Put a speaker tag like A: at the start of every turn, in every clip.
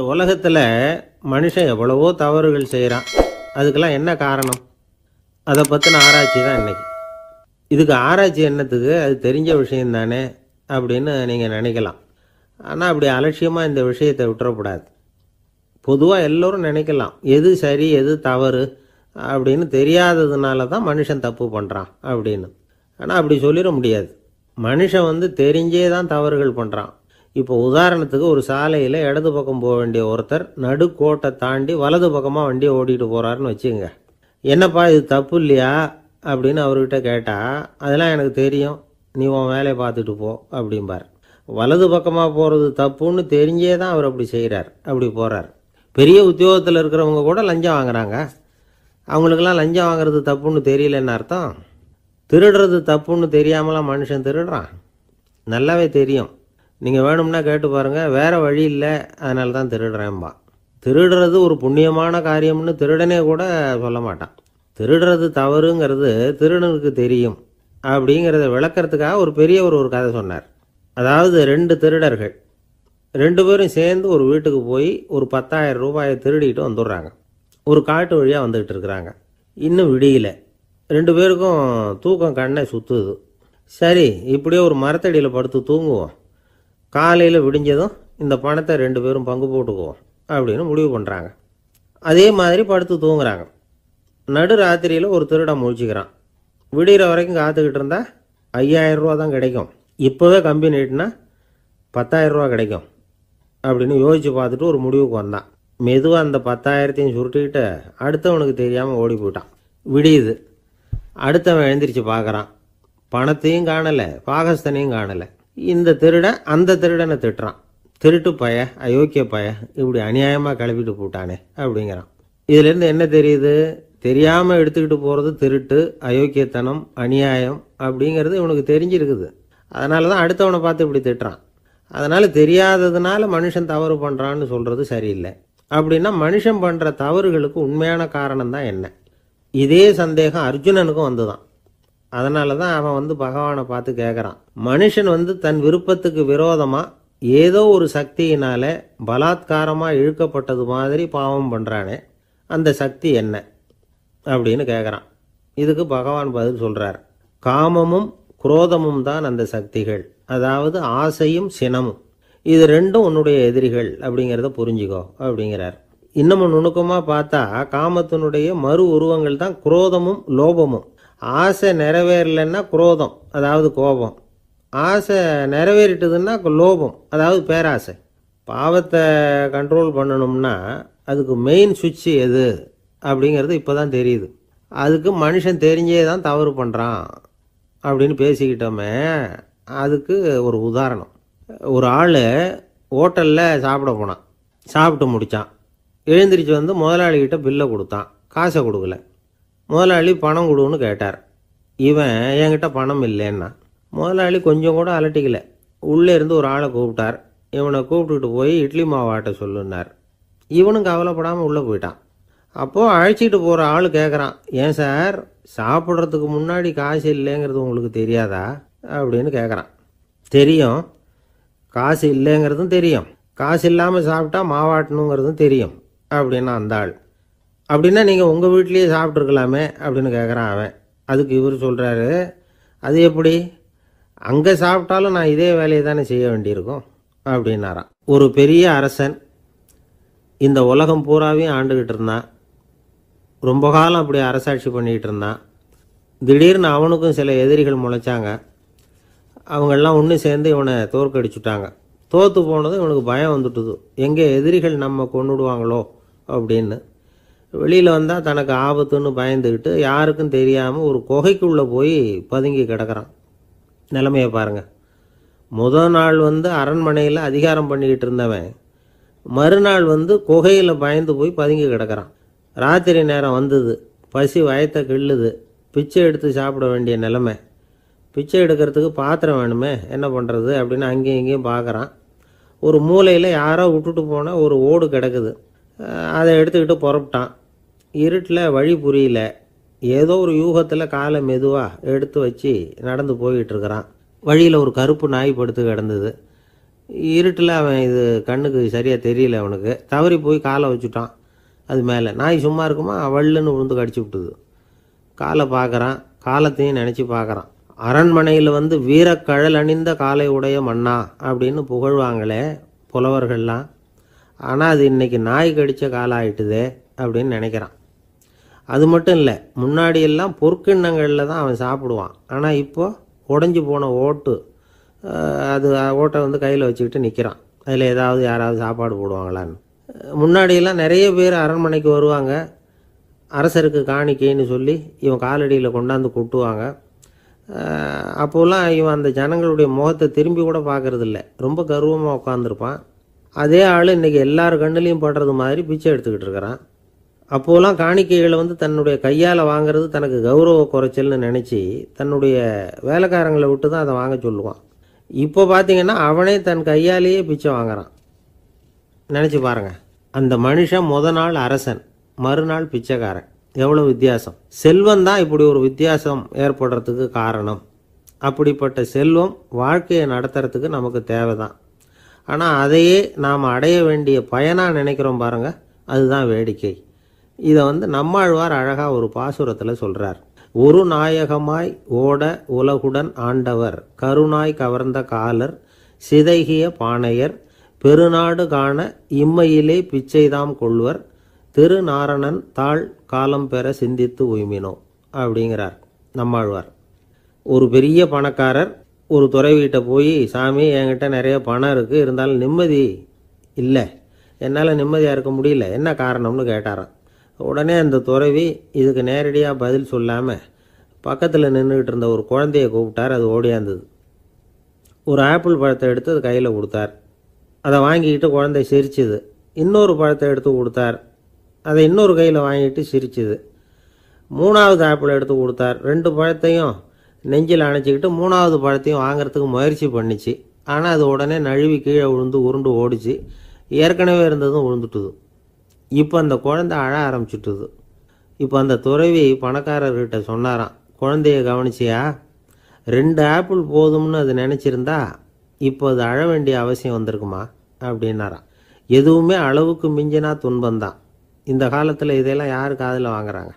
A: இந்த உலகத்தில் மனுஷன் எவ்வளவோ தவறுகள் செய்கிறான் அதுக்கெல்லாம் என்ன காரணம்? அதை பற்றின ஆராய்ச்சி தான் இன்றைக்கி இதுக்கு ஆராய்ச்சி என்னத்துக்கு? அது தெரிஞ்ச விஷயம் தானே அப்படின்னு நீங்கள் நினைக்கலாம். ஆனால் அப்படி அலட்சியமாக இந்த விஷயத்தை விட்டுறக்கூடாது. பொதுவாக எல்லோரும் நினைக்கலாம். எது சரி எது தவறு அப்படின்னு தெரியாததுனால தான் மனுஷன் தப்பு பண்ணுறான் அப்படின்னு. ஆனால் அப்படி சொல்லிட முடியாது. மனுஷன் வந்து தெரிஞ்சே தான் தவறுகள் பண்ணுறான் இப்போ உதாரணத்துக்கு ஒரு சாலையில் இடது பக்கம் போக வேண்டிய ஒருத்தர் நடுக்கோட்டை தாண்டி வலது பக்கமாக வண்டியை ஓட்டிகிட்டு போகிறாருன்னு வச்சுங்க என்னப்பா இது தப்பு இல்லையா? அப்படின்னு அவர்கிட்ட கேட்டால் அதெல்லாம் எனக்கு தெரியும். நீ உன் வேலையை பார்த்துட்டு போ அப்படிம்பார். வலது பக்கமாக போகிறது தப்புன்னு தெரிஞ்சே தான் அவர் அப்படி செய்கிறார் அப்படி போகிறார் பெரிய உத்தியோகத்தில் இருக்கிறவங்க கூட லஞ்சம் வாங்குறாங்க. அவங்களுக்கெல்லாம் லஞ்சம் வாங்குறது தப்புன்னு தெரியலன்னு அர்த்தம். திருடுறது தப்புன்னு தெரியாமலாம் மனுஷன் திருடுறான். நல்லாவே தெரியும். நீங்கள் வேணும்னா கேட்டு பாருங்கள் வேறு வழி இல்லை. அதனால தான் திருடுறேன்பா. திருடுறது ஒரு புண்ணியமான காரியம்னு திருடனே கூட சொல்ல மாட்டான். திருடுறது தவறுங்கிறது திருடனுக்கு தெரியும். அப்படிங்கிறத விளக்கிறதுக்காக ஒரு பெரியவர் ஒரு கதை சொன்னார். அதாவது ரெண்டு திருடர்கள். ரெண்டு பேரும் சேர்ந்து ஒரு வீட்டுக்கு போய் ஒரு பத்தாயிரம் ரூபாயை திருடிட்டு வந்துடுறாங்க. ஒரு காட்டு வழியாக வந்துக்கிட்டு இருக்கிறாங்க. இன்னும் விடியல. ரெண்டு பேருக்கும் தூக்கம் கண்ணை சுற்றுது சரி இப்படியே ஒரு மரத்தடியில் படுத்து தூங்குவோம். காலையில் விடிஞ்சதும் இந்த பணத்தை ரெண்டு பேரும் பங்கு போட்டுக்குவோம் அப்படின்னு முடிவு பண்ணுறாங்க அதே மாதிரி படுத்து தூங்குறாங்க. நடு ராத்திரியில் ஒரு திருடம் முழிச்சுக்கிறான். விடிகிற வரைக்கும் காத்துக்கிட்டு இருந்தால் ஐயாயிரம் ரூபா தான் கிடைக்கும். இப்போவே கம்பி நீட்டினா பத்தாயிரம் ரூபா கிடைக்கும் அப்படின்னு யோசித்து பார்த்துட்டு ஒரு முடிவுக்கு வந்தான். மெதுவாக அந்த பத்தாயிரத்தையும் சுருட்டிக்கிட்டு அடுத்தவனுக்கு தெரியாமல் ஓடி போயிட்டான். விடியுது. அடுத்தவன் எழுந்திரிச்சு பார்க்குறான். பணத்தையும் காணலை பாகஸ்தனையும் காணலை. இந்த திருடன் அந்த திருடனை திட்டுறான். திருட்டு பய அயோக்கிய பய இப்படி அநியாயமாக கிளப்பிட்டு போட்டானே அப்படிங்கிறான். இதுலேருந்து என்ன தெரியுது? தெரியாமல் எடுத்துக்கிட்டு போகிறது திருட்டு அயோக்கியத்தனம் அநியாயம் அப்படிங்கிறது இவனுக்கு தெரிஞ்சிருக்குது. அதனால தான் அடுத்தவனை பார்த்து இப்படி திட்டுறான். அதனால் தெரியாததுனால மனுஷன் தவறு பண்ணுறான்னு சொல்கிறது சரியில்லை. அப்படின்னா மனுஷன் பண்ணுற தவறுகளுக்கு உண்மையான காரணம் தான் என்ன? இதே சந்தேகம் அர்ஜுனனுக்கும் வந்துதான். அதனால தான் அவன் வந்து பகவானை பார்த்து கேட்குறான் மனுஷன் வந்து தன் விருப்பத்துக்கு விரோதமாக ஏதோ ஒரு சக்தியினால பலாத்காரமாக இழுக்கப்பட்டது மாதிரி பாவம் பண்ணுறானே அந்த சக்தி என்ன? அப்படின்னு கேட்குறான் இதுக்கு பகவான் பதில் சொல்கிறார் காமமும் குரோதமும் தான் அந்த சக்திகள். அதாவது ஆசையும் சினமும். இது ரெண்டும் உன்னுடைய எதிரிகள் அப்படிங்கிறத புரிஞ்சுக்கோ அப்படிங்கிறார். இன்னமும் நுணுக்கமாக பார்த்தா காமத்தினுடைய மறு உருவங்கள் தான் குரோதமும் லோபமும். ஆசை நிறைவேறலைன்னா குரோதம் அதாவது கோபம். ஆசை நிறைவேறிட்டதுன்னா லோபம் அதாவது பேராசை. பாவத்தை கண்ட்ரோல் பண்ணணும்னா அதுக்கு மெயின் சுவிட்ச் எது அப்படிங்கிறது இப்போ தான் தெரியுது. அதுக்கு மனுஷன் தெரிஞ்சே தான் தவறு பண்ணுறான் அப்படின்னு பேசிக்கிட்டோமே அதுக்கு ஒரு உதாரணம். ஒரு ஆள் ஹோட்டலில் சாப்பிட போனான். சாப்பிட்டு முடித்தான் எழுந்திரிச்சு வந்து முதலாளிகிட்ட பில்லை கொடுத்தான். காசை கொடுக்கல. முதலாளி பணம் கொடுன்னு கேட்டார். இவன் என்கிட்ட பணம் இல்லைன்னா. முதலாளி கொஞ்சம் கூட அலட்டிக்கல. உள்ளே இருந்து ஒரு ஆளை கூப்பிட்டார். இவனை கூப்பிட்டுட்டு போய் இட்லி மாவாட்ட சொல்லுன்னார். இவனும் கவலைப்படாமல் உள்ளே போயிட்டான். அப்போது அழைச்சிட்டு போகிற ஆள் கேட்குறான் ஏன் சார் சாப்பிட்றதுக்கு முன்னாடி காசு இல்லைங்கிறது உங்களுக்கு தெரியாதா? அப்படின்னு கேட்குறான் தெரியும். காசு இல்லைங்கிறதும் தெரியும். காசு இல்லாமல் சாப்பிட்டா மாவாட்டணுங்கிறதும் தெரியும். அப்படின்னா அந்த ஆள். அப்படின்னா நீங்கள் உங்கள் வீட்லேயே சாப்பிட்ருக்கலாமே அப்படின்னு கேட்குறான் அவன். அதுக்கு இவர் சொல்கிறாரு அது எப்படி? அங்கே சாப்பிட்டாலும் நான் இதே வேலையை தானே செய்ய வேண்டியிருக்கும் அப்படின்னாராம். ஒரு பெரிய அரசன் இந்த உலகம் பூராவையும் ஆண்டுக்கிட்டு இருந்தான். ரொம்ப காலம் அப்படி அரசாட்சி பண்ணிக்கிட்டு இருந்தான். திடீர்னு அவனுக்கும் சில எதிரிகள் முளைச்சாங்க. அவங்கெல்லாம் ஒன்று சேர்ந்து இவனை தோற்கடிச்சுட்டாங்க. தோற்று போனது இவனுக்கு பயம் வந்துட்டுது. எங்கே எதிரிகள் நம்ம கொண்டுடுவாங்களோ அப்படின்னு வெளியில் வந்தால் தனக்கு ஆபத்துன்னு பயந்துக்கிட்டு யாருக்கும் தெரியாமல் ஒரு குகைக்குள்ளே போய் பதுங்கி கிடக்கிறான். நிலைமையை பாருங்கள் முதல் நாள் வந்து அரண்மனையில் அதிகாரம் பண்ணிக்கிட்டு இருந்தவன் மறுநாள் வந்து குகையில் பயந்து போய் பதுங்கி கிடக்கிறான். ராத்திரி நேரம் வந்தது. பசி வயத்தை கிள்ளுது. பிச்சை எடுத்து சாப்பிட வேண்டிய நிலைமை. பிச்சை எடுக்கிறதுக்கு பாத்திரம் வேணுமே என்ன பண்ணுறது அப்படின்னு அங்கேயும் இங்கேயும் பார்க்குறான் ஒரு மூலையில் யாரோ விட்டுட்டு போன ஒரு ஓடு கிடக்குது. அதை எடுத்துக்கிட்டு புறப்பட்டான். இருட்டில் வழி புரியல. ஏதோ ஒரு யூகத்தில் காலை மெதுவாக எடுத்து வச்சு நடந்து போய்கிட்டு இருக்கிறான். வழியில் ஒரு கருப்பு நாய் படுத்து கிடந்தது. இருட்டில் அவன் இது கண்ணுக்கு சரியாக தெரியல அவனுக்கு. தவறி போய் காலை வச்சுட்டான். அது மேலே. நாய் சும்மா இருக்குமா? வள்ளுன்னு விழுந்து கடிச்சு விட்டுது. காலை பார்க்குறான் காலத்தையும் நினச்சி பார்க்குறான் அரண்மனையில் வந்து வீரக்கழல் அணிந்த காலை உடைய மன்னா அப்படின்னு புகழ்வாங்களே புலவர்கள்லாம். ஆனால் அது இன்னைக்கு நாய் கடித்த காலம் அப்படின்னு நினைக்கிறான். அது மட்டும் இல்லை முன்னாடி எல்லாம் பொற்கிண்ணங்களில் தான் அவன் சாப்பிடுவான். ஆனால் இப்போது உடஞ்சி போன ஓட்டு அது ஓட்டை வந்து கையில் வச்சுக்கிட்டு நிற்கிறான் அதில் ஏதாவது யாராவது சாப்பாடு போடுவாங்களான்னு. முன்னாடியெல்லாம் நிறைய பேர் அரண்மனைக்கு வருவாங்க. அரசருக்கு காணிக்கைன்னு சொல்லி இவன் காலடியில் கொண்டாந்து கொட்டுவாங்க. அப்போல்லாம் இவன் அந்த ஜனங்களுடைய முகத்தை திரும்பி கூட பார்க்குறதில்ல ரொம்ப கர்வமாக உட்காந்துருப்பான் அதே ஆள் இன்றைக்கி எல்லார் கண்ணுலேயும் படுறது மாதிரி பிச்சை எடுத்துக்கிட்டு இருக்கிறான். அப்போலாம் காணிக்கைகளை வந்து தன்னுடைய கையால் வாங்குறது தனக்கு கௌரவ குறைச்சல்னு நினச்சி தன்னுடைய வேலைக்காரங்களை விட்டு தான் அதை வாங்க சொல்லுவான். இப்போ பார்த்தீங்கன்னா அவனே தன் கையாலேயே பிச்சை வாங்குறான். நினச்சி பாருங்க. அந்த மனுஷன் முத நாள் அரசன் மறுநாள் பிச்சைக்காரன். எவ்வளோ வித்தியாசம். செல்வம் தான் இப்படி ஒரு வித்தியாசம் ஏற்படுறதுக்கு காரணம். அப்படிப்பட்ட செல்வம் வாழ்க்கையை நடத்துறதுக்கு நமக்கு தேவை தான் ஆனால் அதையே நாம் அடைய வேண்டிய பயனாக நினைக்கிறோம் பாருங்கள் அதுதான் வேடிக்கை. இதை வந்து நம்மாழ்வார் அழகாக ஒரு பாசுரத்தில் சொல்கிறார் ஒரு நாயகமாய் ஓட உலகுடன் ஆண்டவர் கருணாய் கவர்ந்த காலர் சிதைகிய பாணையர் பெருநாடு காண இம்மையிலே பிச்சைதாம் கொள்வர் திருநாரணன் தாழ் காலம் பெற சிந்தித்து உய்மினோ அப்படிங்கிறார் நம்மாழ்வார். ஒரு பெரிய பணக்காரர் ஒரு துறவிகிட்ட போய் சாமி என்கிட்ட நிறைய பணம் இருக்குது இருந்தாலும் நிம்மதி இல்லை. என்னால் நிம்மதியாக இருக்க முடியல. என்ன காரணம்னு கேட்டாரான் உடனே அந்த துறவி இதுக்கு நேரடியாக பதில் சொல்லாமல் பக்கத்தில் நின்றுக்கிட்டு இருந்த ஒரு குழந்தைய கூப்பிட்டார் அது ஓடியாந்தது. ஒரு ஆப்பிள் பழத்தை எடுத்து அது கையில் கொடுத்தார். அதை வாங்கிக்கிட்டு குழந்தை சிரிச்சுது. இன்னொரு பழத்தை எடுத்து கொடுத்தார். அதை இன்னொரு கையில் வாங்கிட்டு சிரிச்சுது. மூணாவது ஆப்பிள் எடுத்து கொடுத்தார். ரெண்டு பழத்தையும் நெஞ்சில் அணைச்சிக்கிட்டு மூணாவது பழத்தையும் வாங்குறதுக்கு முயற்சி பண்ணிச்சு. ஆனால் அது உடனே நழுவி கீழே விழுந்து உருண்டு ஓடிச்சு. ஏற்கனவே இருந்ததும் விழுந்துட்டுது இப்போ அந்த குழந்தை அழ ஆரம்பிச்சுட்டுது. இப்போ அந்த துறவி பணக்காரர்கிட்ட சொன்னாராம் குழந்தைய கவனிச்சியா? ரெண்டு ஆப்பிள் போதும்னு அது நினச்சிருந்தா இப்போ அது அழ வேண்டிய அவசியம் வந்திருக்குமா? அப்படின்னாராம். எதுவுமே அளவுக்கு மிஞ்சினா துன்பம்தான். இந்த காலத்தில் இதெல்லாம் யார் காதில் வாங்குறாங்க?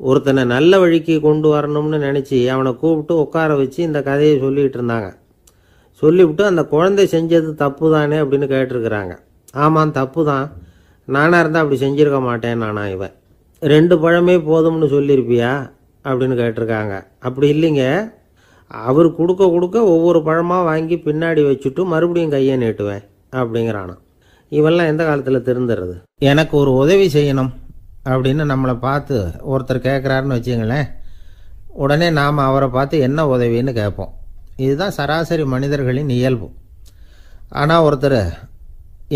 A: ஒருத்தனை நல்ல வழிக்கு கொண்டு வரணும்னு நினச்சி அவனை கூப்பிட்டு உட்கார வச்சு இந்த கதையை சொல்லிகிட்டு இருந்தாங்க. சொல்லிவிட்டு அந்த குழந்தை செஞ்சது தப்பு தானே அப்படின்னு கேட்டிருக்கிறாங்க. ஆமாம் தப்பு தான் நானாக இருந்தால் அப்படி செஞ்சுருக்க மாட்டேன் நானா இவன் ரெண்டு பழமே போதும்னு சொல்லியிருப்பியா அப்படின்னு கேட்டிருக்காங்க. அப்படி இல்லைங்க. அவர் கொடுக்க கொடுக்க ஒவ்வொரு பழமாக வாங்கி பின்னாடி வச்சுட்டு மறுபடியும் கையை நீட்டுவேன் அப்படிங்கிறானா. இவெல்லாம் எந்த காலத்தில் திருந்துறது? எனக்கு ஒரு உதவி செய்யணும் அப்படின்னு நம்மளை பார்த்து ஒருத்தர் கேட்குறாருன்னு வச்சுங்களேன். உடனே நாம் அவரை பார்த்து என்ன உதவின்னு கேட்போம். இதுதான் சராசரி மனிதர்களின் இயல்பு. ஆனால் ஒருத்தர்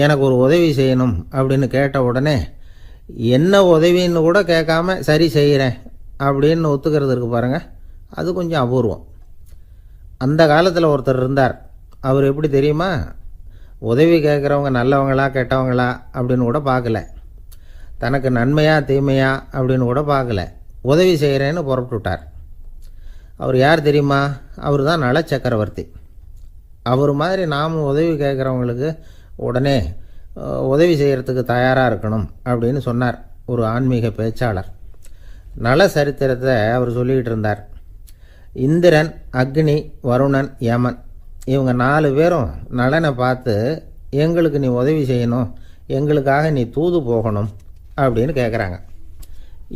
A: எனக்கு ஒரு உதவி செய்யணும் அப்படின்னு கேட்ட உடனே என்ன உதவின்னு கூட கேட்காம சரி செய்கிறேன் அப்படின்னு ஒத்துக்கிறது இருக்குது பாருங்க. அது கொஞ்சம் அபூர்வம். அந்த காலத்தில் ஒருத்தர் இருந்தார். அவர் எப்படி தெரியுமா? உதவி கேட்குறவங்க நல்லவங்களா கெட்டவங்களா அப்படின்னு கூட பார்க்கல. தனக்கு நன்மையா தீமையா அப்படின்னு கூட பார்க்கல. உதவி செய்கிறேன்னு புறப்பட்டு விட்டார். அவர் யார் தெரியுமா? அவர் தான் நல சக்கரவர்த்தி அவர் மாதிரி நாமும் உதவி கேட்குறவங்களுக்கு உடனே உதவி செய்கிறதுக்கு தயாராக இருக்கணும் அப்படின்னு சொன்னார் ஒரு ஆன்மீக பேச்சாளர். நல சரித்திரத்தை அவர் சொல்லிக்கிட்டு இருந்தார். இந்திரன் அக்னி வருணன் யமன் இவங்க நாலு பேரும் நலனை பார்த்து எங்களுக்கு நீ உதவி செய்யணும் எங்களுக்காக நீ தூது போகணும் அப்படின்னு கேட்குறாங்க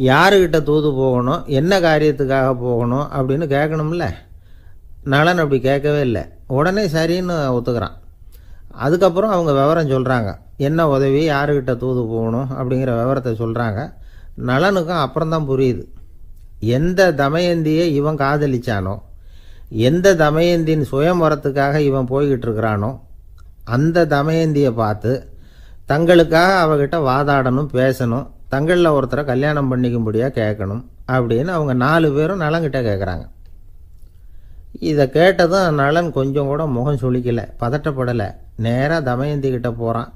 A: யாருக்கிட்ட தூது போகணும் என்ன காரியத்துக்காக போகணும்? அப்படின்னு கேட்கணும்ல நலன் அப்படி கேட்கவே இல்லை. உடனே சரின்னு ஒத்துக்கிறான். அதுக்கப்புறம் அவங்க விவரம் சொல்கிறாங்க என்ன உதவி யாருக்கிட்ட தூது போகணும் அப்படிங்கிற விவரத்தை சொல்கிறாங்க நலனுக்கும் அப்புறம்தான் புரியுது. எந்த தமயந்தியை இவன் காதலிச்சானோ எந்த தமயந்தின் சுயம்பரத்துக்காக இவன் போய்கிட்டு இருக்கிறானோ அந்த தமயந்தியை பார்த்து தங்களுக்காக அவகிட்ட வாதாடணும் பேசணும் தங்களில் ஒருத்தரை கல்யாணம் பண்ணிக்கும்படியாக கேட்கணும் அப்படின்னு அவங்க நாலு பேரும் நலங்கிட்ட கேட்குறாங்க. இதை கேட்டதும் நலன் கொஞ்சம் கூட முகம் சுழிக்கலை பதட்டப்படலை. நேராக தமயந்திக்கிட்ட போகிறான்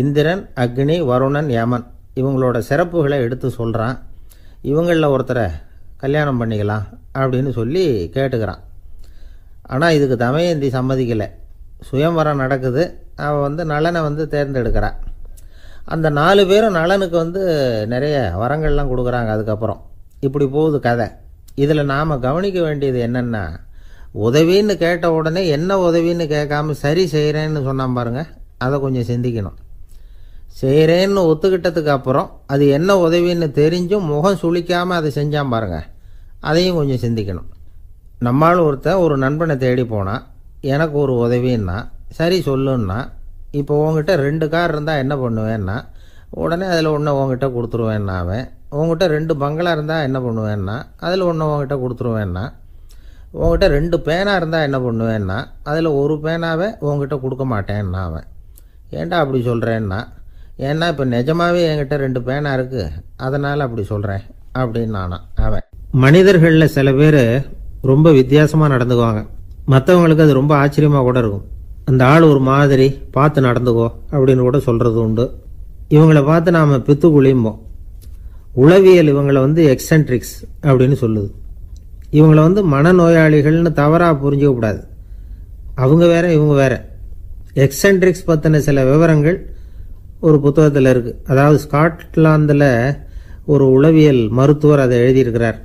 A: இந்திரன் அக்னி வருணன் யமன் இவங்களோட சிறப்புகளை எடுத்து சொல்கிறான் இவங்களில் ஒருத்தரை கல்யாணம் பண்ணிக்கலாம் அப்படின்னு சொல்லி கேட்டுக்கிறான். ஆனால் இதுக்கு தமயந்தி சம்மதிக்கலை. சுயம்வரம் நடக்குது. அவள் வந்து நலனை வந்து தேர்ந்தெடுக்கிறான் அந்த நாலு பேரும் நலனுக்கு வந்து நிறைய வரங்கள்லாம் கொடுக்குறாங்க அதுக்கப்புறம். இப்படி போகுது கதை. இதில் நாம் கவனிக்க வேண்டியது என்னென்னா உதவின்னு கேட்ட உடனே என்ன உதவின்னு கேட்காம சரி செய்கிறேன்னு சொன்னான் பாருங்கள் அதை கொஞ்சம் சிந்திக்கணும். செய்கிறேன்னு ஒத்துக்கிட்டதுக்கு அப்புறம் அது என்ன உதவின்னு தெரிஞ்சும் முகம் சுளிக்காமல் அதை செஞ்சான் பாருங்கள் அதையும் கொஞ்சம் சிந்திக்கணும். நம்மால் ஒருத்தன் ஒரு நண்பனை தேடி போனால் எனக்கு ஒரு உதவின்னா சரி சொல்லுன்னா இப்போ உங்ககிட்ட ரெண்டு கார் இருந்தால் என்ன பண்ணுவேன்னா உடனே அதில் ஒன்று உங்ககிட்ட கொடுத்துருவேன்னா அவன். உங்ககிட்ட ரெண்டு பங்களா இருந்தால் என்ன பண்ணுவேன்னா அதில் ஒன்று உங்ககிட்ட கொடுத்துருவேன்னா உங்ககிட்ட ரெண்டு பேனா இருந்தால் என்ன பண்ணுவேன்னா அதில் ஒரு பேனாவை உங்ககிட்ட கொடுக்க மாட்டேன்னா அவன். ஏன்டா அப்படி சொல்கிறேன்னா ஏன்னா இப்போ நிஜமாகவே என்கிட்ட ரெண்டு பேனா இருக்குது அதனால் அப்படி சொல்கிறேன் அப்படின்னு நானா அவன். மனிதர்களில் சில பேர் ரொம்ப வித்தியாசமாக நடந்துக்குவாங்க. மற்றவங்களுக்கு அது ரொம்ப ஆச்சரியமாக கூட இருக்கும். அந்த ஆள் ஒரு மாதிரி பார்த்து நடந்துக்கோ அப்படின்னு கூட சொல்கிறது உண்டு. இவங்களை பார்த்து நாம் பித்து குழியும்போம் உளவியல் இவங்களை வந்து எக்ஸென்ட்ரிக்ஸ் அப்படின்னு சொல்லுது. இவங்களை வந்து மனநோயாளிகள்னு தவறாக புரிஞ்சிக்கக்கூடாது அவங்க வேற இவங்க வேற. எக்ஸென்ட்ரிக்ஸ் பற்றின சில விவரங்கள் ஒரு புத்தகத்தில் இருக்குது அதாவது ஸ்காட்லாந்தில் ஒரு உளவியல் மருத்துவர் அதை எழுதியிருக்கிறார்.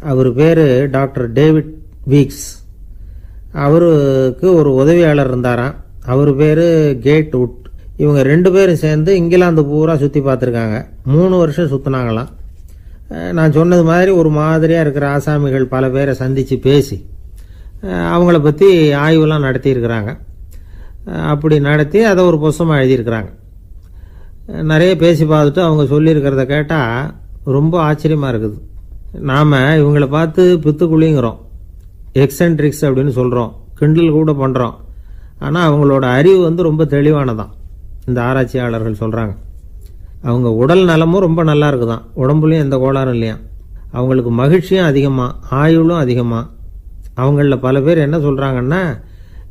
A: அவர் பேர் டாக்டர் டேவிட் வீக்ஸ். அவருக்கு ஒரு உதவியாளர் இருந்தாராம். அவர் பேர் கேட் உட் இவங்க ரெண்டு பேரும் சேர்ந்து இங்கிலாந்து பூரா சுற்றி பார்த்துருக்காங்க. மூணு வருஷம் சுற்றினாங்களாம் நான் சொன்னது மாதிரி ஒரு மாதிரியாக இருக்கிற ஆசாமிகள் பல பேரை சந்தித்து பேசி அவங்கள பற்றி ஆய்வுலாம் நடத்தியிருக்கிறாங்க. அப்படி நடத்தி அதை ஒரு புஸ்தமாக எழுதியிருக்கிறாங்க. நிறைய பேசி பார்த்துட்டு அவங்க சொல்லியிருக்கிறத கேட்டால் ரொம்ப ஆச்சரியமாக இருக்குது. நாம் இவங்களை பார்த்து பித்துக்குழிங்கிறோம். எக்ஸென்ட்ரிக்ஸ் அப்படின்னு சொல்கிறோம் கிண்டல் கூட பண்ணுறோம் ஆனால் அவங்களோட அறிவு வந்து ரொம்ப தெளிவானதான். இந்த ஆராய்ச்சியாளர்கள் சொல்கிறாங்க அவங்க உடல் நலமும் ரொம்ப நல்லா இருக்குதான். உடம்புலையும் எந்த கோளாறும் இல்லையா? அவங்களுக்கு மகிழ்ச்சியும் அதிகமாக ஆயுளும் அதிகமாக அவங்களில் பல பேர் என்ன சொல்கிறாங்கன்னா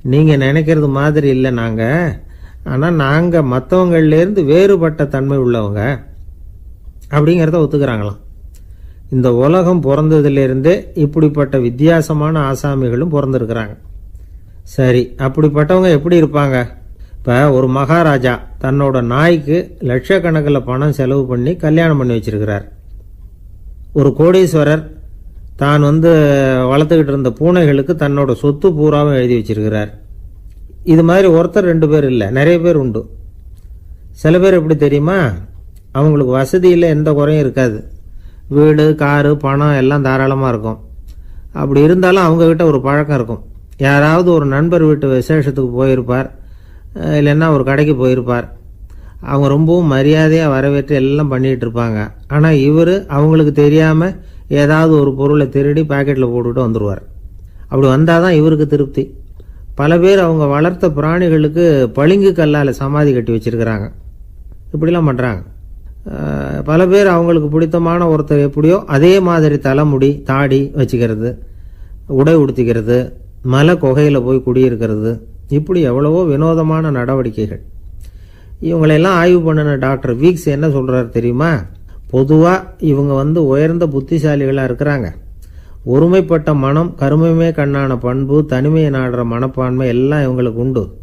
A: நீங்கள் நினைக்கிறது மாதிரி இல்லை நாங்கள் ஆனால் நாங்கள் மற்றவங்கள்லேருந்து வேறுபட்ட தன்மை உள்ளவங்க. அப்படிங்கிறத ஒத்துக்கிறாங்களாம். இந்த உலகம் பிறந்ததுலேருந்தே இப்படிப்பட்ட வித்தியாசமான ஆசாமிகளும் பிறந்திருக்கிறாங்க. சரி அப்படிப்பட்டவங்க எப்படி இருப்பாங்க? இப்போ ஒரு மகாராஜா தன்னோட நாய்க்கு லட்சக்கணக்கில் பணம் செலவு பண்ணி கல்யாணம் பண்ணி வச்சிருக்கிறார். ஒரு கோடீஸ்வரர் தான் வந்து வளர்த்துக்கிட்டு இருந்த பூனைகளுக்கு தன்னோட சொத்து பூராவும் எழுதி வச்சிருக்கிறார். இது மாதிரி ஒருத்தர் ரெண்டு பேர் இல்லை நிறைய பேர் உண்டு. சில பேர் எப்படி தெரியுமா? அவங்களுக்கு வசதியில் எந்த குறையும் இருக்காது. வீடு காரு பணம் எல்லாம் தாராளமாக இருக்கும். அப்படி இருந்தாலும் அவங்கக்கிட்ட ஒரு பழக்கம் இருக்கும். யாராவது ஒரு நண்பர் வீட்டு விசேஷத்துக்கு போயிருப்பார். இல்லைன்னா ஒரு கடைக்கு போயிருப்பார். அவங்க ரொம்பவும் மரியாதையாக வரவேற்று எல்லாம் பண்ணிகிட்டு இருப்பாங்க. ஆனால் இவர் அவங்களுக்கு தெரியாமல் ஏதாவது ஒரு பொருளை திருடி பாக்கெட்டில் போட்டுட்டு வந்துடுவார் அப்படி வந்தால் தான் இவருக்கு திருப்தி. பல பேர் அவங்க வளர்த்த பிராணிகளுக்கு பளிங்கு கல்லால் சமாதி கட்டி வச்சுருக்கிறாங்க. இப்படிலாம் பண்ணுறாங்க பல பேர் அவங்களுக்கு பிடித்தமான ஒருத்தர் எப்படியோ அதே மாதிரி தலைமுடி தாடி வச்சுக்கிறது உடை உடுத்திக்கிறது மலை குகையில் போய் குடியிருக்கிறது இப்படி எவ்வளவோ வினோதமான நடவடிக்கைகள். இவங்களெல்லாம் ஆய்வு பண்ணின டாக்டர் வீக்ஸ் என்ன சொல்கிறாரு தெரியுமா? பொதுவாக இவங்க வந்து உயர்ந்த புத்திசாலிகளாக இருக்கிறாங்க. ஒருமைப்பட்ட மனம் கருமையுமே கண்ணான பண்பு தனிமையை நாடுற மனப்பான்மை எல்லாம் இவங்களுக்கு உண்டு.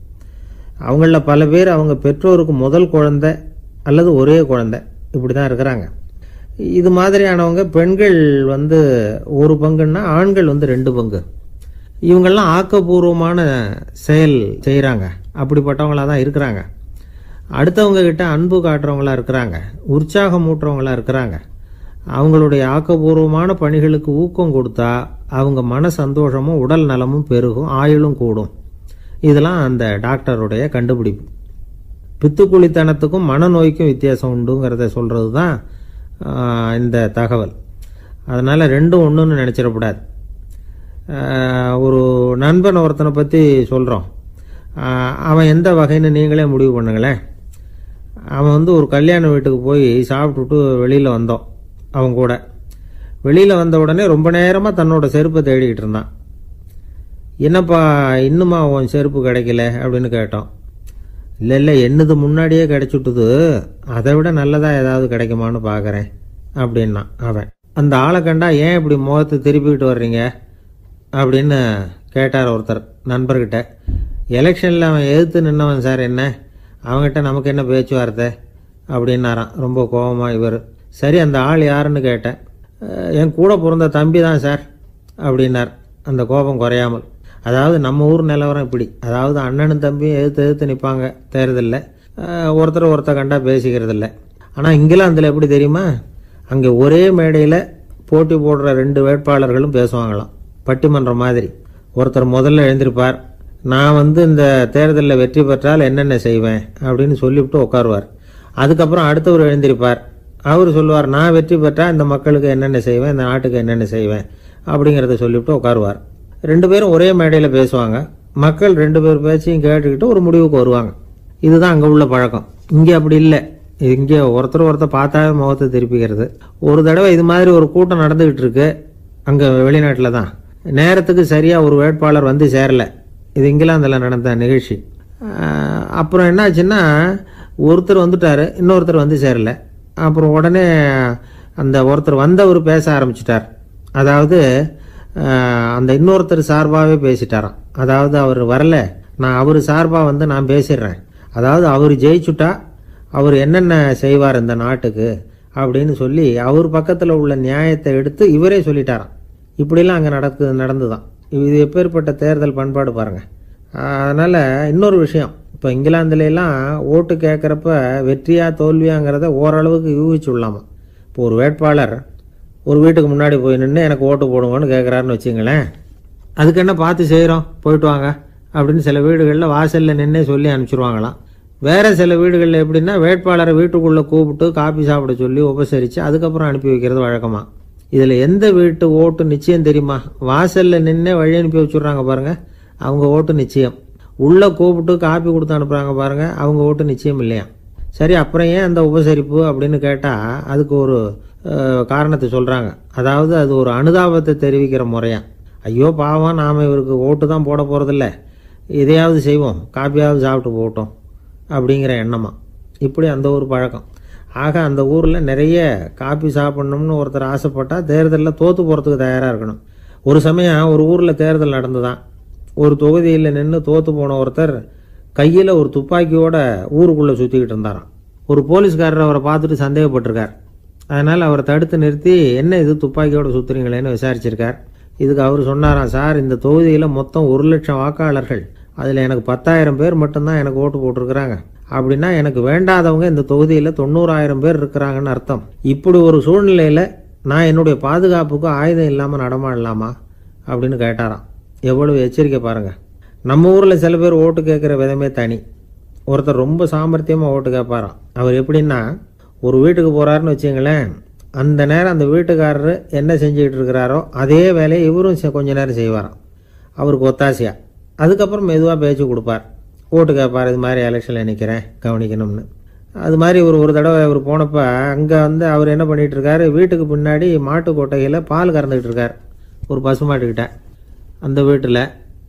A: அவங்களில் பல பேர் அவங்க பெற்றோருக்கு முதல் குழந்தை அல்லது ஒரே குழந்தை. இப்படி தான் இருக்கிறாங்க. இது மாதிரியானவங்க பெண்கள் வந்து ஒரு பங்குன்னா ஆண்கள் வந்து ரெண்டு பங்கு. இவங்கெல்லாம் ஆக்கப்பூர்வமான செயல் செய்கிறாங்க அப்படிப்பட்டவங்களாக தான் இருக்கிறாங்க. அடுத்தவங்க கிட்ட அன்பு காட்டுறவங்களா இருக்கிறாங்க. உற்சாகம் ஊட்டுறவங்களா இருக்கிறாங்க. அவங்களுடைய ஆக்கப்பூர்வமான பணிகளுக்கு ஊக்கம் கொடுத்தா அவங்க மன சந்தோஷமும் உடல் நலமும் பெருகும் ஆயுளும் கூடும். இதெல்லாம் அந்த டாக்டருடைய கண்டுபிடிப்பு. பித்துக்குழித்தனத்துக்கும் மனநோய்க்கும் வித்தியாசம் உண்டுங்கிறத சொல்கிறது தான் இந்த தகவல். அதனால் ரெண்டும் ஒன்றுன்னு நினச்சிடக்கூடாது. ஒரு நண்பன் ஒருத்தனை பற்றி சொல்கிறோம் அவன் எந்த வகைன்னு நீங்களே முடிவு பண்ணுங்களேன். அவன் வந்து ஒரு கல்யாண வீட்டுக்கு போய் சாப்பிட்டுட்டு வெளியில் வந்தோம் அவன் கூட. வெளியில் வந்த உடனே ரொம்ப நேரமாக தன்னோட செருப்பை தேடிக்கிட்டு இருந்தான். என்னப்பா இன்னுமா உன் செருப்பு கிடைக்கல அப்படின்னு கேட்டோம். இல்லை இல்லை என்னது முன்னாடியே கிடைச்சிட்டுது. அதை விட நல்லதாக ஏதாவது கிடைக்குமான்னு பார்க்குறேன் அப்படின்னா அவன். அந்த ஆளை கண்டா ஏன் இப்படி முகத்தை திருப்பிக்கிட்டு வர்றீங்க? அப்படின்னு கேட்டார் ஒருத்தர் நண்பர்கிட்ட. எலெக்ஷனில் அவன் எதிர்த்து நின்னவன் சார் என்ன? அவங்ககிட்ட நமக்கு என்ன பேச்சுவார்த்தை? அப்படின்னாரான் ரொம்ப கோபமாக இவர். சரி அந்த ஆள் யாருன்னு கேட்டேன். என் கூட பிறந்த தம்பி தான் சார் அப்படின்னார். அந்த கோபம் குறையாமல். அதாவது நம்ம ஊர் நிலவரம் இப்படி. அதாவது அண்ணனும் தம்பியும் எதிர்த்து எதிர்த்து நிற்பாங்க தேர்தலில். ஒருத்தர் ஒருத்தர் கண்டா பேசிக்கிறதில்ல. ஆனால் இங்கிலாந்தில் எப்படி தெரியுமா? அங்கே ஒரே மேடையில் போட்டி போடுற ரெண்டு வேட்பாளர்களும் பேசுவாங்களாம். பட்டிமன்றம் மாதிரி. ஒருத்தர் முதல்ல எழுந்திருப்பார் நான் வந்து இந்த தேர்தலில் வெற்றி பெற்றால் என்னென்ன செய்வேன்? அப்படின்னு சொல்லிவிட்டு உட்காருவார். அதுக்கப்புறம் அடுத்தவர் எழுந்திருப்பார். அவர் சொல்லுவார் நான் வெற்றி பெற்றால் இந்த மக்களுக்கு என்னென்ன செய்வேன் இந்த நாட்டுக்கு என்னென்ன செய்வேன்? அப்படிங்கிறத சொல்லிவிட்டு உட்காருவார். ரெண்டு பேரும் ஒரே மேடையில் பேசுவாங்க. மக்கள் ரெண்டு பேர் பேச்சையும் கேட்டுக்கிட்டு ஒரு முடிவுக்கு வருவாங்க. இதுதான் அங்கே உள்ள பழக்கம். இங்கே அப்படி இல்லை. இங்கே ஒருத்தர் ஒருத்தர் பார்த்தாவே முகத்தை திருப்பிக்கிறது. ஒரு தடவை இது மாதிரி ஒரு கூட்டம் நடந்துக்கிட்டு இருக்கு. அங்கே வெளிநாட்டில் தான். நேரத்துக்கு சரியாக ஒரு வேட்பாளர் வந்து சேரலை. இது இங்கிலாந்தில் நடந்த நிகழ்ச்சி. அப்புறம் என்னாச்சுன்னா ஒருத்தர் வந்துட்டார் இன்னொருத்தர் வந்து சேரல. அப்புறம் உடனே அந்த ஒருத்தர் வந்தவர் பேச ஆரம்பிச்சிட்டார். அதாவது அந்த இன்னொருத்தர் சார்பாகவே பேசிட்டாராம். அதாவது அவர் வரல. நான் அவர் சார்பாக வந்து நான் பேசிடுறேன். அதாவது அவர் ஜெயிச்சுட்டா அவர் என்னென்ன செய்வார் இந்த நாட்டுக்கு அப்படின்னு சொல்லி அவர் பக்கத்தில் உள்ள நியாயத்தை எடுத்து இவரே சொல்லிட்டாராம். இப்படிலாம் அங்கே நடக்கு நடந்துதான். இது எப்பேற்பட்ட தேர்தல் பண்பாடு பாருங்கள் அதனால் இன்னொரு விஷயம். இப்போ இங்கிலாந்துலலாம் ஓட்டு கேட்குறப்ப வெற்றியா தோல்வியாங்கிறத ஓரளவுக்கு யூகிச்சு விடலாமா? இப்போ ஒரு வேட்பாளர் ஒரு வீட்டுக்கு முன்னாடி போய் நின்று எனக்கு ஓட்டு போடுங்கன்னு கேட்குறாருன்னு வச்சுங்களேன். அதுக்கு என்ன பார்த்து செய்கிறோம் போயிட்டு வாங்க. அப்படின்னு சில வீடுகளில் வாசலில் நின்று சொல்லி அனுப்பிச்சிருவாங்களாம். வேறு சில வீடுகளில் எப்படின்னா வேட்பாளரை வீட்டுக்குள்ளே கூப்பிட்டு காபி சாப்பிட சொல்லி உபசரித்து அதுக்கப்புறம் அனுப்பி வைக்கிறது வழக்கமாக இதில் எந்த வீட்டு ஓட்டு நிச்சயம் தெரியுமா? வாசலில் நின்று வழி அனுப்பி வச்சுட்றாங்க பாருங்கள் அவங்க ஓட்டு நிச்சயம். உள்ளே கூப்பிட்டு காப்பி கொடுத்து அனுப்புகிறாங்க பாருங்கள் அவங்க ஓட்டு நிச்சயம் இல்லையா? சரி அப்புறம் ஏன் அந்த உபசரிப்பு அப்படின்னு கேட்டால் அதுக்கு ஒரு காரணத்தை சொல்கிறாங்க அதாவது அது ஒரு அனுதாபத்தை தெரிவிக்கிற முறையா? ஐயோ பாவம் நாம் இவருக்கு ஓட்டு தான் போட போகிறதில்ல இதையாவது செய்வோம். காப்பியாவது சாப்பிட்டு போட்டோம். அப்படிங்கிற எண்ணமாக இப்படி அந்த ஒரு பழக்கம். ஆக அந்த ஊரில் நிறைய காப்பி சாப்பிட்ணும்னு ஒருத்தர் ஆசைப்பட்டால் தேர்தலில் தோற்று போகிறதுக்கு தயாராக இருக்கணும். ஒரு சமயம் ஒரு ஊரில் தேர்தல் நடந்துதான். ஒரு தொகுதியில் நின்று தோற்று போன ஒருத்தர் கையில் ஒரு துப்பாக்கியோட ஊருக்குள்ளே சுற்றிக்கிட்டு இருந்தாராம். ஒரு போலீஸ்காரர் அவரை பார்த்துட்டு சந்தேகப்பட்டிருக்கார். அதனால் அவரை தடுத்து நிறுத்தி என்ன இது துப்பாக்கியோட சுற்றுறீங்களேன்னு விசாரிச்சிருக்கார். இதுக்கு அவர் சொன்னாராம் சார் இந்த தொகுதியில் மொத்தம் ஒரு லட்சம் வாக்காளர்கள். அதில் எனக்கு பத்தாயிரம் பேர் மட்டும்தான் எனக்கு ஓட்டு போட்டிருக்கிறாங்க. அப்படின்னா எனக்கு வேண்டாதவங்க இந்த தொகுதியில் தொண்ணூறாயிரம் பேர் இருக்கிறாங்கன்னு அர்த்தம். இப்படி ஒரு சூழ்நிலையில் நான் என்னுடைய பாதுகாப்புக்கு ஆயுதம் இல்லாமல் நடமாடலாமா? அப்படின்னு கேட்டாராம். எவ்வளவு எச்சரிக்கை பாருங்கள் நம்ம ஊரில் சில பேர் ஓட்டு கேட்குற விதமே தனி. ஒருத்தர் ரொம்ப சாமர்த்தியமாக ஓட்டு கேட்பாராம். அவர் எப்படின்னா ஒரு வீட்டுக்கு போகிறாருன்னு வச்சுங்களேன் அந்த நேரம் அந்த வீட்டுக்காரர் என்ன செஞ்சுக்கிட்டு இருக்கிறாரோ அதே வேலையை இவரும் செ- கொஞ்ச நேரம் செய்வாராம். அவருக்கு ஒத்தாசையாக அதுக்கப்புறம் மெதுவாக பேச்சு கொடுப்பார். ஓட்டு கேட்பார் இது மாதிரி எலெக்ஷனில் நிற்கிறேன் கவனிக்கணும்னு. அது மாதிரி ஒரு ஒரு தடவை இவர் போனப்போ அங்கே வந்து அவர் என்ன பண்ணிகிட்ருக்காரு இருக்காரு வீட்டுக்கு பின்னாடி மாட்டு கொட்டையில் பால் கறந்துக்கிட்டு இருக்கார் ஒரு பசுமாட்டுக்கிட்ட அந்த வீட்டில்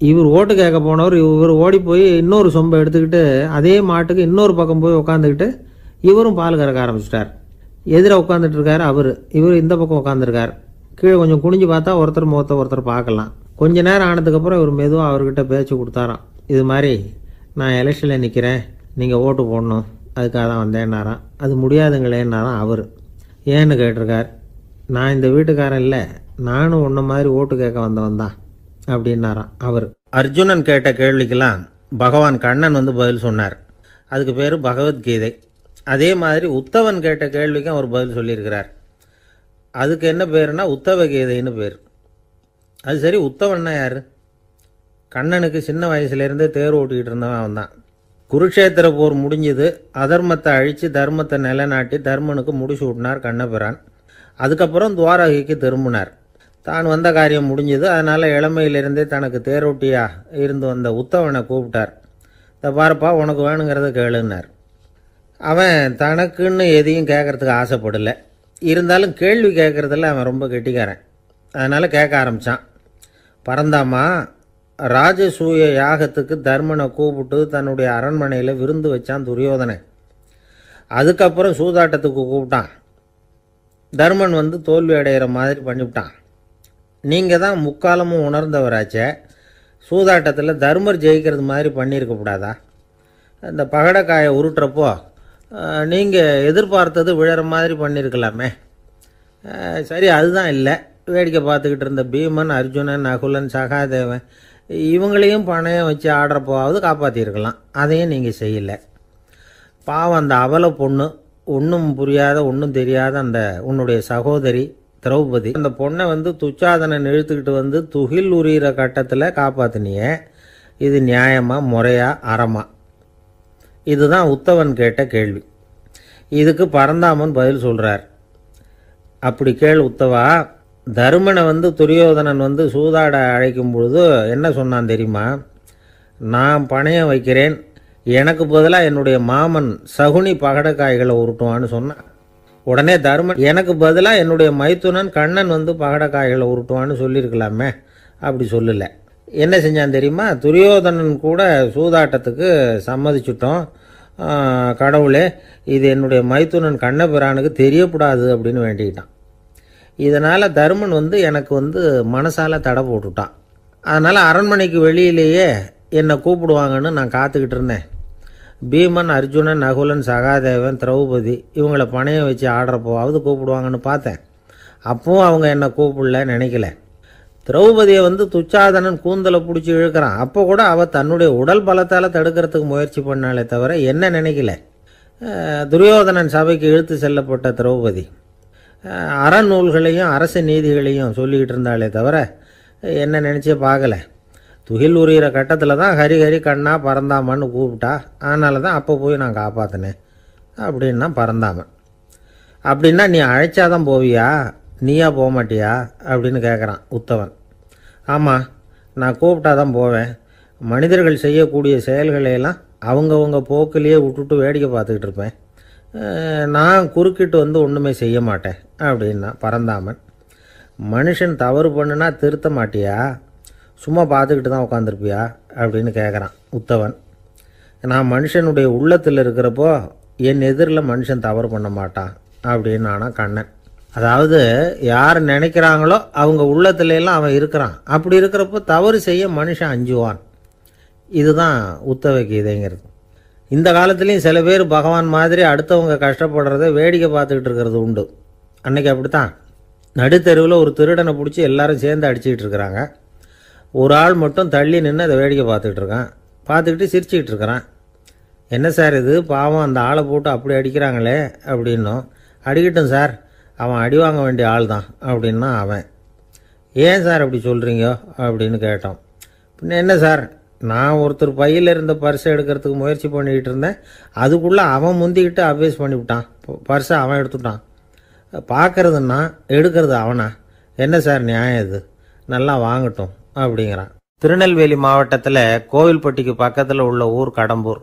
A: இவர் ஓட்டு கேட்க போனவர் இவர் ஓடி போய் இன்னொரு சொம்பை எடுத்துக்கிட்டு அதே மாட்டுக்கு இன்னொரு பக்கம் போய் உட்காந்துக்கிட்டு இவரும் பால் கறக்க ஆரம்பிச்சிட்டார். எதிராக உட்காந்துட்டு இருக்கார் அவர் இவர் இந்த பக்கம் உட்காந்துருக்கார் கீழே கொஞ்சம் குனிஞ்சு பார்த்தா ஒருத்தர் முகத்தை ஒருத்தர் பார்க்கலாம். கொஞ்ச நேரம் ஆனதுக்கப்புறம் இவர் மெதுவாக அவர்கிட்ட பேச்சு கொடுத்தாராம். இது மாதிரி நான் எலெக்ஷனில் நிற்கிறேன் நீங்கள் ஓட்டு போடணும். அதுக்காக தான் வந்தேன்னாராம் அது முடியாதுங்களேன்னாராம் அவர். ஏன்னு கேட்டிருக்கார். நான் இந்த வீட்டுக்காரன் இல்லை. நானும் உன்ன மாதிரி ஓட்டு கேட்க வந்தவன் தான். அப்படின்னாராம் அவர். அர்ஜுனன் கேட்ட கேள்விக்கெல்லாம் பகவான் கண்ணன் வந்து பதில் சொன்னார். அதுக்கு பேர் பகவத்கீதை. அதே மாதிரி உத்தவன் கேட்ட கேள்விக்கும் அவர் பதில் சொல்லியிருக்கிறார். அதுக்கு என்ன பேருனா உத்தவ கீதைன்னு பேர். அது சரி உத்தவன்னா யார்? கண்ணனுக்கு சின்ன வயசுலேருந்தே தேர் ஓட்டிக்கிட்டு இருந்தவன் அவன் தான் குருக்ஷேத்திர போர் முடிஞ்சது. அதர்மத்தை அழித்து தர்மத்தை நிலைநாட்டி தர்மனுக்கு முடிச்சு விட்டினார் கண்ணபிரான். அதுக்கப்புறம் துவாரகைக்கு திரும்பினார். தான் வந்த காரியம் முடிஞ்சது. அதனால் இளமையிலிருந்தே தனக்கு தேரோட்டியா இருந்து வந்த உத்தவனை கூப்பிட்டார். இந்த பாருப்பா உனக்கு வேணுங்கிறத கேளுன்னார். அவன் தனக்குன்னு எதையும் கேட்கறதுக்கு ஆசைப்படலை. இருந்தாலும் கேள்வி கேட்குறதுல அவன் ரொம்ப கெட்டிக்காரன். அதனால் கேட்க ஆரம்பித்தான் பறந்தாமா ராஜசூய யாகத்துக்கு தர்மனை கூப்பிட்டு தன்னுடைய அரண்மனையில் விருந்து வச்சான் துரியோதனன். அதுக்கப்புறம் சூதாட்டத்துக்கு கூப்பிட்டான். தர்மன் வந்து தோல்வி அடைகிற மாதிரி பண்ணிவிட்டான். நீங்கள் தான் முக்காலமும் உணர்ந்தவராச்சே. சூதாட்டத்தில் தர்மர் ஜெயிக்கிறது மாதிரி பண்ணியிருக்க கூடாதா? இந்த பகடக்காயை உருட்டுறப்போ நீங்கள் எதிர்பார்த்தது விழற மாதிரி பண்ணியிருக்கலாமே. சரி அதுதான் இல்லை. வேடிக்கை பார்த்துக்கிட்டு இருந்த பீமன் அர்ஜுனன் நகுலன் சகாதேவன் இவங்களையும் பணையம் வச்சு ஆடுறப்போவாவது காப்பாற்றிருக்கலாம் அதையும் நீங்கள் செய்யலை. பாவம் அந்த அவல பொண்ணு ஒன்றும் புரியாத ஒன்றும் தெரியாத அந்த உன்னுடைய சகோதரி திரௌபதி. அந்த பொண்ணை வந்து துச்சாதனன் இழுத்துக்கிட்டு வந்து துகில் உரியிற கட்டத்தில் காப்பாற்றினிய இது நியாயமாக முறையா அறமா? இதுதான் உத்தவன் கேட்ட கேள்வி. இதுக்கு பரந்தாமன் பதில் சொல்கிறார் அப்படி கேள் உத்தவா தருமனை வந்து துரியோதனன் வந்து சூதாட அழைக்கும் பொழுது என்ன சொன்னான் தெரியுமா? நான் பணையம் வைக்கிறேன். எனக்கு பதிலாக என்னுடைய மாமன் சகுனி பகடக்காய்களை உருட்டுவான்னு சொன்னான். உடனே தருமன் எனக்கு பதிலாக என்னுடைய மைத்துனன் கண்ணன் வந்து பகடக்காய்களை உருட்டுவான்னு சொல்லியிருக்கலாமே. அப்படி சொல்லலை. என்ன செஞ்சான் தெரியுமா? துரியோதனன் கூட சூதாட்டத்துக்கு சம்மதிச்சிட்டோம். கடவுளே இது என்னுடைய மைத்துனன் கண்ணபிரானுக்கு தெரியக்கூடாது அப்படின்னு வேண்டிக்கிட்டான். இதனால் தருமன் வந்து எனக்கு வந்து மனசால் தடை போட்டுட்டான். அதனால் அரண்மனைக்கு வெளியிலேயே என்னை கூப்பிடுவாங்கன்னு நான் காத்துக்கிட்டு இருந்தேன். பீமன் அர்ஜுனன் நகுலன் சகாதேவன் திரௌபதி இவங்களை பணையம் வச்சு ஆடுறப்போவாவது கூப்பிடுவாங்கன்னு பார்த்தேன். அப்பவும் அவங்க என்னை கூப்பிடல நினைக்கல. திரௌபதியை வந்து துச்சாதனன் கூந்தலை பிடிச்சி இழுக்கிறான். அப்போ கூட அவள் தன்னுடைய உடல் பலத்தால் தடுக்கிறதுக்கு முயற்சி பண்ணாலே தவிர என்ன நினைக்கல. துரியோதனன் சபைக்கு இழுத்து செல்லப்பட்ட திரௌபதி. அறநூல்களையும் அரச நீதிகளையும் சொல்லிக்கிட்டு இருந்தாலே தவிர என்ன நினச்சே பார்க்கல. துகில் உரியிற கட்டத்தில் தான் ஹரி ஹரி கண்ணா பறந்தாமன்னு கூப்பிட்டா அதனால தான் அப்போ போய் நான் காப்பாற்றினேன் அப்படின்னா பறந்தாமன் அப்படின்னா நீ அழைச்சாதான் போவியா? நீயா போக மாட்டியா அப்படின்னு கேட்குறான் உத்தவன். ஆமாம் நான் கூப்பிட்டா தான் போவேன். மனிதர்கள் செய்யக்கூடிய செயல்களையெல்லாம் அவங்கவுங்க போக்கிலேயே விட்டுட்டு வேடிக்கை பார்த்துக்கிட்டு இருப்பேன். நான் குறுக்கிட்டு வந்து ஒன்றுமே செய்ய மாட்டேன் அப்படின்னா பரந்தாமன். மனுஷன் தவறு பண்ணுனா திருத்த மாட்டியா? சும்மா பார்த்துக்கிட்டு தான் உட்காந்துருப்பியா அப்படின்னு கேட்குறான் உத்தவன். நான் மனுஷனுடைய உள்ளத்தில் இருக்கிறப்போ என் எதிரில் மனுஷன் தவறு பண்ண மாட்டான் அப்படின்னு ஆனால் கண்ணன். அதாவது யார் நினைக்கிறாங்களோ அவங்க உள்ளத்துல எல்லாம் அவன் இருக்கிறான். அப்படி இருக்கிறப்போ தவறு செய்ய மனுஷன் அஞ்சுவான். இதுதான் உத்தவ கீதைங்கிறது. இந்த காலத்துலேயும் சில பேர் பகவான் மாதிரி அடுத்தவங்க கஷ்டப்படுறத வேடிக்கை பார்த்துக்கிட்டு இருக்கிறது உண்டு. அன்னைக்கு அப்படித்தான். நடுத்தெருவில் ஒரு திருடனை பிடிச்சி எல்லாரும் சேர்ந்து அடிச்சுக்கிட்டு இருக்கிறாங்க. ஒரு ஆள் மட்டும் தள்ளி நின்று அதை வேடிக்கை பார்த்துக்கிட்டு இருக்கான். பார்த்துக்கிட்டு சிரிச்சுக்கிட்டு இருக்கிறான். என்ன சார் இது? பாவம் அந்த ஆளை போட்டு அப்படி அடிக்கிறாங்களே அப்படின்னும். அடிக்கட்டும் சார் அவன் அடி வாங்க வேண்டிய ஆள் தான் அப்படின்னா அவன். ஏன் சார் அப்படி சொல்கிறீங்க அப்படின்னு கேட்டோம். பின்ன என்ன சார்? நான் ஒருத்தர் பையில் இருந்த பர்ஸை எடுக்கிறதுக்கு முயற்சி பண்ணிக்கிட்டு இருந்தேன். அதுக்குள்ளே அவன் முந்திக்கிட்டு அப்வேஸ் பண்ணிவிட்டான். பர்ஸை அவன் எடுத்துட்டான். பார்க்கறதுன்னா எடுக்கிறது அவனா? என்ன சார் நியாயம் இது? நல்லா வாங்கட்டும் அப்படிங்கிறான். திருநெல்வேலி மாவட்டத்தில் கோவில்பட்டிக்கு பக்கத்தில் உள்ள ஊர் கடம்பூர்.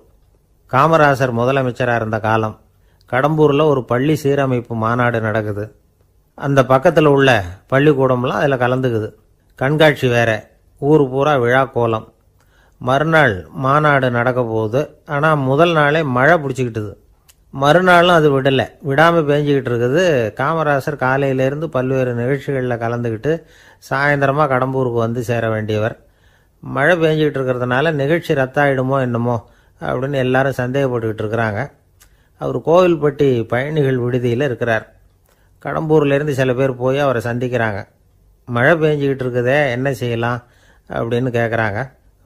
A: காமராசர் முதலமைச்சராக இருந்த காலம். கடம்பூரில் ஒரு பள்ளி சீரமைப்பு மாநாடு நடக்குது. அந்த பக்கத்தில் உள்ள பள்ளிக்கூடம்லாம் அதில் கலந்துக்குது. கண்காட்சி வேற. ஊர் பூரா விழா கோலம். மறுநாள் மாநாடு நடக்க போகுது ஆனால் முதல் நாளே மழை பிடிச்சிக்கிட்டுது. மறுநாளும் அது விடலை. விடாமல் பேஞ்சிக்கிட்டு இருக்குது. காமராசர் காலையிலேருந்து பல்வேறு நிகழ்ச்சிகளில் கலந்துக்கிட்டு சாயந்தரமாக கடம்பூருக்கு வந்து சேர வேண்டியவர். மழை பேஞ்சிக்கிட்டு இருக்கிறதுனால நிகழ்ச்சி ரத்தாயிடுமோ என்னமோ அப்படின்னு எல்லாரும் சந்தேகப்பட்டுக்கிட்டு இருக்கிறாங்க. அவர் கோவில்பட்டி பயணிகள் விடுதியில் இருக்கிறார். கடம்பூர்லேருந்து சில பேர் போய் அவரை சந்திக்கிறாங்க. மழை பெஞ்சிக்கிட்டு இருக்குதே என்ன செய்யலாம் அப்படின்னு கேட்குறாங்க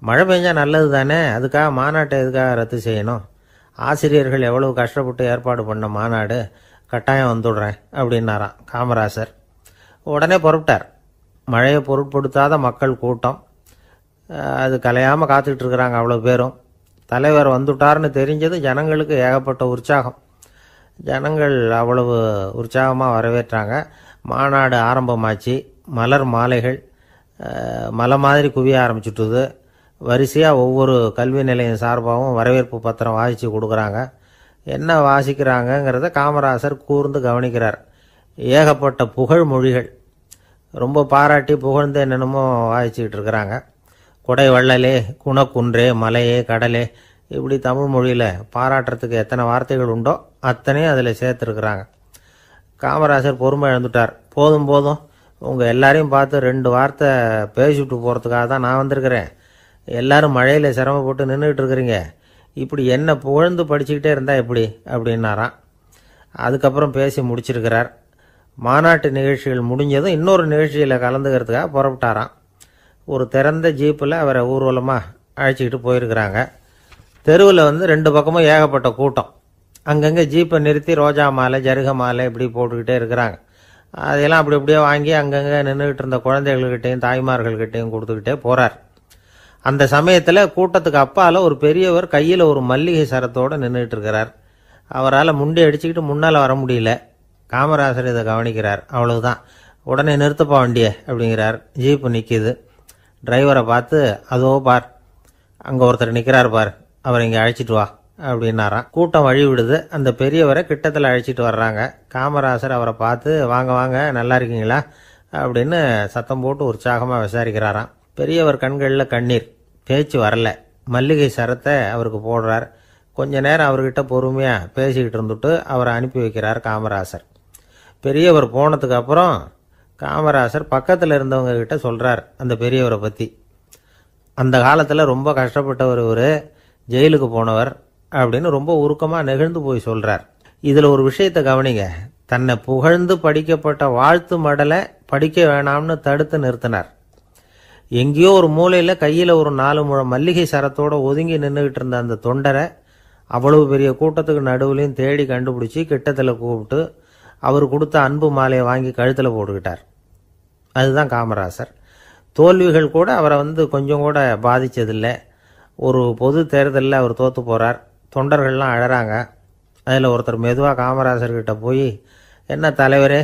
A: மழை பெஞ்சால் நல்லது தானே? அதுக்காக மாநாட்டை எதுக்காக ரத்து செய்யணும்? ஆசிரியர்கள் எவ்வளவு கஷ்டப்பட்டு ஏற்பாடு பண்ண மாநாடு? கட்டாயம் வந்துடுறேன் அப்படின்னாராம் காமராசர். உடனே புறப்பட்டார். மழையை பொருட்படுத்தாத மக்கள் கூட்டம். அது கலையாமல் காத்துக்கிட்டு இருக்கிறாங்க அவ்வளோ பேரும். தலைவர் வந்துட்டார்னு தெரிஞ்சது ஜனங்களுக்கு ஏகப்பட்ட உற்சாகம். ஜனங்கள் அவ்வளவு உற்சாகமாக வரவேற்றாங்க. மாநாடு ஆரம்பமாச்சு. மலர் மாலைகள் மலை மாதிரி குவிய ஆரம்பிச்சுட்டுது. வரிசையாக ஒவ்வொரு கல்வி நிலையம் சார்பாகவும் வரவேற்பு பத்திரம் வாசித்து கொடுக்குறாங்க. என்ன வாசிக்கிறாங்கங்கிறத காமராசர் கூர்ந்து கவனிக்கிறார். ஏகப்பட்ட புகழ் மொழிகள் ரொம்ப பாராட்டி புகழ்ந்து என்னென்னமோ வாசிச்சுக்கிட்டு இருக்கிறாங்க. கொடை வள்ளலே குணக்குன்றே மலையே கடலே. இப்படி தமிழ் மொழியில் பாராட்டுறதுக்கு எத்தனை வார்த்தைகள் உண்டோ அத்தனையும் அதில் சேர்த்துருக்குறாங்க. காமராசர் பொறுமை இழந்துட்டார். போதும் போதும். உங்கள் எல்லாரையும் பார்த்து ரெண்டு வார்த்தை பேசிவிட்டு போகிறதுக்காக தான் நான் வந்திருக்கிறேன். எல்லாரும் மழையில் சிரமப்பட்டு நின்றுக்கிட்டு இருக்கிறீங்க. இப்படி என்ன புகழ்ந்து படிச்சுக்கிட்டே இருந்தால் எப்படி? அப்படின்னாராம். அதுக்கப்புறம் பேசி முடிச்சிருக்கிறார். மாநாட்டு நிகழ்ச்சிகள் முடிஞ்சதும் இன்னொரு நிகழ்ச்சியில் கலந்துக்கிறதுக்காக புறப்பட்டாராம். ஒரு திறந்த ஜீப்பில் அவரை ஊர்வலமாக அழைச்சிக்கிட்டு போயிருக்கிறாங்க. தெருவில் வந்து ரெண்டு பக்கமும் ஏகப்பட்ட கூட்டம். அங்கங்கே ஜீப்பை நிறுத்தி ரோஜா மாலை ஜருக மாலை இப்படி போட்டுக்கிட்டே இருக்கிறாங்க. அதையெல்லாம் அப்படி அப்படியே வாங்கி அங்கங்கே நின்றுக்கிட்டு இருந்த குழந்தைகள்கிட்டையும் தாய்மார்கள்கிட்டையும் கொடுத்துக்கிட்டே போகிறார் அந்த சமயத்தில் கூட்டத்துக்கு அப்பால் ஒரு பெரியவர் கையில் ஒரு மல்லிகை சரத்தோடு நின்றுட்டு இருக்கிறார் அவரால் முண்டி அடிச்சுக்கிட்டு முன்னால் வர முடியல. காமராசர் இதை கவனிக்கிறார். அவ்வளவுதான். உடனே நிறுத்தப்பா வண்டிய அப்படிங்கிறார். ஜீப்பு நிற்கிது டிரைவரை பார்த்து அதோ பார் அங்கே ஒருத்தர் நிற்கிறார் பார் அவரை இங்கே அழைச்சிட்டு வா அப்படின்னாராம். கூட்டம் வழி விடுது அந்த பெரியவரை கிட்டத்தில் அழைச்சிட்டு வர்றாங்க. காமராசர் அவரை பார்த்து வாங்க வாங்க நல்லா இருக்கீங்களா? அப்படின்னு சத்தம் போட்டு உற்சாகமாக விசாரிக்கிறாராம். பெரியவர் கண்களில் கண்ணீர். பேச்சு வரல. மல்லிகை சரத்தை அவருக்கு போடுறார். கொஞ்ச நேரம் அவர்கிட்ட பொறுமையாக பேசிக்கிட்டு இருந்துட்டு அவரை அனுப்பி வைக்கிறார் காமராசர். பெரியவர் போனதுக்கு அப்புறம் காமராசர் பக்கத்தில் இருந்தவங்க கிட்ட சொல்கிறார் அந்த பெரியவரை பற்றி அந்த காலத்தில் ரொம்ப கஷ்டப்பட்டவர் இவர். ஜெயிலுக்கு போனவர் அப்படின்னு ரொம்ப உருக்கமாக நெகிழ்ந்து போய் சொல்கிறார் இதில் ஒரு விஷயத்தை கவனிங்க. தன்னை புகழ்ந்து படிக்கப்பட்ட வாழ்த்து மடலை படிக்க வேணாம்னு தடுத்து நிறுத்தினார். எங்கேயோ ஒரு மூலையில் கையில் ஒரு நாலு முழம் மல்லிகை சரத்தோடு ஒதுங்கி நின்றுக்கிட்டு இருந்த அந்த தொண்டரை அவ்வளவு பெரிய கூட்டத்துக்கு நடுவுலையும் தேடி கண்டுபிடிச்சி கிட்டத்தில் கூப்பிட்டு அவர் கொடுத்த அன்பு மாலையை வாங்கி கழுத்தில் போட்டுக்கிட்டார். அதுதான் காமராசர். தோல்விகள் கூட அவரை வந்து கொஞ்சம் கூட பாதித்ததில்லை ஒரு பொது தேர்தலில் அவர் தோற்று போகிறார் தொண்டர்கள்லாம் அழகிறாங்க அதில் ஒருத்தர் மெதுவாக காமராசர்கிட்ட போய் என்ன தலைவரே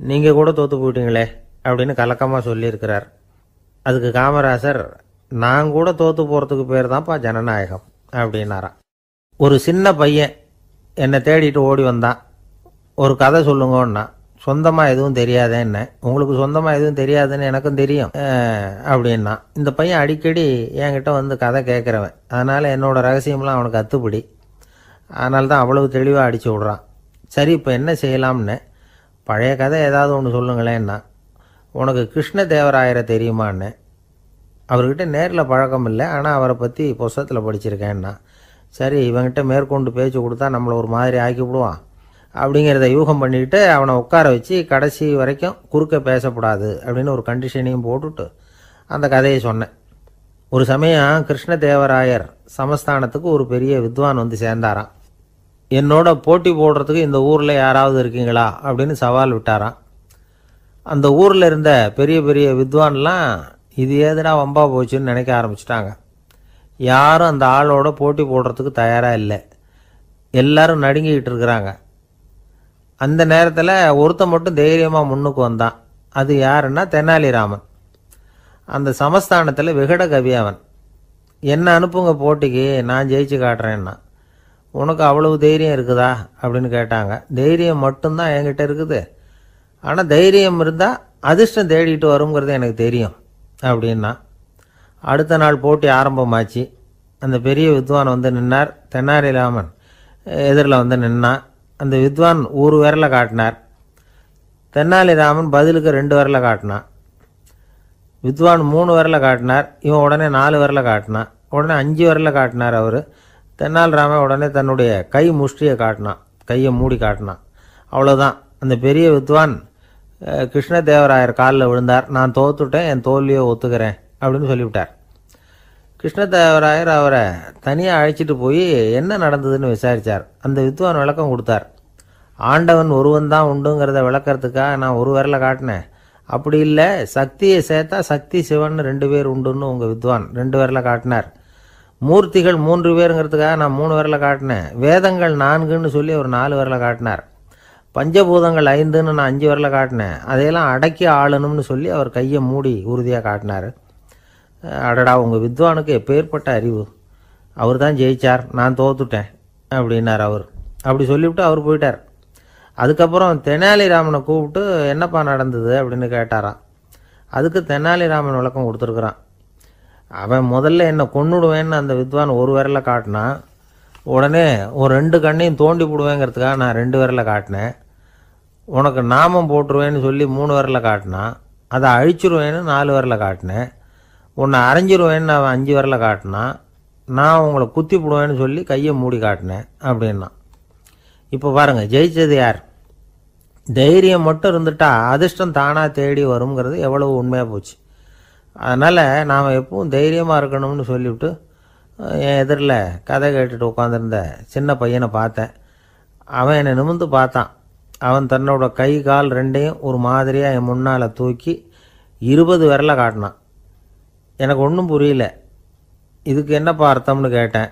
A: நீங்கள் கூட தோற்று போயிட்டீங்களே அப்படின்னு கலக்கமாக சொல்லியிருக்கிறார். அதுக்கு காமராசர் நான் கூட தோற்று போகிறதுக்கு பேர் தான்ப்பா ஜனநாயகம் அப்படின்னாராம். ஒரு சின்ன பையன் என்னை தேடிட்டு ஓடி வந்தான். ஒரு கதை சொல்லுங்கன்னா சொந்தமாக எதுவும் தெரியாதேன்னு உங்களுக்கு சொந்தமாக எதுவும் தெரியாதுன்னு எனக்கும் தெரியும் அப்படின்னா இந்த பையன் அடிக்கடி என்கிட்ட வந்து கதை கேட்குறவன் அதனால் என்னோடய ரகசியம்லாம் அவனுக்கு அத்துப்படி. அதனால தான் அவ்வளவு தெளிவாக அடிச்சு விட்றான். சரி இப்போ என்ன செய்யலாம்னு? பழைய கதை ஏதாவது ஒன்று சொல்லுங்களேன்னா உனக்கு கிருஷ்ணதேவராயரை தெரியுமான்னு? அவர்கிட்ட நேரில் பழக்கம் இல்லை ஆனால் அவரை பற்றி புஸ்தகத்தில் படிச்சிருக்கேன்னா. சரி இவன்கிட்ட மேற்கொண்டு பேச்சு கொடுத்தா நம்மளை ஒரு மாதிரி ஆக்கி விடுவான் அப்படிங்கிறத யூகம் பண்ணிக்கிட்டு அவனை உட்கார வச்சு கடைசி வரைக்கும் குறுக்க பேசக்கூடாது அப்படின்னு ஒரு கண்டிஷனையும் போட்டுட்டு அந்த கதையை சொன்னேன். ஒரு சமயம் கிருஷ்ணதேவராயர் சமஸ்தானத்துக்கு ஒரு பெரிய வித்வான் வந்து சேர்ந்தாராம். என்னோட போட்டி போடுறதுக்கு இந்த ஊரில் யாராவது இருக்கீங்களா அப்படின்னு சவால் விட்டாராம். அந்த ஊரில் இருந்த பெரிய பெரிய வித்வான்லாம் இது ஏதுடா வம்பா போச்சுன்னு நினைக்க ஆரம்பிச்சிட்டாங்க. யாரும் அந்த ஆளோட போட்டி போடுறதுக்கு தயாராக இல்லை. எல்லாரும் நடுங்கிக்கிட்டு இருக்கிறாங்க. அந்த நேரத்தில் ஒருத்தன் மட்டும் தைரியமாக முன்னுக்கு வந்தான். அது யாருன்னா தெனாலிராமன் அந்த சமஸ்தானத்தில் விகட கவி அவன். என்ன அனுப்புங்க போட்டிக்கு நான் ஜெயிச்சு காட்டுறேன்னா. உனக்கு அவ்வளவு தைரியம் இருக்குதா? அப்படின்னு கேட்டாங்க. தைரியம் மட்டும்தான் என்கிட்ட இருக்குது. ஆனால் தைரியம் இருந்தால் அதிர்ஷ்டம் தேடிட்டு வருங்கிறது எனக்கு தெரியும். அப்படின்னா அடுத்த நாள் போட்டி ஆரம்பமாச்சு. அந்த பெரிய வித்வான் வந்து நின்னார். தென்னாலிராமன் எதிரில் வந்து நின்னான் அந்த வித்வான் ஒரு விரலை காட்டினார். தென்னாலிராமன் பதிலுக்கு ரெண்டு விரலை காட்டினான் வித்வான் மூணு விரலை காட்டினார். இவன் உடனே நாலு விரலை காட்டினான் உடனே அஞ்சு விரலை காட்டினார் அவர். தென்னாலிராமன் உடனே தன்னுடைய கை முஷ்டியை காட்டினான் கையை மூடி காட்டினான் அவ்வளோதான் அந்த பெரிய வித்வான் கிருஷ்ணதேவராயர் காலில் விழுந்தார். நான் தோத்துட்டேன் என் தோல்வியை ஒத்துக்கிறேன் அப்படின்னு சொல்லிவிட்டார். கிருஷ்ணதேவராயர் அவரை தனியாக அழைச்சிட்டு போய் என்ன நடந்ததுன்னு விசாரித்தார் அந்த வித்வான் விளக்கம் கொடுத்தார். ஆண்டவன் ஒருவன் தான் உண்டுங்கிறத விளக்கிறதுக்காக நான் ஒரு விரலை காட்டினேன். அப்படி இல்லை சக்தியை சேர்த்தா சக்தி சிவன் ரெண்டு பேர் உண்டுன்னு உங்கள் வித்வான் ரெண்டு விரலை காட்டினார். மூர்த்திகள் மூன்று பேருங்கிறதுக்காக நான் மூணு விரலை காட்டினேன். வேதங்கள் நான்குன்னு சொல்லி ஒரு நாலு விரலை காட்டினார். பஞ்சபூதங்கள் ஐந்துன்னு நான் அஞ்சு வரல காட்டினேன். அதையெல்லாம் அடக்கி ஆளணும்னு சொல்லி அவர் கையை மூடி உறுதியாக காட்டினார். அடடா உங்கள் வித்வானுக்கு எப்பேற்பட்ட அறிவு. அவர் தான் ஜெயிச்சார். நான் தோத்துட்டேன் அப்படின்னார் அவர். அப்படி சொல்லிவிட்டு அவர் போயிட்டார். அதுக்கப்புறம் தெனாலிராமனை கூப்பிட்டு என்னப்பா நடந்தது அப்படின்னு கேட்டாராம். அதுக்கு தெனாலிராமன் விளக்கம் கொடுத்துருக்குறான். அவன் முதல்ல என்னை கொன்னுடுவேன்னு அந்த வித்வான் ஒரு விரலை காட்டினான். உடனே ஒரு ரெண்டு கண்ணையும் தோண்டி போடுவேங்கிறதுக்காக நான் ரெண்டு விரலை காட்டினேன். உனக்கு நாமம் போட்டுருவேன்னு சொல்லி மூணு விரலை காட்டினான் அதை அழிச்சிருவேன்னு நாலு விரலை காட்டினேன். உன்னை அரைஞ்சிருவேன்னு அவன் அஞ்சு விரல காட்டினான் நான் உங்களை குத்தி போடுவேன்னு சொல்லி கையை மூடி காட்டினேன் அப்படின்னா. இப்போ பாருங்கள் ஜெயிச்சது யார்? தைரியம் மட்டும் இருந்துட்டா அதிர்ஷ்டம் தானாக தேடி வருங்கிறது எவ்வளவு உண்மையாக போச்சு. அதனால் நாம் எப்பவும் தைரியமாக இருக்கணும்னு சொல்லிவிட்டு என் எதிரில் கதை கேட்டுட்டு உட்காந்துருந்த சின்ன பையனை பார்த்தேன். அவன் என்னை நிமிர்ந்து பார்த்தான். அவன் தன்னோட கை கால் ரெண்டையும் ஒரு மாதிரியாக என் முன்னால் தூக்கி இருபது விரலை காட்டினான். எனக்கு ஒன்றும் புரியல. இதுக்கு என்னப்பா அர்த்தம்னு கேட்டேன்.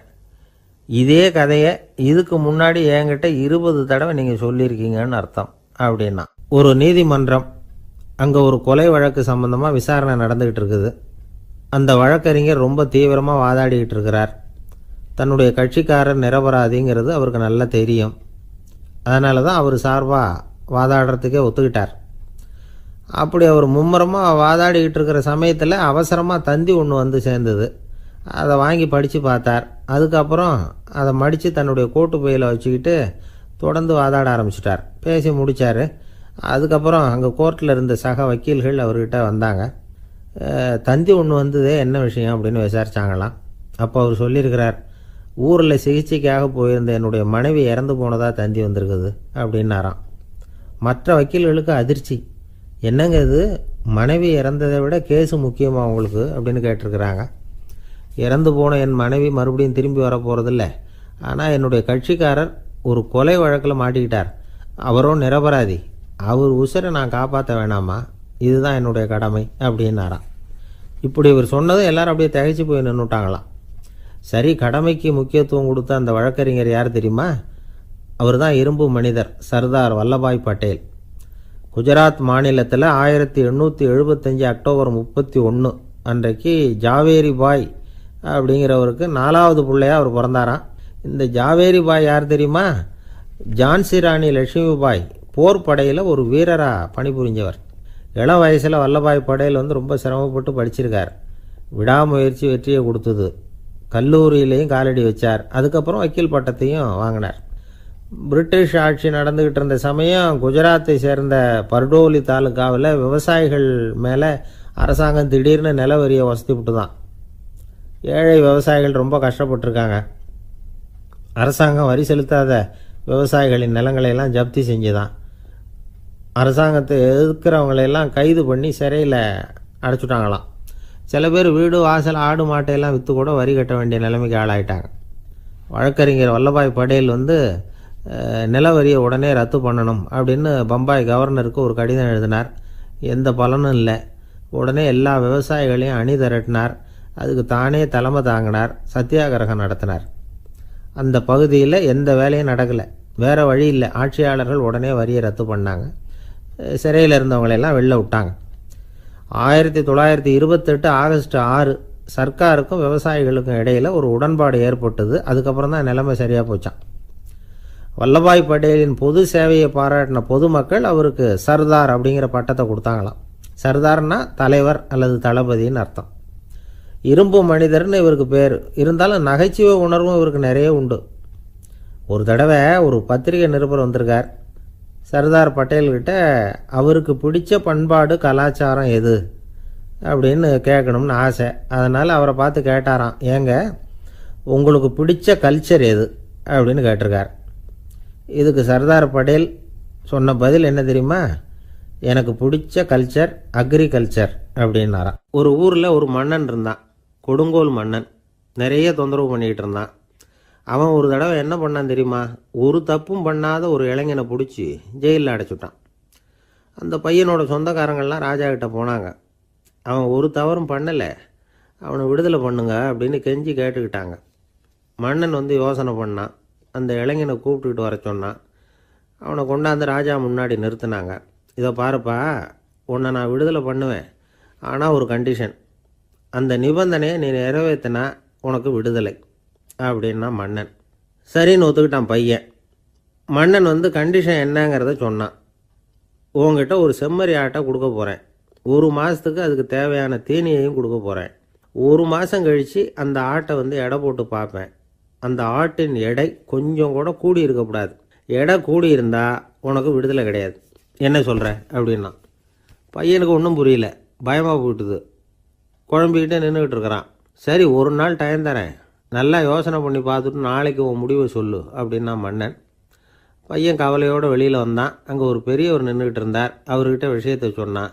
A: இதே கதையை இதுக்கு முன்னாடி என்கிட்ட இருபது தடவை நீங்கள் சொல்லியிருக்கீங்கன்னு அர்த்தம் அப்படின்னா. ஒரு நீதிமன்றம் அங்கே ஒரு கொலை வழக்கு சம்பந்தமாக விசாரணை நடந்துக்கிட்டு இருக்குது. அந்த வழக்கறிஞர் ரொம்ப தீவிரமாக வாதாடிக்கிட்டு இருக்கிறார். தன்னுடைய கட்சிக்காரர் நிரபராதிங்கிறது அவருக்கு நல்லா தெரியும். அதனால தான் அவர் சார்பாக வாதாடுறதுக்கே ஒத்துக்கிட்டார். அப்படி அவர் மும்முரமாக வாதாடிக்கிட்டு இருக்கிற சமயத்தில் அவசரமாக தந்தி ஒன்று வந்து சேர்ந்தது. அதை வாங்கி படித்து பார்த்தார். அதுக்கப்புறம் அதை மடித்து தன்னுடைய கோட்டு பையில் வச்சுக்கிட்டு தொடர்ந்து வாதாட ஆரம்பிச்சிட்டார். பேசி முடித்தார் அதுக்கப்புறம் அங்கே கோர்ட்டில் இருந்த சக வக்கீல்கள் அவர்கிட்ட வந்தாங்க. தந்தி ஒன்று வந்ததே என்ன விஷயம் அப்படின்னு விசாரித்தாங்களாம் அப்போ அவர் சொல்லியிருக்கிறார் ஊரில் சிகிச்சைக்காக போயிருந்த என்னுடைய மனைவி இறந்து போனதாக தந்தி வந்திருக்குது அப்படின்னாராம். மற்ற வக்கீல்களுக்கு அதிர்ச்சி. என்னங்க இது? மனைவி இறந்ததை விட கேஸு முக்கியமாக உங்களுக்கு? அப்படின்னு கேட்டிருக்கிறாங்க. இறந்து போன என் மனைவி மறுபடியும் திரும்பி வர போகிறதில்ல ஆனால் என்னுடைய கட்சிக்காரர் ஒரு கொலை வழக்கில் மாட்டிக்கிட்டார். அவரும் நிரபராதி. அவர் உசுரை நான் காப்பாற்ற வேணாமா? இதுதான் என்னுடைய கடமை அப்படின்னாராம். இப்படி இவர் சொன்னதும் எல்லாரும் அப்படியே திகைச்சு போய் நின்றுட்டாங்களாம் சரி கடமைக்கு முக்கியத்துவம் கொடுத்த அந்த வழக்கறிஞர் யார் தெரியுமா? அவர் தான் இரும்பு மனிதர் சர்தார் வல்லபாய் பட்டேல். குஜராத் மாநிலத்தில் ஆயிரத்தி எண்ணூற்றி எழுபத்தஞ்சி அக்டோபர் முப்பத்தி ஒன்று அன்றைக்கு ஜாவேரி பாய் அப்படிங்கிறவருக்கு நாலாவது பிள்ளையா அவர் பிறந்தாராம். இந்த ஜாவேரி பாய் யார் தெரியுமா? ஜான்சி ராணி லட்சுமி பாய் போர் படையில் ஒரு வீரராக பணிபுரிஞ்சவர். இளம் வயசில் வல்லபாய் படேல் வந்து ரொம்ப சிரமப்பட்டு படிச்சிருக்கார். விடாமுயற்சி வெற்றியை கொடுத்தது. கல்லூரியிலையும் காலடி வச்சார். அதுக்கப்புறம் வக்கீல் பட்டத்தையும் வாங்கினார். பிரிட்டிஷ் ஆட்சி நடந்துக்கிட்டு இருந்த சமயம் குஜராத்தை சேர்ந்த பர்டோலி தாலுக்காவில் விவசாயிகள் மேலே அரசாங்கம் திடீர்னு நில வரியை வசதி விட்டு தான் ஏழை விவசாயிகள் ரொம்ப கஷ்டப்பட்டிருக்காங்க. அரசாங்கம் வரி செலுத்தாத விவசாயிகளின் நிலங்களையெல்லாம் ஜப்தி ஜப்தி செஞ்சுதான். அரசாங்கத்தை எதிர்க்கிறவங்களையெல்லாம் கைது பண்ணி சிறையில் அடைச்சிட்டாங்களாம். சில பேர் வீடு வாசல் ஆடு மாட்டையெல்லாம் விற்று கூட வரி கட்ட வேண்டிய நிலைமைக்கு ஆளாயிட்டாங்க. வழக்கறிஞர் வல்லபாய் படேல் வந்து நில வரியை உடனே ரத்து பண்ணணும் அப்படின்னு பம்பாய் கவர்னருக்கு ஒரு கடிதம் எழுதினார். எந்த பலனும் இல்லை. உடனே எல்லா விவசாயிகளையும் அணி திரட்டினார். அதுக்கு தானே தலைமை தாங்கினார். சத்தியாகிரகம் நடத்தினார். அந்த பகுதியில் எந்த வேலையும் நடக்கலை. வேறு வழி இல்லை. ஆட்சியாளர்கள் உடனே வரியை ரத்து பண்ணாங்க. சிறையில் இருந்தவங்களெல்லாம் வெளில விட்டாங்க. ஆயிரத்தி தொள்ளாயிரத்தி இருபத்தெட்டு ஆகஸ்ட் ஆறு சர்க்காருக்கும் விவசாயிகளுக்கும் இடையில் ஒரு உடன்பாடு ஏற்பட்டது. அதுக்கப்புறம் தான் நிலைமை சரியாக போச்சான் வல்லபாய் பட்டேலின் பொது சேவையை பாராட்டின பொதுமக்கள் அவருக்கு சர்தார் அப்படிங்கிற பட்டத்தை கொடுத்தாங்களாம். சர்தார்னா தலைவர் அல்லது தளபதின்னு அர்த்தம். இரும்பு மனிதர்னு இவருக்கு பேர். இருந்தாலும் நகைச்சுவை உணர்வும் இவருக்கு நிறைய உண்டு. ஒரு தடவை ஒரு பத்திரிகை நிருபர் வந்திருக்கார். சர்தார் பட்டேல்கிட்ட அவருக்கு பிடிச்ச பண்பாடு கலாச்சாரம் எது? அப்படின்னு கேட்கணும்னு ஆசை. அதனால் அவரை பார்த்து கேட்டாராம். ஏங்க உங்களுக்கு பிடிச்ச கல்ச்சர் எது? அப்படின்னு கேட்டிருக்கார். இதுக்கு சர்தார் பட்டேல் சொன்ன பதில் என்ன தெரியுமா? எனக்கு பிடிச்ச கல்ச்சர் அக்ரிகல்ச்சர் அப்படின்னாராம். ஒரு ஊரில் ஒரு மன்னன் இருந்தான். கொடுங்கோல் மன்னன். நிறைய தொந்தரவு பண்ணிக்கிட்டு இருந்தான். அவன் ஒரு தடவை என்ன பண்ணான் தெரியுமா? ஒரு தப்பும் பண்ணாத ஒரு இளைஞனை பிடிச்சி ஜெயிலில் அடைச்சிட்டான். அந்த பையனோட சொந்தக்காரங்கள்லாம் ராஜா கிட்ட போனாங்க. அவன் ஒரு தவறும் பண்ணலை. அவனை விடுதலை பண்ணுங்க அப்படின்னு கெஞ்சி கேட்டுக்கிட்டாங்க. மன்னன் வந்து யோசனை பண்ணான். அந்த இளைஞனை கூப்பிட்டுக்கிட்டு வர சொன்னான். அவனை கொண்டாந்து ராஜா முன்னாடி நிறுத்தினாங்க. இதை பாருப்பா உன்னை நான் விடுதலை பண்ணுவேன். ஆனால் ஒரு கண்டிஷன் அந்த நிபந்தனையை நீ நிறைவேற்றினா உனக்கு விடுதலை. அப்படின்னா மன்னன். சரின்னு ஒத்துக்கிட்டான் பையன். மன்னன் வந்து கண்டிஷன் என்னங்கிறத சொன்னான். உங்ககிட்ட ஒரு செம்மறி ஆட்டை கொடுக்க போகிறேன் ஒரு மாதத்துக்கு அதுக்கு தேவையான தீனியையும் கொடுக்க போகிறேன் ஒரு மாதம் கழித்து அந்த ஆட்டை வந்து எடை போட்டு பார்ப்பேன். அந்த ஆட்டின் எடை கொஞ்சம் கூட கூடி இருக்கக்கூடாது எடை கூடி இருந்தால் உனக்கு விடுதலை கிடையாது. என்ன சொல்கிற அப்படின்னா பையனுக்கு ஒன்றும் புரியல. பயமாக போயிட்டுது. குழம்பிக்கிட்டே நின்றுக்கிட்டு இருக்கிறான். சரி ஒரு நாள் டைம் தரேன். நல்லா யோசனை பண்ணி பார்த்துட்டு நாளைக்கு உன் முடிவை சொல்லு அப்படின்னா மன்னன் பையன் கவலையோடு வெளியில் வந்தான். அங்கே ஒரு பெரியவர் நின்றுக்கிட்டு இருந்தார். அவர்கிட்ட விஷயத்தை சொன்னான்.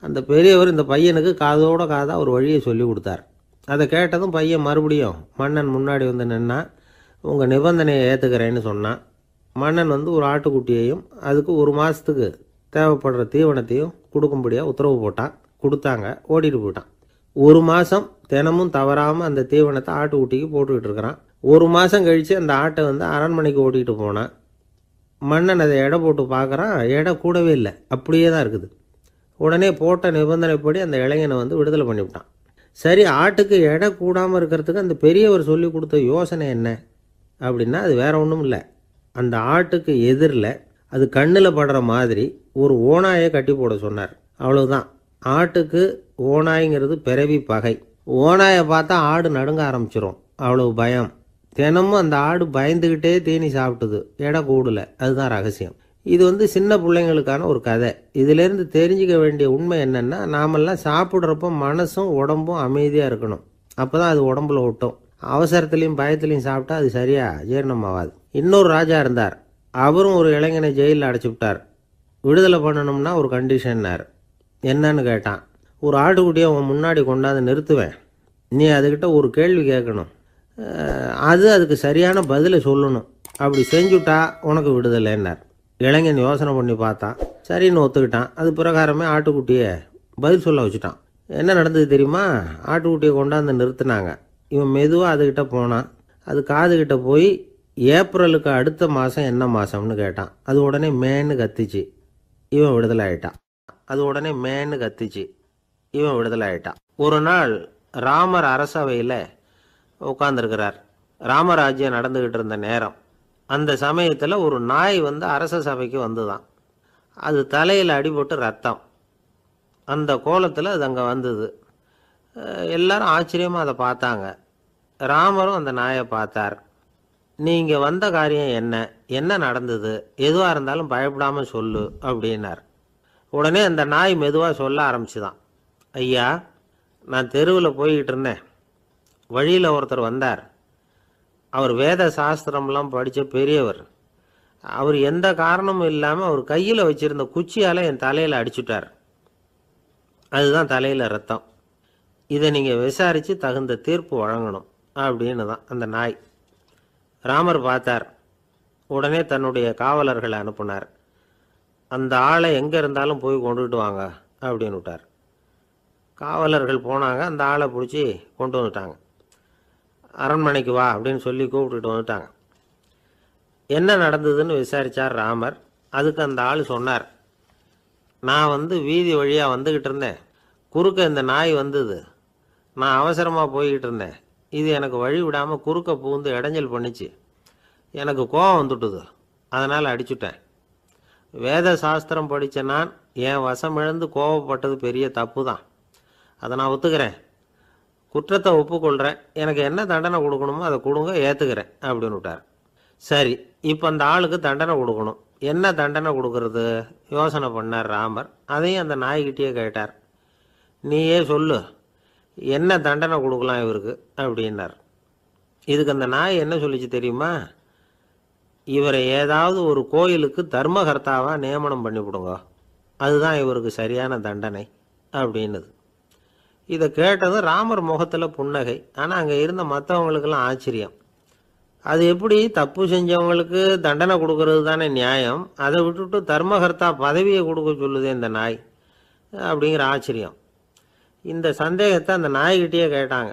A: அந்த பெரியவர் இந்த பையனுக்கு காதோட காதாக ஒரு வழியை சொல்லி கொடுத்தார். அதை கேட்டதும் பையன் மறுபடியும் மன்னன் முன்னாடி வந்து நின்னா உங்கள் நிபந்தனையை ஏற்றுக்கிறேன்னு சொன்னான். மன்னன் வந்து ஒரு ஆட்டுக்குட்டியையும் அதுக்கு ஒரு மாதத்துக்கு தேவைப்படுற தீவனத்தையும் கொடுக்கும்படியாக உத்தரவு போட்டான். கொடுத்தாங்க. ஓடிட்டு போயிட்டான். ஒரு மாதம் தினமும் தவறாமல் அந்த தீவனத்தை ஆட்டுக்குட்டிக்கு போட்டுக்கிட்டு இருக்கிறான். ஒரு மாதம் கழித்து அந்த ஆட்டை வந்து அரண்மனைக்கு ஓட்டிகிட்டு போனான். மன்னன் அதை எடை போட்டு பார்க்குறான். எடை கூடவே இல்லை. அப்படியே தான் இருக்குது. உடனே போட்ட நிபந்தனைப்படி அந்த இளைஞனை வந்து விடுதலை பண்ணிவிட்டான். சரி ஆட்டுக்கு எடை கூடாமல் இருக்கிறதுக்கு அந்த பெரியவர் சொல்லி கொடுத்த யோசனை என்ன? அப்படின்னா அது வேற ஒன்றும் இல்லை. அந்த ஆட்டுக்கு எதிரில் அது கண்ணில் படுற மாதிரி ஒரு ஓனாயை கட்டி போட சொன்னார். அவ்வளவுதான். ஆட்டுக்கு ஓனாய்ங்கிறது பிறவி பகை. ஓனாயை பார்த்தா ஆடு நடுங்க ஆரம்பிச்சிரும். அவ்வளவு பயம். தினமும் அந்த ஆடு பயந்துக்கிட்டே தேனி சாப்பிட்டுது. எடை கூடல. அதுதான் ரகசியம். இது வந்து சின்ன பிள்ளைங்களுக்கான ஒரு கதை. இதிலேருந்து தெரிஞ்சுக்க வேண்டிய உண்மை என்னென்னா நாமெல்லாம் சாப்பிட்றப்போ மனசும் உடம்பும் அமைதியாக இருக்கணும். அப்போ தான் அது உடம்புல ஒட்டும். அவசரத்துலேயும் பயத்துலையும் சாப்பிட்டா அது சரியாக ஜீரணம் ஆகாது. இன்னொரு ராஜா இருந்தார். அவரும் ஒரு இளைஞனை ஜெயிலில் அடைச்சி விட்டார். விடுதலை பண்ணணும்னா ஒரு கண்டிஷன்னார் என்னன்னு கேட்டான். ஒரு ஆட்டுக்குட்டியை அவன் முன்னாடி கொண்டாந்து நிறுத்துவேன். நீ அதுக்கிட்ட ஒரு கேள்வி கேட்கணும். அது அதுக்கு சரியான பதிலை சொல்லணும். அப்படி செஞ்சுட்டா உனக்கு விடுதலைன்னார் இளைஞன் யோசனை பண்ணி பார்த்தான். சரின்னு ஒத்துக்கிட்டான். அது பிரகாரமே ஆட்டுக்குட்டியை பதில் சொல்ல வச்சுட்டான். என்ன நடந்தது தெரியுமா? ஆட்டுக்குட்டியை கொண்டாந்து நிறுத்தினாங்க. இவன் மெதுவாக அதுக்கிட்ட போனான். அது காதுகிட்ட போய் ஏப்ரலுக்கு அடுத்த மாதம் என்ன மாதம்னு கேட்டான். அது உடனே மேன்னு கத்திச்சு. இவன் விடுதலை ஆயிட்டான். அது உடனே மேன்னு கத்திச்சு. இவன் விடுதலை ஆயிட்டான் ஒரு நாள் ராமர் அரசவையில் உட்காந்துருக்கிறார் ராமராஜ்யம் நடந்துக்கிட்டு இருந்த நேரம். அந்த சமயத்தில் ஒரு நாய் வந்து அரச சபைக்கு வந்துதான். அது தலையில் அடிபட்டு ரத்தம். அந்த கோலத்தில் அது அங்கே வந்தது. எல்லாரும் ஆச்சரியமாக அதை பார்த்தாங்க. ராமரும் அந்த நாயை பார்த்தார். நீங்கள் வந்த காரியம் என்ன? என்ன நடந்தது? எதுவாக இருந்தாலும் பயப்படாமல் சொல்லு அப்படின்னார். உடனே அந்த நாய் மெதுவாக சொல்ல ஆரம்பிச்சுதான். ஐயா நான் தெருவில் போய்கிட்டு இருந்தேன் வழியில் ஒருத்தர் வந்தார். அவர் வேத சாஸ்திரம்லாம் படித்த பெரியவர். அவர் எந்த காரணமும் இல்லாமல் அவர் கையில் வச்சிருந்த குச்சியால் என் தலையில் அடிச்சுட்டார். அதுதான் தலையில் ரத்தம். இதை நீங்கள் விசாரித்து தகுந்த தீர்ப்பு வழங்கணும் அப்படின்னு தான் அந்த நாய். ராமர் பார்த்தார். உடனே தன்னுடைய காவலர்களை அனுப்புனார். அந்த ஆளை எங்கே இருந்தாலும் போய் கொண்டுட்டு வாங்க அப்படின்னு விட்டார் காவலர்கள் போனாங்க. அந்த ஆளை பிடிச்சி கொண்டு வந்துட்டாங்க. அரண்மனைக்கு வா அப்படின்னு சொல்லி கூப்பிட்டுட்டு வந்துட்டாங்க. என்ன நடந்ததுன்னு விசாரித்தார் ராமர். அதுக்கு அந்த ஆள் சொன்னார். நான் வந்து வீதி வழியாக வந்துக்கிட்டு இருந்தேன். குறுக்க இந்த நாய் வந்தது. நான் அவசரமாக போய்கிட்டு இருந்தேன். இது எனக்கு வழி விடாமல் குறுக்க பூந்து இடைஞ்சல் பண்ணிச்சு. எனக்கு கோபம் வந்துட்டுது. அதனால் அடிச்சுட்டேன். வேத சாஸ்திரம் படித்த நான் என் வசமிழந்து கோவப்பட்டது கோபப்பட்டது பெரிய தப்பு தான் அதை நான் ஒத்துக்கிறேன். குற்றத்தை ஒப்புக்கொள்கிறேன் எனக்கு என்ன தண்டனை கொடுக்கணுமோ அதை கொடுங்க ஏற்றுக்கிறேன் அப்படின்னு விட்டார். சரி இப்போ அந்த ஆளுக்கு தண்டனை கொடுக்கணும். என்ன தண்டனை கொடுக்கறது? யோசனை பண்ணார் ராமர். அதையும் அந்த நாய்கிட்டேயே கேட்டார். நீயே சொல்லு என்ன தண்டனை கொடுக்கலாம் இவருக்கு? அப்படின்னார். இதுக்கு அந்த நாய் என்ன சொல்லிச்சு தெரியுமா? இவரை ஏதாவது ஒரு கோயிலுக்கு தர்மகர்த்தாவாக நியமனம் பண்ணி கொடுங்க அதுதான் இவருக்கு சரியான தண்டனை அப்படின்னுது. இதை கேட்டதும் ராமர் முகத்தில் புன்னகை. ஆனால் அங்கே இருந்த மற்றவங்களுக்கெல்லாம் ஆச்சரியம். அது எப்படி? தப்பு செஞ்சவங்களுக்கு தண்டனை கொடுக்கறது தானே நியாயம். அதை விட்டுட்டு தர்மகர்த்தா பதவியை கொடுக்க சொல்லுதே இந்த நாய் அப்படிங்கிற ஆச்சரியம். இந்த சந்தேகத்தை அந்த நாய்கிட்டேயே கேட்டாங்க.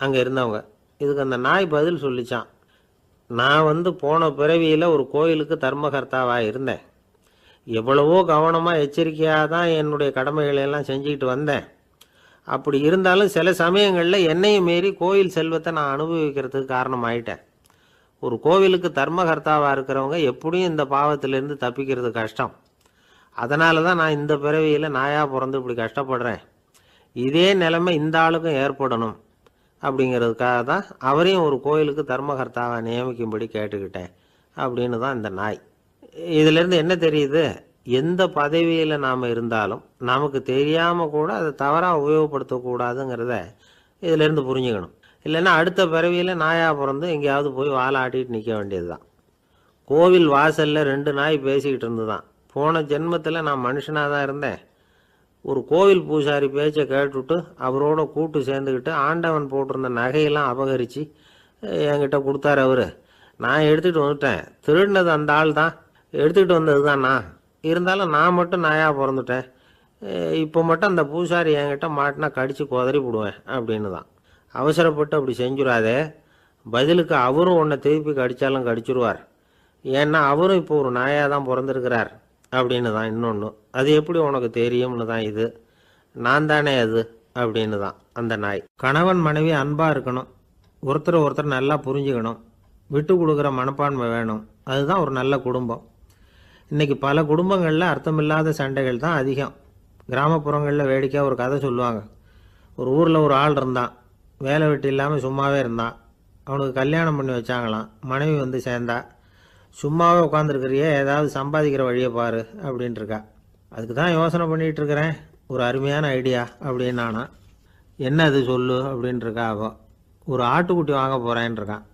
A: அங்கே இருந்தவங்க. இதுக்கு அந்த நாய் பதில் சொல்லிச்சான். நான் வந்து போன பிறவியில் ஒரு கோயிலுக்கு தர்மகர்த்தாவாக இருந்தேன். எவ்வளவோ கவனமாக எச்சரிக்கையாக தான் என்னுடைய கடமைகளை எல்லாம் செஞ்சுக்கிட்டு வந்தேன். அப்படி இருந்தாலும் சில சமயங்களில் என்னையும் மீறி கோயில் செல்வத்தை நான் அனுபவிக்கிறதுக்கு காரணமாயிட்டேன். ஒரு கோவிலுக்கு தர்மகர்த்தாவாக இருக்கிறவங்க எப்படியும் இந்த பாவத்திலேருந்து தப்பிக்கிறது கஷ்டம். அதனால தான் நான் இந்த பிறவியில் நாயாக பிறந்து இப்படி கஷ்டப்படுறேன். இதே நிலைமை இந்த ஆளுக்கும் ஏற்படணும் அப்படிங்கிறதுக்காக தான் அவரையும் ஒரு கோயிலுக்கு தர்மகர்த்தாவை நியமிக்கும்படி கேட்டுக்கிட்டேன். அப்படின்னு தான் இந்த நாய். இதிலேருந்து என்ன தெரியுது? எந்த பதவியில் நாம் இருந்தாலும் நமக்கு தெரியாமல் கூட அதை தவறாக உபயோகப்படுத்தக்கூடாதுங்கிறத இதிலேருந்து புரிஞ்சுக்கணும். இல்லைன்னா அடுத்த பிறவியில் நாயாக பிறந்து எங்கேயாவது போய் வாழை ஆட்டிகிட்டு நிற்க வேண்டியது தான் கோவில் வாசலில் ரெண்டு நாய் பேசிக்கிட்டு இருந்துதான். போன ஜென்மத்தில் நான் மனுஷனாக தான் இருந்தேன். ஒரு கோவில் பூசாரி பேச்சை கேட்டுவிட்டு அவரோட கூட்டு சேர்ந்துக்கிட்டு ஆண்டவன் போட்டிருந்த நகையெல்லாம் அபகரித்து என்கிட்ட கொடுத்தாரு அவர். நான் எடுத்துகிட்டு வந்துட்டேன். திருடினது அந்த ஆள் தான் எடுத்துக்கிட்டு வந்தது தான் நான். இருந்தாலும் நான் மட்டும் நாயாக பிறந்துட்டேன். இப்போ மட்டும் அந்த பூசாரி என்கிட்ட மாட்டினா கடித்து குதறி விடுவேன் அப்படின்னு தான் அவசரப்பட்டு அப்படி செஞ்சுடாதே பதிலுக்கு அவரும் உன்னை திருப்பி கடித்தாலும் கடிச்சிருவார். ஏன்னா அவரும் இப்போ ஒரு நாயாக தான் பிறந்திருக்கிறார் அப்படின்னு தான் இன்னொன்று அது எப்படி உனக்கு தெரியும்னு தான் இது. நான் தானே அது அப்படின்னு தான் அந்த நாய். கணவன் மனைவி அன்பாக இருக்கணும். ஒருத்தர் ஒருத்தர் நல்லா புரிஞ்சுக்கணும். விட்டு கொடுக்குற மனப்பான்மை வேணும். அதுதான் ஒரு நல்ல குடும்பம். இன்றைக்கி பல குடும்பங்களில் அர்த்தமில்லாத சண்டைகள் தான் அதிகம். கிராமப்புறங்களில் வேடிக்கையாக ஒரு கதை சொல்லுவாங்க. ஒரு ஊரில் ஒரு ஆள் இருந்தான். வேலை வெட்டி இல்லாமல் சும்மாவே இருந்தான். அவனுக்கு கல்யாணம் பண்ணி வச்சாங்களாம். மனைவி வந்து சேர்ந்தா. சும்மாவே உட்காந்துருக்கிறியே ஏதாவது சம்பாதிக்கிற வழியை பாரு அப்படின்ட்டுருக்கா அதுக்கு தான் யோசனை பண்ணிகிட்டு இருக்கிறேன். ஒரு அருமையான ஐடியா அப்படின்னு நானா என்ன அது சொல்லு அப்படின்ட்டுருக்கா அவன். ஒரு ஆட்டுக்குட்டி வாங்க போகிறேன்ருக்கான்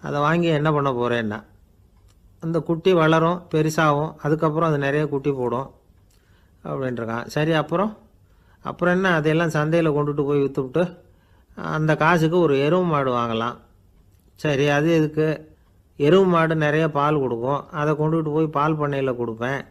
A: அதை வாங்கி என்ன பண்ண போகிறேன்னா அந்த குட்டி வளரும் பெருசாகும் அதுக்கப்புறம் அது நிறைய குட்டி போடும் அப்படின்ட்டுருக்கான். சரி அப்புறம்? அப்புறம் என்ன? அதையெல்லாம் சந்தையில் கொண்டுட்டு போய் விற்றுவிட்டு அந்த காசுக்கு ஒரு எருவு மாடு வாங்கலாம். சரி அது எதுக்கு? எருவு மாடு நிறைய பால் கொடுக்கும். அதை கொண்டுகிட்டு போய் பால் பண்ணையில் கொடுப்பேன்.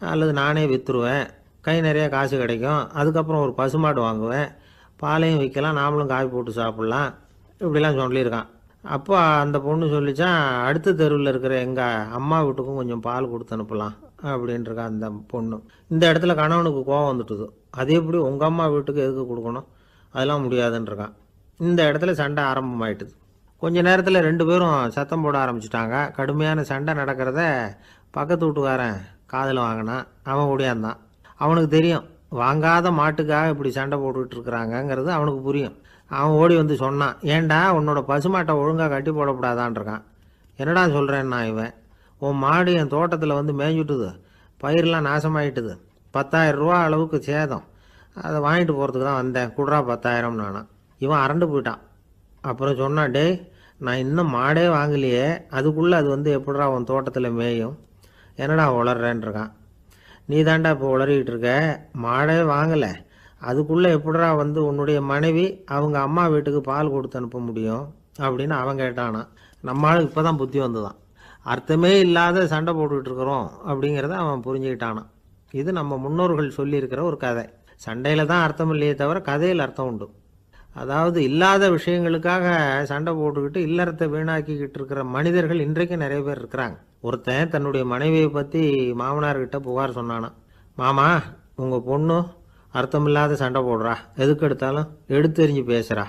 A: அல்லது நானே விற்றுருவேன் கை நிறைய காசு கிடைக்கும். அதுக்கப்புறம் ஒரு பசுமாடு வாங்குவேன். பாலையும் விற்கலாம். நாமளும் காய் போட்டு சாப்பிட்லாம். இப்படிலாம் சொல்லியிருக்கான். அப்போ அந்த பொண்ணு சொல்லிச்சான் அடுத்த தெருவில் இருக்கிற எங்கள் அம்மா வீட்டுக்கும் கொஞ்சம் பால் கொடுத்து அனுப்பலாம் அப்படின்ட்டுருக்கா அந்த பொண்ணு. இந்த இடத்துல கணவனுக்கு கோவம் வந்துட்டுது. அது எப்படி உங்கள் அம்மா வீட்டுக்கு எதுக்கு கொடுக்கணும்? அதெல்லாம் முடியாதுன்றிருக்கான் இந்த இடத்துல சண்டை ஆரம்பமாயிட்டுது. கொஞ்ச நேரத்தில் ரெண்டு பேரும் சத்தம் போட ஆரம்பிச்சிட்டாங்க. கடுமையான சண்டை நடக்கிறத பக்கத்து வீட்டுக்காரன் காதில் வாங்கினான் அவன் கூடியாந்தான் அவனுக்கு தெரியும் வாங்காத மாட்டுக்காக இப்படி சண்டை போட்டுக்கிட்டு இருக்கிறாங்கங்கிறது அவனுக்கு புரியும். அவன் ஓடி வந்து சொன்னான் ஏன்டா உன்னோட பசுமாட்டை ஒழுங்காக கட்டி போடக்கூடாதான்ருக்கான் என்னடா சொல்கிறேன்னா இவன்? உன் மாடு என் தோட்டத்தில் வந்து மேய்ஞ்சுட்டுது. பயிரெலாம் நாசமாயிட்டுது. பத்தாயிரம் ரூபா அளவுக்கு சேதம். அதை வாங்கிட்டு போகிறதுக்கு தான் வந்தேன். குடுறா பத்தாயிரம் நானும். இவன் அரண்டு போயிட்டான். அப்புறம் சொன்னான் டே நான் இன்னும் மாடே வாங்கலையே. அதுக்குள்ளே அது வந்து எப்படிடா உன் தோட்டத்தில் மேயும்? என்னடா உளறேன்னு இருக்கான் நீ தாண்டா இப்போ உளறிக்கிட்டு இருக்க. மாடே வாங்கலை. அதுக்குள்ளே எப்படா வந்து உன்னுடைய மனைவி அவங்க அம்மா வீட்டுக்கு பால் கொடுத்து அனுப்ப முடியும் அப்படின்னு அவன் கேட்டானா. நம்ம ஆளுக்கு இப்போ தான் புத்தி வந்துதான். அர்த்தமே இல்லாத சண்டை போட்டுக்கிட்டு இருக்கிறோம் அப்படிங்கிறத அவன் புரிஞ்சுக்கிட்டானான் இது நம்ம முன்னோர்கள் சொல்லியிருக்கிற ஒரு கதை. சண்டையில் தான் அர்த்தம் இல்லையே தவிர கதையில் அர்த்தம் உண்டு. அதாவது இல்லாத விஷயங்களுக்காக சண்டை போட்டுக்கிட்டு இல்லறத்தை வீணாக்கிக்கிட்டு இருக்கிற மனிதர்கள் இன்றைக்கு நிறைய பேர் இருக்கிறாங்க. ஒருத்தன் தன்னுடைய மனைவியை பற்றி மாமனார்கிட்ட புகார் சொன்னானான் மாமா உங்கள் பொண்ணு அர்த்தமில்லாத சண்டை போடுறா. எதுக்கு எடுத்தாலும் எடுத்தெறிஞ்சு பேசுகிறா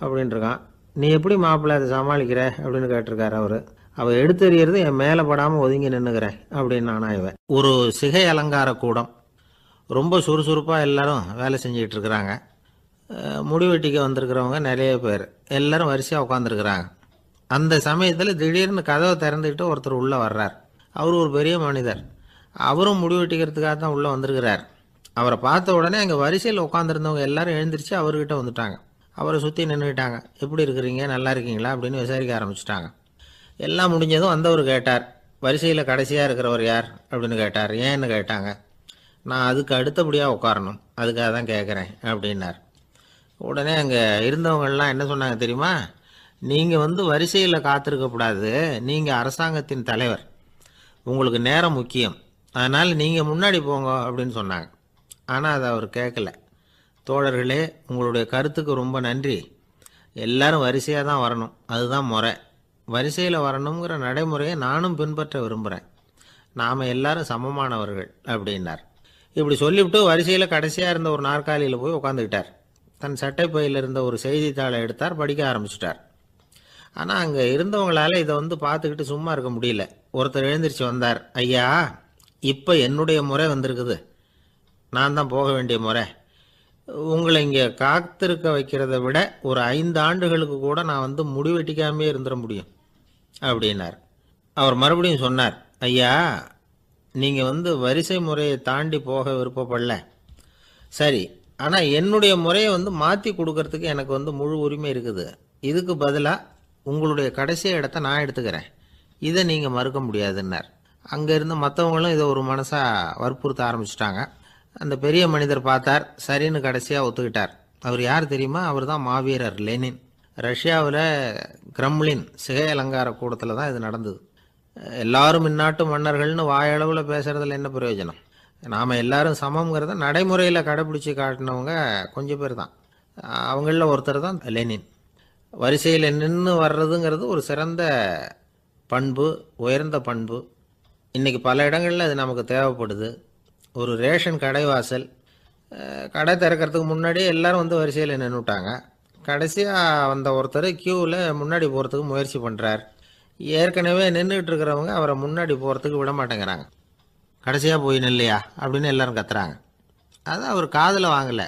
A: அப்படின்ட்டுருக்கான் நீ எப்படி மாப்பிள்ளை அதை சமாளிக்கிற? அப்படின்னு கேட்டிருக்காரு அவர். அவள் எடுத்தெறியறது என் மேலே படாமல் ஒதுங்கி நின்றுக்கிறேன் அப்படின்னு நான் இவன் ஒரு சிகை அலங்கார கூடம். ரொம்ப சுறுசுறுப்பாக எல்லோரும் வேலை செஞ்சிகிட்டு இருக்கிறாங்க முடிவெட்டிக்கு முடி வெட்டிக்க வந்திருக்கிறவங்க நிறைய பேர். எல்லாரும் வரிசையாக உட்காந்துருக்குறாங்க அந்த சமயத்தில் திடீர்னு கதவை திறந்துக்கிட்டு ஒருத்தர் உள்ளே வர்றார். அவர் ஒரு பெரிய மனிதர். அவரும் முடி வெட்டிக்கிறதுக்காக தான் உள்ளே வந்திருக்கிறார். அவரை பார்த்த உடனே அங்கே வரிசையில் உட்காந்துருந்தவங்க எல்லாரும் எழுந்திரிச்சு அவர்கிட்ட வந்துட்டாங்க. அவரை சுற்றி நின்றுக்கிட்டாங்க எப்படி இருக்கிறீங்க? நல்லா இருக்கீங்களா? அப்படின்னு விசாரிக்க ஆரம்பிச்சிட்டாங்க. எல்லாம் முடிஞ்சதும் வந்தவர் கேட்டார். வரிசையில் கடைசியாக இருக்கிறவர் யார்? அப்படின்னு கேட்டார். ஏன்னு கேட்டாங்க. நான் அதுக்கு அடுத்தபடியாக உட்காரணும். அதுக்காக தான் கேட்குறேன் அப்படின்னார். உடனே அங்கே இருந்தவங்கள்லாம் என்ன சொன்னாங்க தெரியுமா? நீங்கள் வந்து வரிசையில் காத்திருக்கக்கூடாது நீங்கள் அரசாங்கத்தின் தலைவர். உங்களுக்கு நேரம் முக்கியம். அதனால் நீங்கள் முன்னாடி போங்க அப்படின்னு சொன்னாங்க. ஆனால் அதை அவர் கேட்கல தோழர்களே உங்களுடைய கருத்துக்கு ரொம்ப நன்றி. எல்லாரும் வரிசையாக தான் வரணும். அதுதான் முறை. வரிசையில் வரணுங்கிற நடைமுறையை நானும் பின்பற்ற விரும்புகிறேன் நாம் எல்லாரும் சமமானவர்கள் அப்படின்னார். இப்படி சொல்லிவிட்டு வரிசையில் கடைசியாக இருந்த ஒரு நாற்காலியில் போய் உட்காந்துக்கிட்டார் தன் சட்டை பையில் இருந்த ஒரு செய்தித்தாளை எடுத்தார் படிக்க ஆரம்பிச்சிட்டார். ஆனால் அங்கே இருந்தவங்களால் இதை வந்து பார்த்துக்கிட்டு சும்மா இருக்க முடியல. ஒருத்தர் எழுந்திரிச்சு வந்தார் ஐயா இப்போ என்னுடைய முறை வந்திருக்குது. நான் தான் போக வேண்டிய முறை. உங்களை இங்கே காத்திருக்க வைக்கிறத விட ஒரு ஐந்து ஆண்டுகளுக்கு கூட நான் வந்து முடிவெட்டிக்காமே இருந்துட முடியும் அப்படின்னார். அவர் மறுபடியும் சொன்னார் ஐயா நீங்கள் வந்து வரிசை முறையை தாண்டி போக விருப்பப்படல. சரி ஆனால் என்னுடைய முறையை வந்து மாற்றி கொடுக்கறதுக்கு எனக்கு வந்து முழு உரிமை இருக்குது. இதுக்கு பதிலாக உங்களுடைய கடைசி இடத்த நான் எடுத்துக்கிறேன். இதை நீங்கள் மறுக்க முடியாதுன்னார். அங்கேருந்து மற்றவங்களும் இதை ஒரு மனசாக வற்புறுத்த ஆரம்பிச்சிட்டாங்க. அந்த பெரிய மனிதர் பார்த்தார். சரின்னு கடைசியாக ஒத்துக்கிட்டார். அவர் யார் தெரியுமா? அவர் தான் மாவீரர் லெனின். ரஷ்யாவில் கிரம்லின் சிகை அலங்கார கூடத்தில் தான் இது நடந்தது. எல்லாரும் இந்நாட்டு மன்னர்கள்னு வாயளவில் பேசுகிறதுல என்ன பிரயோஜனம்? நாம் எல்லாரும் சமங்கிறத நடைமுறையில் கடைபிடிச்சி காட்டினவங்க கொஞ்சம் பேர் தான். அவங்களில் ஒருத்தர் தான் லெனின். வரிசையில் நின்று வர்றதுங்கிறது ஒரு சிறந்த பண்பு உயர்ந்த பண்பு. இன்றைக்கி பல இடங்களில் அது நமக்கு தேவைப்படுது. ஒரு ரேஷன் கடைவாசல் வாசல் கடை திறக்கிறதுக்கு முன்னாடியே எல்லாரும் வந்து வரிசையில் நின்றுட்டாங்க கடைசியாக வந்த ஒருத்தர் க்யூவில் முன்னாடி போகிறதுக்கு முயற்சி பண்ணுறார் ஏற்கனவே நின்றுட்டு இருக்கிறவங்க அவரை முன்னாடி போகிறதுக்கு விட மாட்டேங்கிறாங்க. கடைசியாக போய் நில்லையா? அப்படின்னு எல்லோரும் கத்துறாங்க. அது அவர் காதில் வாங்கலை.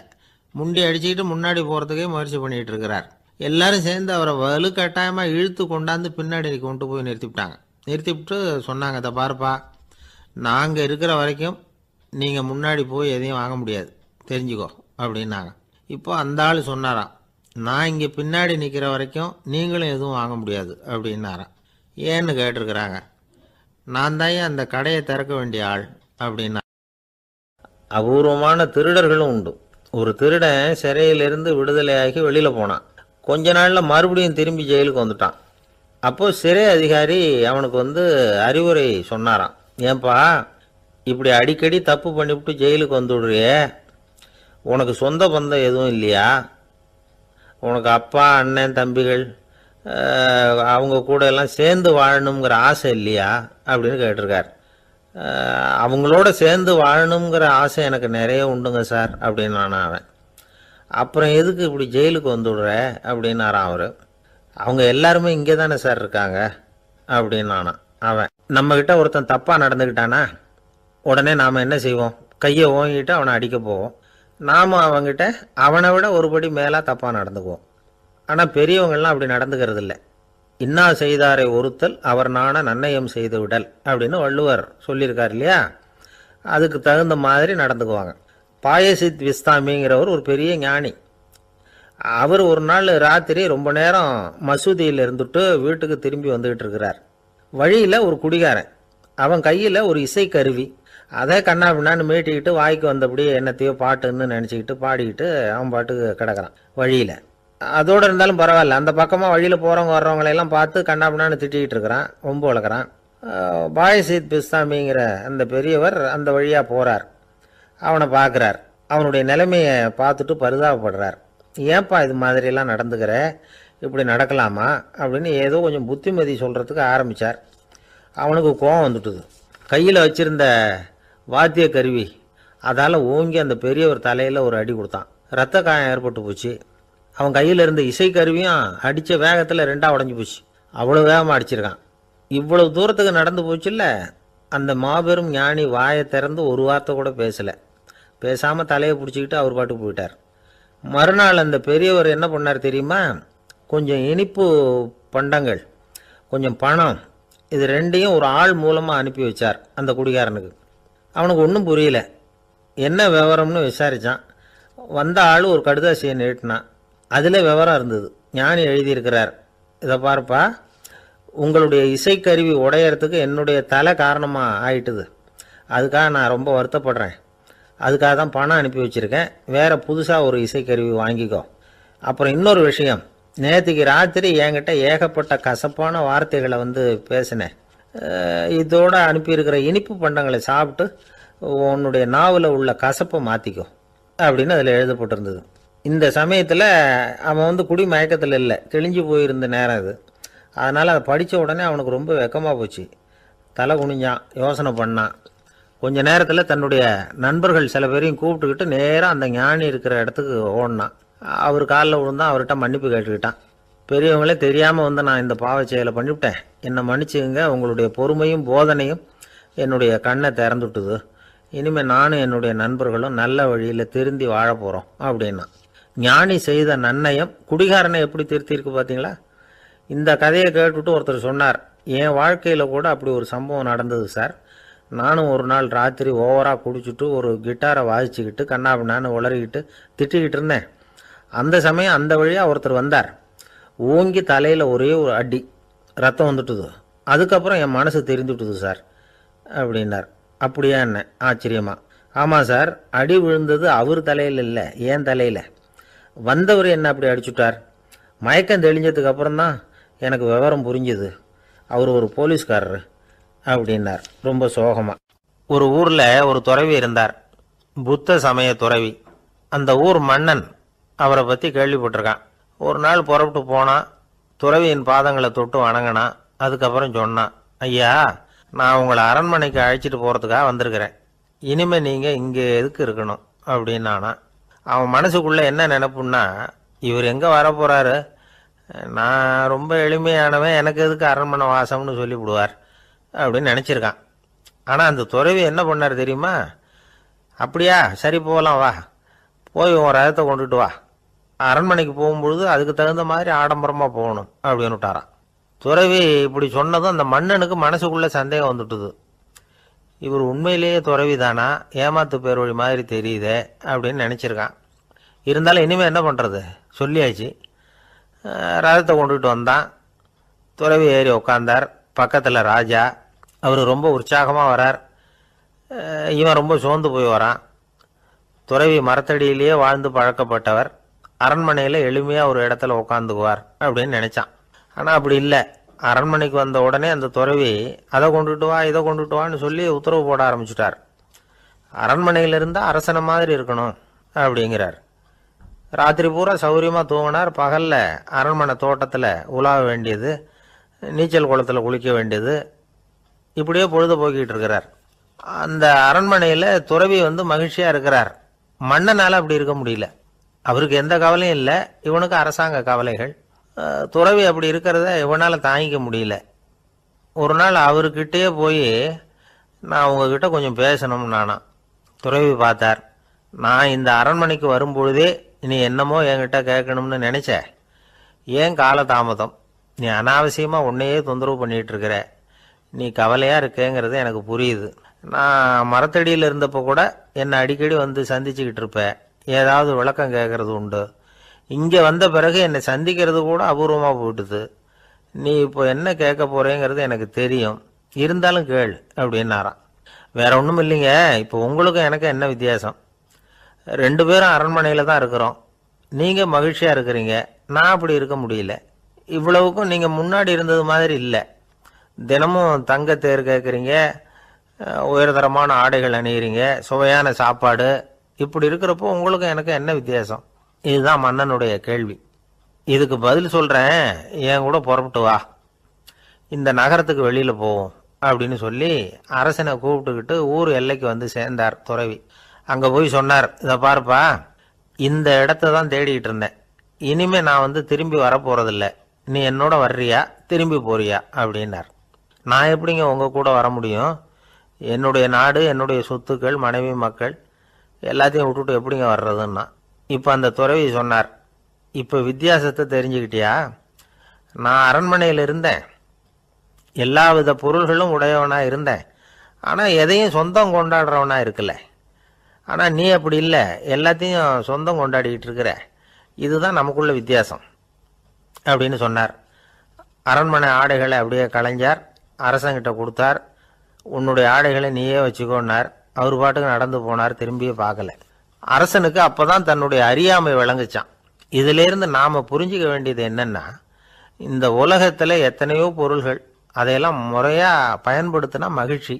A: முண்டி அடிச்சுக்கிட்டு முன்னாடி போகிறதுக்கே முயற்சி பண்ணிகிட்டு இருக்கிறார். எல்லாரும் சேர்ந்து அவரை வலுக்கட்டாயமாக இழுத்து கொண்டாந்து பின்னாடி கொண்டு போய் நிறுத்திவிட்டாங்க. நிறுத்திவிட்டு சொன்னாங்க இதை பாருப்பா நாங்கள் இருக்கிற வரைக்கும் நீங்கள் முன்னாடி போய் எதையும் வாங்க முடியாது. தெரிஞ்சுக்கோ அப்படின்னாங்க. இப்போ அந்த ஆள் சொன்னாராம். நான் இங்கே பின்னாடி நிற்கிற வரைக்கும் நீங்களும் எதுவும் வாங்க முடியாது அப்படின்னாராம். ஏன்னு கேட்டிருக்கிறாங்க. நான் தான் அந்த கடையை திறக்க வேண்டிய ஆள்? அப்படின்னா அபூர்வமான திருடர்களும் உண்டு. ஒரு திருடன் சிறையிலிருந்து விடுதலையாகி வெளியில் போனான். கொஞ்ச நாளில் மறுபடியும் திரும்பி ஜெயிலுக்கு வந்துட்டான். அப்போது சிறை அதிகாரி அவனுக்கு வந்து அறிவுரை சொன்னாராம். ஏன்பா இப்படி அடிக்கடி தப்பு பண்ணிவிட்டு ஜெயிலுக்கு வந்து விடுறியே உனக்கு சொந்த பந்தம் எதுவும் இல்லையா? உனக்கு அப்பா அண்ணன் தம்பிகள் அவங்க கூட எல்லாம் சேர்ந்து வாழணுங்கிற ஆசை இல்லையா? அப்படின்னு கேட்டிருக்கார். அவங்களோட சேர்ந்து வாழணுங்கிற ஆசை எனக்கு நிறைய உண்டுங்க சார் அப்படின்னு நான் அவன் அப்புறம் எதுக்கு இப்படி ஜெயிலுக்கு வந்து விடுற அப்படின்னாரான் அவர். அவங்க எல்லாருமே இங்கே தானே சார் இருக்காங்க அப்படின்னு அவன் நம்மக்கிட்ட ஒருத்தன் தப்பாக நடந்துக்கிட்டானா உடனே நாம் என்ன செய்வோம்? கையை ஓங்கிட்டு அவனை அடிக்க போவோம். நாம் அவன்கிட்ட அவனை விட ஒருபடி மேலாக தப்பாக நடந்துக்குவோம். ஆனால் பெரியவங்கள்லாம் அப்படி நடந்துக்கிறது இல்லை இன்னா செய்தாரை ஒருத்தல் அவர் நாண நன்னயம் செய்து விடல் அப்படின்னு வள்ளுவர் சொல்லியிருக்கார் இல்லையா? அதுக்கு தகுந்த மாதிரி நடந்துக்குவாங்க. பாயசித் விஸ்தாமிங்கிறவர் ஒரு பெரிய ஞானி. அவர் ஒரு நாள் ராத்திரி ரொம்ப நேரம் மசூதியில் இருந்துட்டு வீட்டுக்கு திரும்பி வந்துக்கிட்டு இருக்கிறார். வழியில் ஒரு குடிகாரன். அவன் கையில் ஒரு இசைக்கருவி. அதை கண்ணா பின்னான்னு மீட்டிக்கிட்டு வாய்க்கு வந்தபடி என்னத்தையோ பாட்டுன்னு நினச்சிக்கிட்டு பாடிக்கிட்டு அவன் பாட்டுக்கு கிடக்கிறான் வழியில். அதோடு இருந்தாலும் பரவாயில்ல. அந்த பக்கமாக வழியில் போகிறவங்க வர்றவங்களையெல்லாம் பார்த்து கண்ணா பின்னான்னு திட்டிக்கிட்டு இருக்கிறான். ரொம்ப வளர்க்குறான் பாயசீத் பிஸ்தாமிங்கிற அந்த பெரியவர் அந்த வழியாக போகிறார் அவனை பார்க்குறார். அவனுடைய நிலைமையை பார்த்துட்டு பரிதாபப்படுறார். ஏன்பா இது மாதிரியெல்லாம் நடந்துக்கிற? இப்படி நடக்கலாமா? அப்படின்னு ஏதோ கொஞ்சம் புத்திமதி சொல்கிறதுக்கு ஆரம்பித்தார் அவனுக்கு கோவம் வந்துட்டுது. கையில் வச்சுருந்த வாத்திய கருவி அதால் ஓங்கி அந்த பெரியவர் தலையில் ஒரு அடி கொடுத்தான். ரத்த காயம் ஏற்பட்டு போச்சு. அவன் கையில் இருந்த இசைக்கருவியும் அடித்த வேகத்தில் ரெண்டாக உடஞ்சி போச்சு. அவ்வளோ வேகமாக அடிச்சிருக்கான். இவ்வளவு தூரத்துக்கு நடந்து போச்சுல்ல அந்த மாபெரும் ஞானி வாயை திறந்து ஒரு வார்த்தை கூட பேசலை. பேசாமல் தலையை பிடிச்சிக்கிட்டு அவர் பாட்டுக்கு போயிட்டார். மறுநாள் அந்த பெரியவர் என்ன பண்ணார் தெரியுமா? கொஞ்சம் இனிப்பு பண்டங்கள் கொஞ்சம் பணம் இது ரெண்டையும் ஒரு ஆள் மூலமாக அனுப்பி வச்சார் அந்த குடிகாரனுக்கு. அவனுக்கு ஒன்றும் புரியல. என்ன விவரம்னு விசாரித்தான் வந்த ஆள் ஒரு கடுதாசியை நீட்டினான். அதில் விவரம் இருந்தது. ஞானி எழுதியிருக்கிறார். இதை பார்ப்பா. உங்களுடைய இசைக்கருவி உடையறதுக்கு என்னுடைய தலை காரணமாக ஆயிட்டுது. அதுக்காக நான் ரொம்ப வருத்தப்படுறேன். அதுக்காக தான் பணம் அனுப்பி வச்சுருக்கேன். வேறு புதுசாக ஒரு இசைக்கருவி வாங்கிக்கோ. அப்புறம் இன்னொரு விஷயம். நேற்றுக்கு ராத்திரி என்கிட்ட ஏகப்பட்ட கசப்பான வார்த்தைகளை வந்து பேசினேன். இதோடு அனுப்பியிருக்கிற இனிப்பு பண்டங்களை சாப்பிட்டு உன்னுடைய நாவில் உள்ள கசப்பை மாற்றிக்கும் அப்படின்னு அதில் எழுதப்பட்டிருந்தது. இந்த சமயத்தில் அவன் வந்து குடி மயக்கத்தில் இல்லை தெளிஞ்சு போயிருந்த நேரம் அது. அதனால் அதை படித்த உடனே அவனுக்கு ரொம்ப வெக்கமாக போச்சு. தலை குனிஞ்சான் யோசனை பண்ணான். கொஞ்ச நேரத்தில் தன்னுடைய நண்பர்கள் சில பேரையும் கூப்பிட்டுக்கிட்டு நேராக அந்த ஞானி இருக்கிற இடத்துக்கு ஓடினான். அவர் காலில் விழுந்தான் அவர்கிட்ட மன்னிப்பு கேட்டுக்கிட்டான். பெரியவங்களே தெரியாமல் வந்து நான் இந்த பாவச் செயலை பண்ணிவிட்டேன். என்னை மன்னிச்சுங்க உங்களுடைய பொறுமையும் போதனையும் என்னுடைய கண்ணை திறந்துட்டுது இனிமேல் நானும் என்னுடைய நண்பர்களும் நல்ல வழியில் திருந்தி வாழ போகிறோம் அப்படின்னா. ஞானி செய்த நன்னயம் குடிகாரனை எப்படி திருத்தியிருக்கு பார்த்தீங்களா இந்த கதையை கேட்டுவிட்டு ஒருத்தர் சொன்னார் என் வாழ்க்கையில் கூட அப்படி ஒரு சம்பவம் நடந்தது சார். நானும் ஒரு நாள் ராத்திரி ஓவராக குடிச்சிட்டு ஒரு கிட்டாரை வாசிச்சுக்கிட்டு கண்ணாபின்னான்னு உளறிக்கிட்டு திட்டிக்கிட்டு இருந்தேன். அந்த சமயம் அந்த வழியாக ஒருத்தர் வந்தார். ஓங்கி தலையில் ஒரே ஒரு அடி ரத்தம் வந்துட்டுது. அதுக்கப்புறம் என் மனசு தெரிந்துட்டுது சார். அப்படின்னார். அப்படியா என்ன ஆச்சரியமா. ஆமாம் சார். அடி விழுந்தது அவர் தலையில் இல்லை ஏன் தலையில். வந்தவர் என்ன அப்படி அடிச்சுட்டார்? மயக்கம் தெளிஞ்சதுக்கு அப்புறம் தான் எனக்கு விவரம் புரிஞ்சுது. அவர் ஒரு போலீஸ்காரர். அப்படின்னார். ரொம்ப சோகமாக ஒரு ஊரில் ஒரு துறவி இருந்தார். புத்த சமய துறவி. அந்த ஊர் மன்னன் அவரை பற்றி கேள்விப்பட்டிருக்கான். ஒரு நாள் புறப்பட்டு போனான் துறவியின் பாதங்களை தொட்டு வணங்கினான் அதுக்கப்புறம் சொன்னான் ஐயா நான் உங்களை அரண்மனைக்கு அழைச்சிட்டு போகிறதுக்காக வந்திருக்கிறேன். இனிமே நீங்கள் இங்கே எதுக்கு இருக்கணும்? அப்படின்னானா. அவன் மனசுக்குள்ளே என்ன நினப்புன்னா இவர் எங்கே வரப்போகிறாரு நான் ரொம்ப எளிமையானவன் எனக்கு எதுக்கு அரண்மனை வாசம்னு சொல்லிவிடுவார்? அப்படின்னு நினச்சிருக்கான். ஆனால் அந்த துறவி என்ன பண்ணார் தெரியுமா? அப்படியா சரி போகலாம் வா. போய் உன் ரதத்தை கொண்டுட்டு வா. அரண்மனைக்கு போகும்பொழுது அதுக்கு தகுந்த மாதிரி ஆடம்பரமாக போகணும் அப்படின்னு விட்டாரான் துறவி இப்படி சொன்னதும் அந்த மன்னனுக்கு மனசுக்குள்ளே சந்தேகம் வந்துட்டுது. இவர் உண்மையிலேயே துறவி தானா ஏமாத்து பேர் வழி மாதிரி தெரியுதே அப்படின்னு நினச்சிருக்கான். இருந்தாலும் இனிமேல் என்ன பண்ணுறது சொல்லியாச்சு. ரதத்தை கொண்டுகிட்டு வந்தான். துறவி ஏறி உக்காந்தார். பக்கத்தில் ராஜா. அவர் ரொம்ப உற்சாகமாக வரார். இவன் ரொம்ப சோர்ந்து போய் வரான். துறவி மரத்தடியிலேயே வாழ்ந்து பழக்கப்பட்டவர். அரண்மனையில் எளிமையாக ஒரு இடத்துல உட்காந்துக்குவார் அப்படின்னு நினச்சான். ஆனால் அப்படி இல்லை. அரண்மனைக்கு வந்த உடனே அந்த துறவி அதை கொண்டுட்டு வா இதை கொண்டுட்டு வான்னு சொல்லி உத்தரவு போட ஆரம்பிச்சிட்டார். அரண்மனையில் இருந்தால் அரசனை மாதிரி இருக்கணும் அப்படிங்கிறார். ராத்திரி பூரா சௌரியமாக தூங்கினார். பகலில் அரண்மனை தோட்டத்தில் உலாவ வேண்டியது நீச்சல் குளத்தில் குளிக்க வேண்டியது இப்படியே பொழுது போக்கிட்டு இருக்கிறார். அந்த அரண்மனையில் துறவி வந்து மகிழ்ச்சியாக இருக்கிறார். மன்னனால் அப்படி இருக்க முடியல. அவருக்கு எந்த கவலையும் இல்லை. இவனுக்கு அரசாங்க கவலைகள். துறவி அப்படி இருக்கிறத இவனால் தாங்கிக்க முடியல. ஒரு நாள் அவர்கிட்டயே போய் நான் உங்ககிட்ட கொஞ்சம் பேசணும் நானா. துறவி பார்த்தார். நான் இந்த அரண்மனைக்கு வரும்பொழுதே நீ என்னமோ என்கிட்ட கேட்கணும்னு நினச்ச. ஏன் காலதாமதம்? நீ அனாவசியமாக உன்னையே தொந்தரவு பண்ணிட்டு இருக்கிற. நீ கவலையாக இருக்கேங்கிறது எனக்கு புரியுது. நான் மரத்தடியில் இருந்தப்போ கூட என்னை அடிக்கடி வந்து சந்திச்சுக்கிட்டு இருப்பேன் ஏதாவது விளக்கம் கேட்கறது உண்டு. இங்கே வந்த பிறகு என்னை சந்திக்கிறது கூட அபூர்வமாக போயிட்டுது. நீ இப்போ என்ன கேட்க போகிறேங்கிறது எனக்கு தெரியும். இருந்தாலும் கேள் அப்படின்னாராம். வேற ஒன்றும் இல்லைங்க. இப்போ உங்களுக்கும் எனக்கு என்ன வித்தியாசம்? ரெண்டு பேரும் அரண்மனையில் தான் இருக்கிறோம். நீங்கள் மகிழ்ச்சியாக இருக்கிறீங்க. நான் அப்படி இருக்க முடியல. இவ்வளவுக்கும் நீங்கள் முன்னாடி இருந்தது மாதிரி இல்லை. தினமும் தங்க தேர் கேட்குறீங்க உயர்தரமான ஆடைகள் அணியிறீங்க. சுவையான சாப்பாடு. இப்படி இருக்கிறப்போ உங்களுக்கும் எனக்கு என்ன வித்தியாசம்? இதுதான் மன்னனுடைய கேள்வி. இதுக்கு பதில் சொல்கிறேன் என் கூட புறப்பட்டு வா. இந்த நகரத்துக்கு வெளியில் போவோம் அப்படின்னு சொல்லி அரசனை கூப்பிட்டுக்கிட்டு ஊர் எல்லைக்கு வந்து சேர்ந்தார் துறவி. அங்கே போய் சொன்னார் இதை பாருப்பா இந்த இடத்த தான் தேடிக்கிட்டு இருந்தேன். இனிமே நான் வந்து திரும்பி வரப்போறதில்ல. நீ என்னோட வர்றியா? திரும்பி போறியா? அப்படின்னார். நான் எப்படிங்க உங்கள் கூட வர முடியும்? என்னுடைய நாடு என்னுடைய சொத்துக்கள் மனைவி மக்கள் எல்லாத்தையும் விட்டுட்டு எப்படிங்க வர்றதுன்னா இப்போ அந்த துறவி சொன்னார் இப்போ வித்தியாசத்தை தெரிஞ்சுக்கிட்டியா? நான் அரண்மனையில் இருந்தேன். எல்லா வித பொருள்களும் உடையவனாக இருந்தேன். ஆனால் எதையும் சொந்தம் கொண்டாடுறவனா இருக்கல. ஆனால் நீ அப்படி இல்லை எல்லாத்தையும் சொந்தம் கொண்டாடிக்கிட்டு இருக்கிற. இதுதான் நமக்குள்ள வித்தியாசம் அப்படின்னு சொன்னார். அரண்மனை ஆடைகளை அப்படியே களைஞ்சார் அரசங்கிட்ட கொடுத்தார். உன்னுடைய ஆடைகளை நீயே வச்சுக்கோன்னார். அவர் பாட்டுக்கு நடந்து போனார் திரும்பியே பார்க்கல. அரசனுக்கு அப்போதான் தன்னுடைய அறியாமை விளங்குச்சான். இதிலேருந்து நாம் புரிஞ்சுக்க வேண்டியது என்னென்னா இந்த உலகத்தில் எத்தனையோ பொருள்கள் அதையெல்லாம் முறையாக பயன்படுத்தினா மகிழ்ச்சி.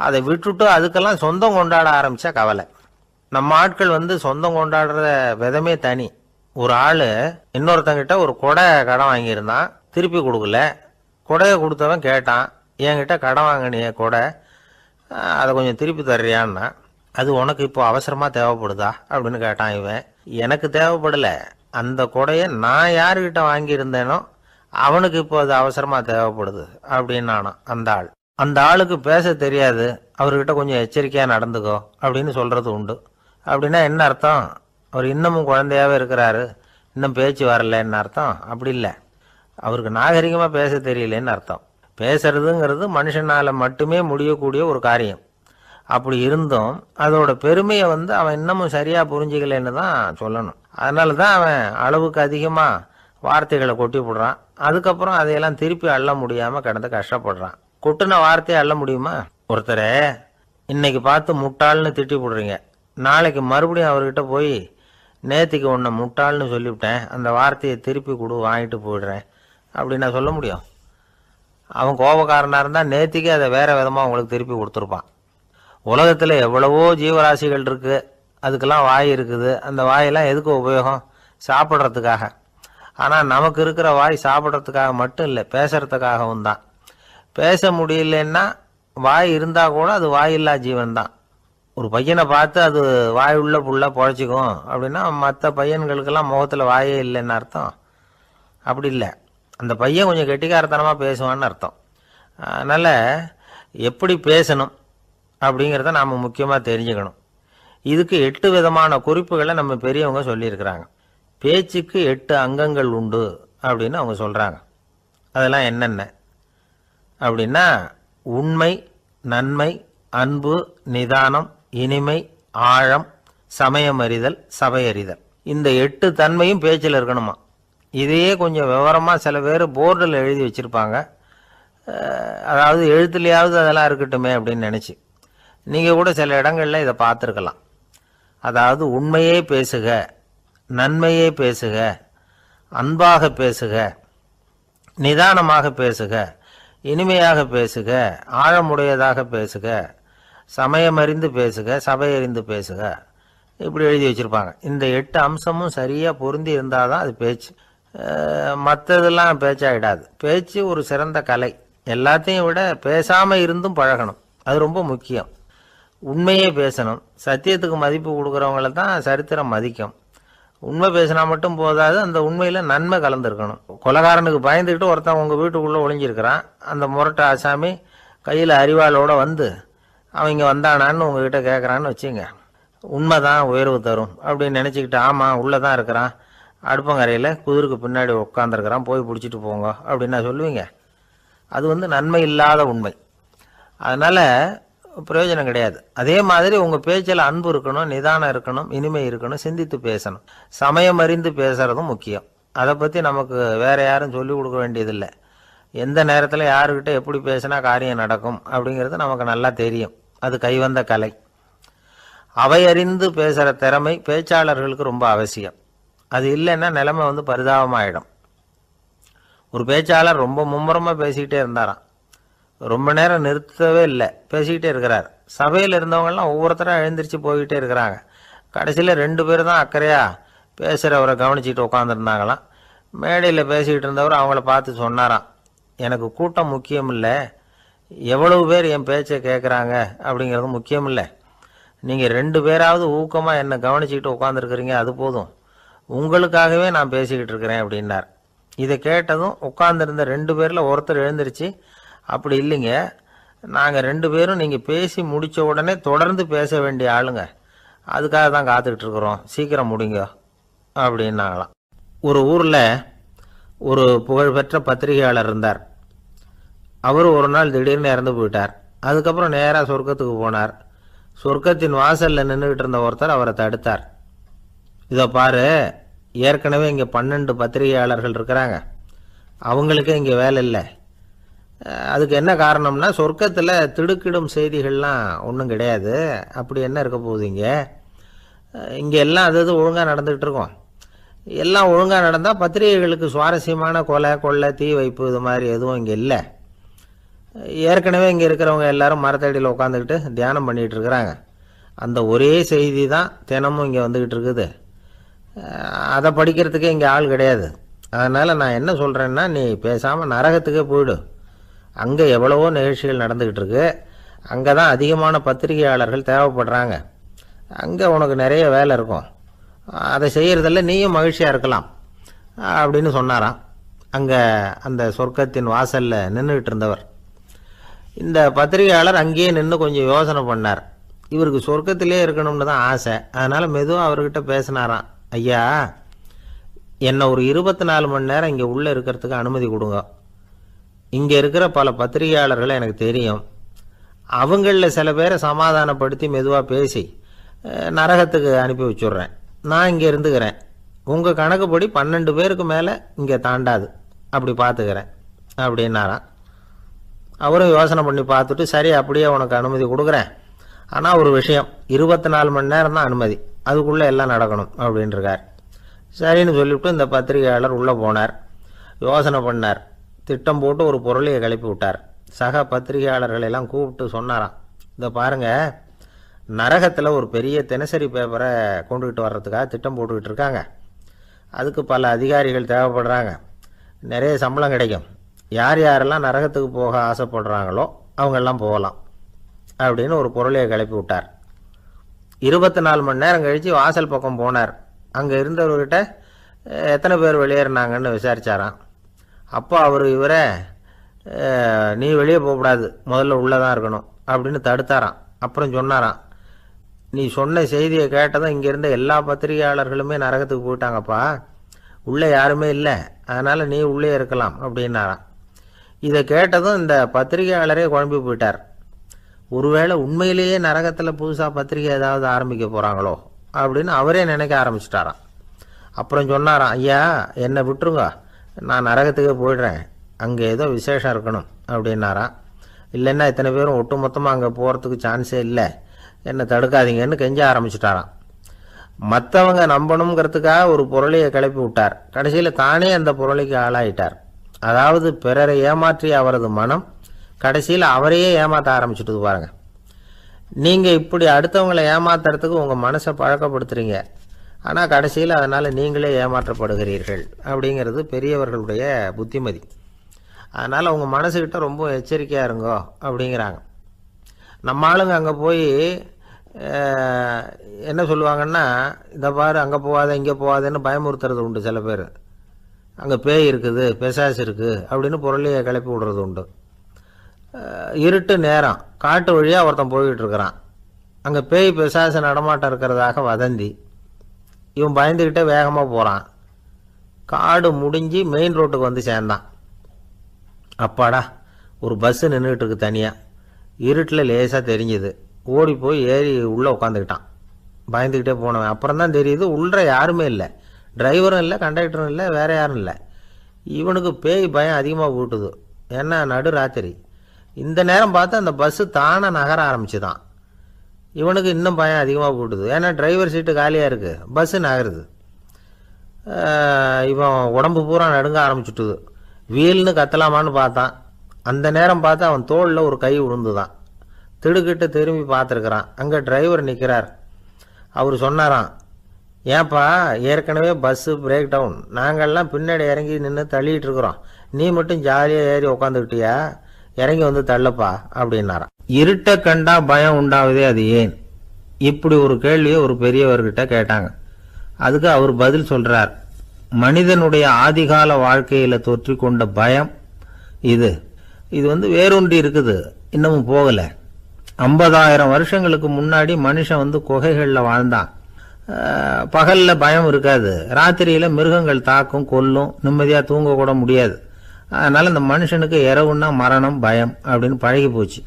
A: அதை விட்டுட்டு அதுக்கெல்லாம் சொந்தம் கொண்டாட ஆரம்பித்தா கவலை. நம்ம ஆட்கள் வந்து சொந்தம் கொண்டாடுற விதமே தனி. ஒரு ஆள் இன்னொருத்தங்கிட்ட ஒரு கொடை கடன் வாங்கியிருந்தான் திருப்பி கொடுக்கல. கொடையை கொடுத்தவன் கேட்டான் என்கிட்ட கடன் வாங்கினிய கொடை அதை கொஞ்சம் திருப்பி தர்றியான்னா அது உனக்கு இப்போ அவசரமாக தேவைப்படுதா? அப்படின்னு கேட்டான் இவன். எனக்கு தேவைப்படலை. அந்த கொடையை நான் யாருக்கிட்ட வாங்கியிருந்தேனோ அவனுக்கு இப்போ அது அவசரமாக தேவைப்படுது அப்படின்னு அந்த ஆள். அந்த ஆளுக்கு பேச தெரியாது. அவர்கிட்ட கொஞ்சம் எச்சரிக்கையாக நடந்துக்கோ அப்படின்னு சொல்கிறது உண்டு. அப்படின்னா என்ன அர்த்தம்? அவர் இன்னமும் குழந்தையாகவே இருக்கிறாரு. இன்னும் பேச்சு வரலன்னு அர்த்தம்? அப்படி இல்லை. அவருக்கு நாகரிகமாக பேச தெரியலன்னு அர்த்தம். பேசுறதுங்கிறது மனுஷனால் மட்டுமே முடியக்கூடிய ஒரு காரியம். அப்படி இருந்தும் அதோட பெருமையை வந்து அவன் இன்னமும் சரியாக புரிஞ்சிக்கலைன்னு தான் சொல்லணும். அதனால தான் அவன் அளவுக்கு அதிகமாக வார்த்தைகளை கொட்டி போடுறான் அதுக்கப்புறம் அதையெல்லாம் திருப்பி அள்ள முடியாமல் கிடந்து கஷ்டப்படுறான். கொட்டின வார்த்தையை அள்ள முடியுமா? ஒருத்தரை இன்னைக்கு பார்த்து முட்டாள்னு திட்டி போடுறீங்க நாளைக்கு மறுபடியும் அவர்கிட்ட போய் நேத்திக்கு உன்னை முட்டாள்னு சொல்லிவிட்டேன். அந்த வார்த்தையை திருப்பி கொடு வாங்கிட்டு போயிடுறேன். அப்படின்னா நான் சொல்ல முடியும். அவன் கோபக்காரனாக இருந்தால் நேத்திக்கே அதை வேறு விதமாக உங்களுக்கு திருப்பி கொடுத்துருப்பான். உலகத்தில் எவ்வளவோ ஜீவராசிகள் இருக்குது அதுக்கெல்லாம் வாய் இருக்குது. அந்த வாயெல்லாம் எதுக்கு உபயோகம்? சாப்பிட்றதுக்காக. ஆனால் நமக்கு இருக்கிற வாய் சாப்பிட்றதுக்காக மட்டும் இல்லை பேசுகிறதுக்காகவும் தான். பேச முடியலன்னா வாய் இருந்தால் கூட அது வாயில்லா ஜீவன் தான் ஒரு பையனை பார்த்து அது வாய் உள்ள புள்ள பொழைச்சிக்கும். அப்படின்னா மற்ற பையன்களுக்கெல்லாம் முகத்தில் வாயே இல்லைன்னு அர்த்தம். அப்படி இல்லை. அந்த பையன் கொஞ்சம் கெட்டிக்காரத்தனமாக பேசுவான்னு அர்த்தம். அதனால் எப்படி பேசணும் அப்படிங்கிறத நாம் முக்கியமாக தெரிஞ்சுக்கணும். இதுக்கு எட்டு விதமான குறிப்புகளை நம்ம பெரியவங்க சொல்லியிருக்கிறாங்க. பேச்சுக்கு எட்டு அங்கங்கள் உண்டு அப்படின்னு அவங்க சொல்கிறாங்க அதெல்லாம் என்னென்ன? அப்படின்னா உண்மை நன்மை அன்பு நிதானம் இனிமை ஆழம் சமயமறிதல் சபையறிதல். இந்த எட்டு தன்மையும் பேச்சில் இருக்கணுமா? இதையே கொஞ்சம் விவரமாக சில பேர் போர்டில் எழுதி வச்சுருப்பாங்க. அதாவது எழுத்துலையாவது அதெல்லாம் இருக்கட்டுமே அப்படின்னு நினச்சி. நீங்கள் கூட சில இடங்களில் இதை பார்த்துருக்கலாம். அதாவது உண்மையே பேசுக நன்மையே பேசுக அன்பாக பேசுக நிதானமாக பேசுக இனிமையாக பேசுக ஆழமுடையதாக பேசுக சமயமறிந்து பேசுக சபையறிந்து பேசுக. இப்படி எழுதி வச்சுருப்பாங்க. இந்த எட்டு அம்சமும் சரியாக பொருந்தி இருந்தால் தான் அது பேச்சு. மற்றதெல்லாம் பேச்சாகிடாது பேச்சு ஒரு சிறந்த கலை. எல்லாத்தையும் விட பேசாமல் இருந்தும் பழகணும். அது ரொம்ப முக்கியம். உண்மையே பேசணும். சத்தியத்துக்கு மதிப்பு கொடுக்குறவங்கள தான் சரித்திரம் மதிக்கும். உண்மை பேசினா மட்டும் போதாது அந்த உண்மையில் நன்மை கலந்துருக்கணும். கொலகாரனுக்கு பயந்துக்கிட்டு ஒருத்தன் உங்கள் வீட்டுக்குள்ளே ஒளிஞ்சிருக்கிறான். அந்த முரட்டை ஆசாமி கையில் அறிவாளோட வந்து அவன் இங்கே வந்தானான்னு உங்ககிட்ட கேட்குறான்னு வச்சுங்க. உண்மை தான் உயர்வு தரும். அப்படின்னு நினச்சிக்கிட்டு ஆமாம் உள்ளே தான் இருக்கிறான். அடுப்பங்கரையில் குதிருக்கு பின்னாடி உட்காந்துருக்கிறான் போய் பிடிச்சிட்டு போங்க அப்படின்னு சொல்லுவீங்க. அது வந்து நன்மை இல்லாத உண்மை. அதனால் பிரயோஜனம் கிடையாது. அதே மாதிரி உங்கள் பேச்சில் அன்பு இருக்கணும் நிதானம் இருக்கணும் இனிமை இருக்கணும் சிந்தித்து பேசணும். சமயம் அறிந்து பேசுகிறதும் முக்கியம். அதை பற்றி நமக்கு வேற யாரும் சொல்லிக் கொடுக்க வேண்டியதில்லை. எந்த நேரத்தில் யாருக்கிட்ட எப்படி பேசினா காரியம் நடக்கும் அப்படிங்கிறது நமக்கு நல்லா தெரியும். அது கைவந்த கலை. அவை அறிந்து பேசுகிற திறமை பேச்சாளர்களுக்கு ரொம்ப அவசியம். அது இல்லைன்னா நிலைமை வந்து பரிதாபமாயிடும். ஒரு பேச்சாளர் ரொம்ப மும்முரமாக பேசிக்கிட்டே இருந்தாராம். ரொம்ப நேரம் நிறுத்தவே இல்லை. பேசிக்கிட்டே இருக்கிறார். சபையில் இருந்தவங்கெல்லாம் ஒவ்வொருத்தராக எழுந்திரிச்சு போய்கிட்டே இருக்கிறாங்க. கடைசியில் ரெண்டு பேர் தான் அக்கறையாக பேசுகிறவரை கவனிச்சிட்டு உட்காந்துருந்தாங்களாம் மேடையில் பேசிக்கிட்டு இருந்தவர் அவங்கள பார்த்து சொன்னாராம். எனக்கு கூட்டம் முக்கியம் இல்லை. எவ்வளவு பேர் என் பேச்சை கேட்குறாங்க? அப்படிங்கிறது முக்கியம் இல்லை. நீங்கள் ரெண்டு பேராவது ஊக்கமாக என்னை கவனிச்சிக்கிட்டு உட்காந்துருக்குறீங்க அது போதும். உங்களுக்காகவே நான் பேசிக்கிட்டு இருக்கிறேன் அப்படின்னார். இதை கேட்டதும் உட்காந்துருந்த ரெண்டு பேரில் ஒருத்தர் எழுந்திருச்சு அப்படி இல்லைங்க. நாங்கள் ரெண்டு பேரும் நீங்கள் பேசி முடித்த உடனே தொடர்ந்து பேச வேண்டிய ஆளுங்க. அதுக்காக தான் காத்துக்கிட்டு இருக்கிறோம். சீக்கிரம் முடிங்க. அப்படின்னாங்களாம். ஒரு ஊரில் ஒரு புகழ்பெற்ற பத்திரிகையாளர் இருந்தார். அவர் ஒரு நாள் திடீர்னு இறந்து போயிட்டார். அதுக்கப்புறம் நேராக சொர்க்கத்துக்கு போனார். சொர்க்கத்தின் வாசலில் நின்றுக்கிட்டு இருந்த ஒருத்தர் அவரை தடுத்தார். இதோ பாரு ஏற்கனவே இங்கே பன்னெண்டு பத்திரிகையாளர்கள் இருக்கிறாங்க. அவங்களுக்கு இங்கே வேலை இல்லை. அதுக்கு என்ன காரணம்னா சொர்க்கத்தில் திடுக்கிடும் செய்திகள்லாம் ஒன்றும் கிடையாது. அப்படி என்ன இருக்க போகுதுங்க இங்கே? இங்கே எல்லாம் அது அது ஒழுங்காக நடந்துக்கிட்டு இருக்கோம். எல்லாம் ஒழுங்காக நடந்தால் பத்திரிகைகளுக்கு சுவாரஸ்யமான கொலை கொள்ளை தீ வைப்பு இது மாதிரி எதுவும் இங்கே இல்லை. ஏற்கனவே இங்கே இருக்கிறவங்க எல்லாரும் மரத்தடியில் உட்காந்துக்கிட்டு தியானம் பண்ணிகிட்டு இருக்கிறாங்க. அந்த ஒரே செய்தி தான் தினமும் இங்கே வந்துக்கிட்டு இருக்குது. அதை படிக்கிறதுக்கே இங்கே ஆள் கிடையாது. அதனால் நான் என்ன சொல்கிறேன்னா நீ பேசாமல் நரகத்துக்கே போயிடு. அங்கே எவ்வளவோ நிகழ்ச்சிகள் நடந்துக்கிட்டு இருக்கு. அங்கே தான் அதிகமான பத்திரிகையாளர்கள் தேவைப்படுறாங்க. அங்கே உனக்கு நிறைய வேலை இருக்கும். அதை செய்கிறதில்ல நீயும் மகிழ்ச்சியாக இருக்கலாம். அப்படின்னு சொன்னாராம். அங்கே அந்த சொர்க்கத்தின் வாசலில் நின்றுக்கிட்டு இருந்தவர். இந்த பத்திரிகையாளர் அங்கேயே நின்று கொஞ்சம் யோசனை பண்ணார். இவருக்கு சொர்க்கத்திலே இருக்கணும்னு தான் ஆசை. அதனால் மெதுவாக அவர்கிட்ட பேசினாராம். ஐயா என்னை ஒரு இருபத்தி நாலு மணி நேரம் இங்கே உள்ளே இருக்கிறதுக்கு அனுமதி கொடுங்க. இங்கே இருக்கிற பல பத்திரிகையாளர்களை எனக்கு தெரியும். அவங்களில் சில பேரை சமாதானப்படுத்தி மெதுவாக பேசி நரகத்துக்கு அனுப்பி வச்சுட்றேன். நான் இங்கே இருந்துக்கிறேன். உங்கள் கணக்குப்படி பன்னெண்டு பேருக்கு மேலே இங்கே தாண்டாது. அப்படி பார்த்துக்கிறேன் அப்படின்னாராம். அவரும் யோசனை பண்ணி பார்த்துட்டு சரி அப்படியே உனக்கு அனுமதி கொடுக்குறேன். ஆனால் ஒரு விஷயம் இருபத்தி நாலு மணி நேரம் தான் அனுமதி. அதுக்குள்ளே எல்லாம் நடக்கணும் அப்படின்ட்டுருக்கார் சரின்னு சொல்லிவிட்டு இந்த பத்திரிகையாளர் உள்ளே போனார். யோசனை பண்ணார். திட்டம் போட்டு ஒரு பொருளையை கிளப்பி விட்டார். சக பத்திரிகையாளர்களெல்லாம் கூப்பிட்டு சொன்னாராம். இதை பாருங்கள் நரகத்தில் ஒரு பெரிய தினசரி பேப்பரை கொண்டுகிட்டு வர்றதுக்காக திட்டம் போட்டுக்கிட்டு இருக்காங்க. அதுக்கு பல அதிகாரிகள் தேவைப்படுறாங்க. நிறைய சம்பளம் கிடைக்கும். யார் யாரெல்லாம் நரகத்துக்கு போக ஆசைப்படுறாங்களோ அவங்கெல்லாம் போகலாம் அப்படின்னு ஒரு பொருளையை கிளப்பி விட்டார். இருபத்தி நாலு மணி நேரம் கழித்து வாசல் பக்கம் போனார். அங்கே இருந்தவர்கிட்ட எத்தனை பேர் வெளியேறினாங்கன்னு விசாரிச்சாராம். அப்போ அவர் இவரை நீ வெளியே போகக்கூடாது. முதல்ல உள்ளே தான் இருக்கணும். அப்படின்னு தடுத்தாராம். அப்புறம் சொன்னாராம் நீ சொன்ன செய்தியை கேட்டதும் இங்கே இருந்த எல்லா பத்திரிகையாளர்களுமே நரகத்துக்கு போயிட்டாங்கப்பா. உள்ளே யாருமே இல்லை. அதனால் நீ உள்ளே இருக்கலாம். அப்படின்னாராம். இதை கேட்டதும் இந்த பத்திரிகையாளரே குழம்பி போயிட்டார். ஒருவேளை உண்மையிலேயே நரகத்தில் புதுசாக பத்திரிகை ஏதாவது ஆரம்பிக்க போகிறாங்களோ அப்படின்னு அவரே நினைக்க ஆரம்பிச்சிட்டாராம். அப்புறம் சொன்னாராம் ஐயா என்னை விட்டுருங்க. நான் நரகத்துக்கே போயிடுறேன். அங்கே ஏதோ விசேஷம் இருக்கணும் அப்படின்னாராம். இல்லைன்னா இத்தனை பேரும் ஒட்டு மொத்தமாக அங்கே போகிறதுக்கு சான்ஸே இல்லை. என்னை தடுக்காதீங்கன்னு கெஞ்ச ஆரம்பிச்சிட்டாராம். மற்றவங்க நம்பணுங்கிறதுக்காக ஒரு பொருளையை கிளப்பி விட்டார். கடைசியில் தானே அந்த பொருளைக்கு ஆளாயிட்டார். அதாவது பிறரை ஏமாற்றி அவரது மனம் கடைசியில் அவரையே ஏமாற்ற ஆரம்பிச்சுட்டு பாருங்கள் நீங்கள் இப்படி அடுத்தவங்களை ஏமாத்துறதுக்கு உங்கள் மனசை பழக்கப்படுத்துறீங்க. ஆனால் கடைசியில் அதனால் நீங்களே ஏமாற்றப்படுகிறீர்கள் அப்படிங்கிறது பெரியவர்களுடைய புத்திமதி. அதனால் உங்கள் மனசுக்கிட்ட ரொம்ப எச்சரிக்கையாக இருங்கோ அப்படிங்கிறாங்க. நம்ம ஆளுங்க அங்கே போய் என்ன சொல்லுவாங்கன்னா இந்த பாரு அங்கே போகாத இங்கே போகாதன்னு பயமுறுத்துறது உண்டு சில பேர். அங்கே பேய் இருக்குது பெசாஸ் இருக்குது அப்படின்னு பொருளையை கிளப்பி விடுறது உண்டு. இருட்டு நேரம். காட்டு வழியாக ஒருத்தன் போய்கிட்டு இருக்கிறான் அங்கே பேய் பிசாசு நடமாட்டம் இருக்கிறதாக வதந்தி. இவன் பயந்துக்கிட்டே வேகமாக போகிறான் காடு முடிஞ்சு மெயின் ரோட்டுக்கு வந்து சேர்ந்தான். அப்பாடா ஒரு பஸ்ஸு நின்றுட்டு இருக்கு தனியாக இருட்டில் லேசாக தெரிஞ்சுது. ஓடி போய் ஏறி உள்ளே உட்காந்துக்கிட்டான் பயந்துக்கிட்டே போனவன். அப்புறம் தான் தெரியுது உள்ள யாருமே இல்லை. டிரைவரும் இல்லை கண்டக்டரும் இல்லை வேறு யாரும் இல்லை. இவனுக்கு பேய் பயம் அதிகமாக போட்டுது ஏன்னா நடு ராத்திரி. இந்த நேரம் பார்த்து அந்த பஸ்ஸு தானே நகர ஆரம்பிச்சுதான். இவனுக்கு இன்னும் பயம் அதிகமாக போட்டுது. ஏன்னா டிரைவர் சீட்டு காலியாக இருக்குது பஸ்ஸு நகருது. இவன் உடம்பு பூரா நடுங்க ஆரம்பிச்சுட்டுது. வீல்னு கத்தலாமான்னு பார்த்தான். அந்த நேரம் பார்த்து அவன் தோளில் ஒரு கை விழுந்துதான் திடுக்கிட்டு திரும்பி பார்த்துருக்குறான். அங்கே டிரைவர் நிற்கிறார் அவர் சொன்னாராம் ஏன்பா ஏற்கனவே பஸ்ஸு பிரேக் டவுன் நாங்கள்லாம் பின்னாடி இறங்கி நின்று தள்ளிகிட்டு இருக்கிறோம். நீ மட்டும் ஜாலியாக ஏறி உக்காந்துக்கிட்டியா? இறங்கி வந்து தள்ளப்பா அப்படின்னாராம். இருட்ட கண்டா பயம் உண்டாவதே அது ஏன்? இப்படி ஒரு கேள்வியை ஒரு பெரியவர்கிட்ட கேட்டாங்க. அதுக்கு அவர் பதில் சொல்றார். மனிதனுடைய ஆதிகால வாழ்க்கையில தொற்றிக்கொண்ட பயம் இது. இது வந்து வேறொன்றி இருக்குது. இன்னமும் போகல. ஐம்பதாயிரம் வருஷங்களுக்கு முன்னாடி மனுஷன் வந்து குகைகளில் வாழ்ந்தான். பகல்ல பயம் இருக்காது. ராத்திரியில மிருகங்கள் தாக்கும் கொல்லும் நிம்மதியா தூங்க கூட முடியாது. அதனால் இந்த மனுஷனுக்கு இரவுன்னா மரணம் பயம் அப்படின்னு பழகி போச்சு.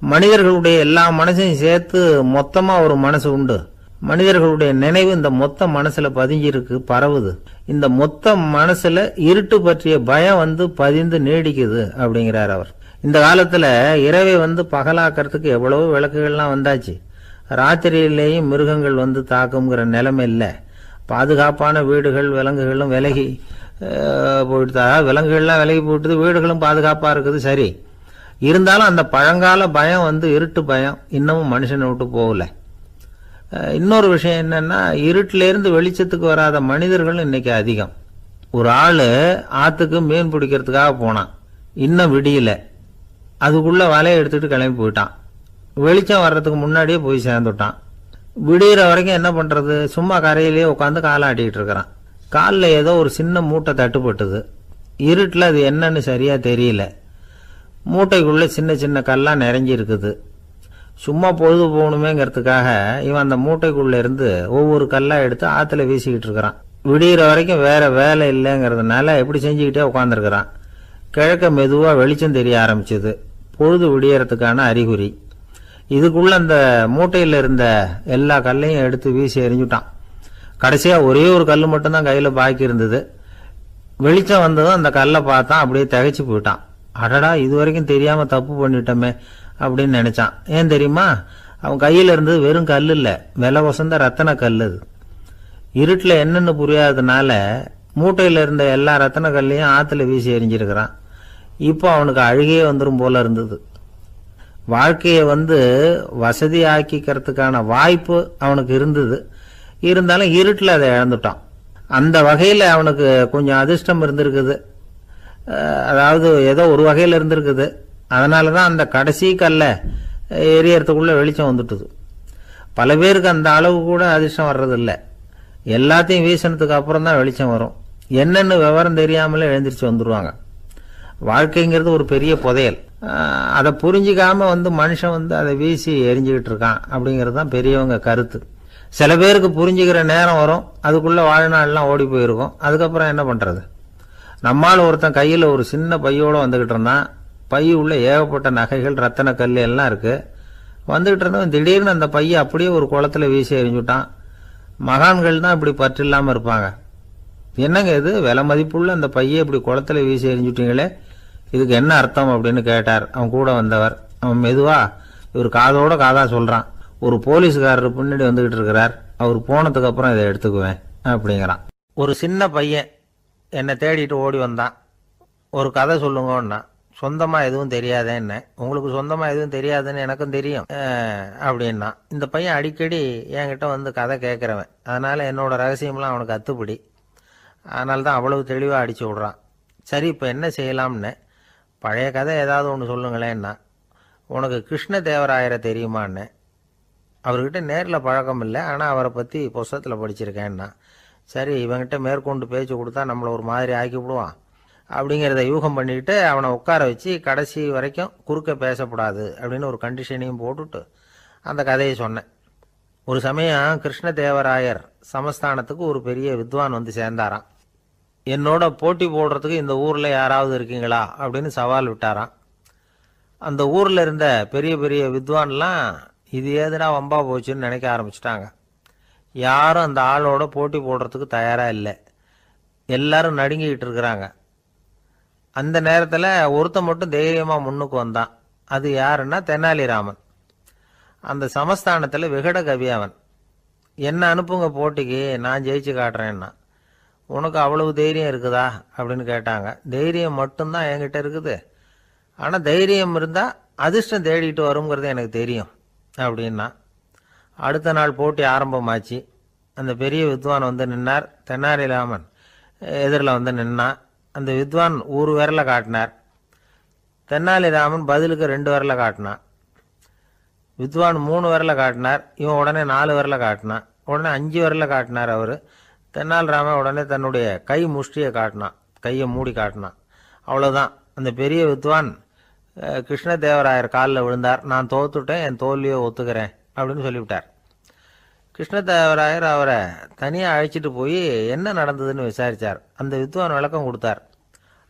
A: மனிதர்களுடைய எல்லா மனசையும் சேர்த்து மொத்தமாக ஒரு மனசு உண்டு. மனிதர்களுடைய நினைவு இந்த மொத்த மனசில் பதிஞ்சிருக்கு பரவுது. இந்த மொத்த மனசில் இருட்டு பற்றிய பயம் வந்து பதிந்து நீடிக்குது அப்படிங்கிறார் அவர். இந்த காலத்தில் இரவை வந்து பகலாக்கிறதுக்கு எவ்வளவோ விளக்குகள்லாம் வந்தாச்சு. ராத்திரியிலேயும் மிருகங்கள் வந்து தாக்குங்கிற நிலைமை இல்லை. பாதுகாப்பான வீடுகள் விலங்குகளும் விலகி அஹ், போயிட்டு விலங்குகள்லாம் விலகி போயிட்டுது வீடுகளும் பாதுகாப்பாக இருக்குது சரி. இருந்தாலும் அந்த பழங்கால பயம் வந்து இருட்டு பயம். இன்னமும் மனுஷனை விட்டு போகல. இன்னொரு விஷயம் என்னென்னா இருட்டிலேருந்து வெளிச்சத்துக்கு வராத மனிதர்கள் இன்றைக்கி அதிகம். ஒரு ஆள் ஆற்றுக்கு மீன் பிடிக்கிறதுக்காக போனான். இன்னும் விடியல. அதுக்குள்ளே வலையை எடுத்துகிட்டு கிளம்பி போயிட்டான். வெளிச்சம் வர்றதுக்கு முன்னாடியே போய் சேர்ந்துட்டான். விடியிற வரைக்கும் என்ன பண்ணுறது சும்மா கரையிலேயே உட்காந்து காலாட்டிகிட்டு இருக்கிறான். காலில் ஏதோ ஒரு சின்ன மூட்டை தட்டுப்பட்டுது. இருட்டில் அது என்னன்னு சரியாக தெரியல. மூட்டைக்குள்ளே சின்ன சின்ன கல்லாக நிறைஞ்சிருக்குது. சும்மா பொழுது போகணுமேங்கிறதுக்காக இவன் அந்த மூட்டைக்குள்ளேருந்து ஒவ்வொரு கல்லா எடுத்து ஆற்றுல வீசிக்கிட்டு இருக்கிறான். விடியிற வரைக்கும் வேறு வேலை இல்லைங்கிறதுனால எப்படி செஞ்சுக்கிட்டே உட்காந்துருக்கிறான் கிழக்க மெதுவாக வெளிச்சம் தெரிய ஆரம்பிச்சது. பொழுது விடியறதுக்கான அறிகுறி. இதுக்குள்ளே அந்த மூட்டையில் இருந்த எல்லா கல்லையும் எடுத்து வீசி எறிஞ்சுட்டான். கடைசியாக ஒரே ஒரு கல் மட்டும்தான் கையில் பாக்கி இருந்தது. வெளிச்சம் வந்ததும் அந்த கல்லை பார்த்தான் அப்படியே திகைச்சு போயிட்டான். அடடா இது வரைக்கும் தெரியாமல் தப்பு பண்ணிட்டோமே அப்படின்னு நினச்சான். ஏன் தெரியுமா? அவன் கையில் இருந்தது வெறும் கல் இல்லை விலை வசந்த ரத்தன கல் அது. இருட்டில் என்னென்னு புரியாததுனால மூட்டையில் இருந்த எல்லா ரத்தன கல்லையும் ஆற்றுல வீசி எறிஞ்சிருக்கிறான். இப்போ அவனுக்கு அழுகையே வந்துடும் போல இருந்தது. வாழ்க்கையை வந்து வசதி ஆக்கிக்கிறதுக்கான வாய்ப்பு அவனுக்கு இருந்தது. இருந்தாலும் இருட்டில் அதை இழந்துட்டான். அந்த வகையில் அவனுக்கு கொஞ்சம் அதிர்ஷ்டம் இருந்திருக்குது. அதாவது ஏதோ ஒரு வகையில் இருந்திருக்குது. அதனால தான் அந்த கடைசி கல்லை எரியறதுக்குள்ளே வெளிச்சம் வந்துட்டுது. பல பேருக்கு அந்த அளவு கூட அதிர்ஷ்டம் வர்றதில்ல. எல்லாத்தையும் வீசினதுக்கு அப்புறம் தான் வெளிச்சம் வரும். என்னென்னு விவரம் தெரியாமலே எழுந்திரிச்சு வந்துடுவாங்க வாழ்க்கைங்கிறது ஒரு பெரிய புதையல். அதை புரிஞ்சிக்காமல் வந்து மனுஷன் வந்து அதை வீசி எரிஞ்சுக்கிட்டு இருக்கான் அப்படிங்கிறது தான் பெரியவங்க கருத்து. சில பேருக்கு புரிஞ்சுக்கிற நேரம் வரும். அதுக்குள்ளே வாழ்நாள்லாம் ஓடி போயிருக்கும். அதுக்கப்புறம் என்ன பண்ணுறது நம்மால் ஒருத்தன் கையில் ஒரு சின்ன பையோடு வந்துக்கிட்டு இருந்தான். பை உள்ள ஏகப்பட்ட நகைகள் ரத்தன கல் எல்லாம் இருக்குது வந்துக்கிட்டு இருந்தவன் திடீர்னு அந்த பையை அப்படியே ஒரு குளத்துல வீசி எறிஞ்சுட்டான். மகான்கள் தான் இப்படி பற்று இல்லாமல் இருப்பாங்க. என்னங்க இது? விலை மதிப்புள்ள அந்த பையை இப்படி குளத்துல வீசி எறிஞ்சுட்டீங்களே. இதுக்கு என்ன அர்த்தம் அப்படின்னு கேட்டார். அவன் கூட வந்தவர். அவன் மெதுவாக இவர் காதோட காதாக சொல்கிறான் ஒரு போலீஸ்காரர் பின்னாடி வந்துகிட்டு இருக்கிறார். அவர் போனதுக்கு அப்புறம் இதை எடுத்துக்குவேன் அப்படிங்கிறான். ஒரு சின்ன பையன் என்னை தேடிட்டு ஓடி வந்தான். ஒரு கதை சொல்லுங்கன்னா சொந்தமாக எதுவும் தெரியாதேன்னு. உங்களுக்கு சொந்தமாக எதுவும் தெரியாதுன்னு எனக்கும் தெரியும் அப்படின்னா இந்த பையன் அடிக்கடி என்கிட்ட வந்து கதை கேட்குறவன். அதனால் என்னோடய ரகசியம்லாம் அவனுக்கு அத்துப்படி. அதனால தான் அவ்வளவு தெளிவாக அடிச்சு விட்றான். சரி இப்போ என்ன செய்யலாம்னு? பழைய கதை ஏதாவது ஒன்று சொல்லுங்களேன்னா உனக்கு கிருஷ்ண தேவராயரை தெரியுமான்னு? அவர்கிட்ட நேரில் பழக்கம் இல்லை. ஆனால் அவரை பற்றி புஸ்தகத்தில் படிச்சிருக்கேன்னா சரி இவன்கிட்ட மேற்கொண்டு பேச்சு கொடுத்தா நம்மளை ஒரு மாதிரி ஆக்கி விடுவான். அப்படிங்கிறத யூகம் பண்ணிக்கிட்டு அவனை உட்கார வச்சு கடைசி வரைக்கும் குறுக்க பேசக்கூடாது அப்படின்னு ஒரு கண்டிஷனையும் போட்டுட்டு அந்த கதையை சொன்னேன். ஒரு சமயம் கிருஷ்ணதேவராயர் சமஸ்தானத்துக்கு ஒரு பெரிய வித்வான் வந்து சேர்ந்தாராம். என்னோட போட்டி போடுறதுக்கு இந்த ஊரில் யாராவது இருக்கீங்களா? அப்படின்னு சவால் விட்டாராம். அந்த ஊரில் இருந்த பெரிய பெரிய வித்வான்லாம் இது ஏதுடா வம்பா போச்சுன்னு நினைக்க ஆரம்பிச்சிட்டாங்க. யாரும் அந்த ஆளோட போட்டி போடுறதுக்கு தயாராக இல்லை. எல்லாரும் நடுங்கிக்கிட்டு இருக்கிறாங்க. அந்த நேரத்தில் ஒருத்தன் மட்டும் தைரியமாக முன்னுக்கு வந்தான். அது யாருன்னா தெனாலிராமன் அந்த சமஸ்தானத்தில் விகட கவி அவன். என்ன அனுப்புங்க போட்டிக்கு நான் ஜெயிச்சு காட்டுறேன்னா. உனக்கு அவ்வளவு தைரியம் இருக்குதா? அப்படின்னு கேட்டாங்க. தைரியம் மட்டும்தான் என்கிட்ட இருக்குது. ஆனால் தைரியம் இருந்தால் அதிர்ஷ்டம் தேடிட்டு வருங்கிறது எனக்கு தெரியும். அப்படின்னா அடுத்த நாள் போட்டி ஆரம்பமாச்சு. அந்த பெரிய வித்வான் வந்து நின்னார். தென்னாலிராமன் எதிரில் வந்து நின்னான் அந்த வித்வான் ஒரு விரல காட்டினார். தென்னாலிராமன் பதிலுக்கு ரெண்டு விரல காட்டினான் வித்வான் மூணு விரல காட்டினார். இவன் உடனே நாலு விரல காட்டினான் உடனே அஞ்சு விரல காட்டினார் அவர். தென்னாலிராமன் உடனே தன்னுடைய கை முஷ்டியை காட்டினான் கையை மூடி காட்டினான் அவ்வளோதான் அந்த பெரிய வித்வான் கிருஷ்ணதேவராயர் காலில் விழுந்தார். நான் தோத்துட்டேன் என் தோல்வியை ஒத்துக்கிறேன் அப்படின்னு சொல்லிவிட்டார். கிருஷ்ணதேவராயர் அவரை தனியாக அழைச்சிட்டு போய் என்ன நடந்ததுன்னு விசாரித்தார் அந்த வித்வான் விளக்கம் கொடுத்தார்.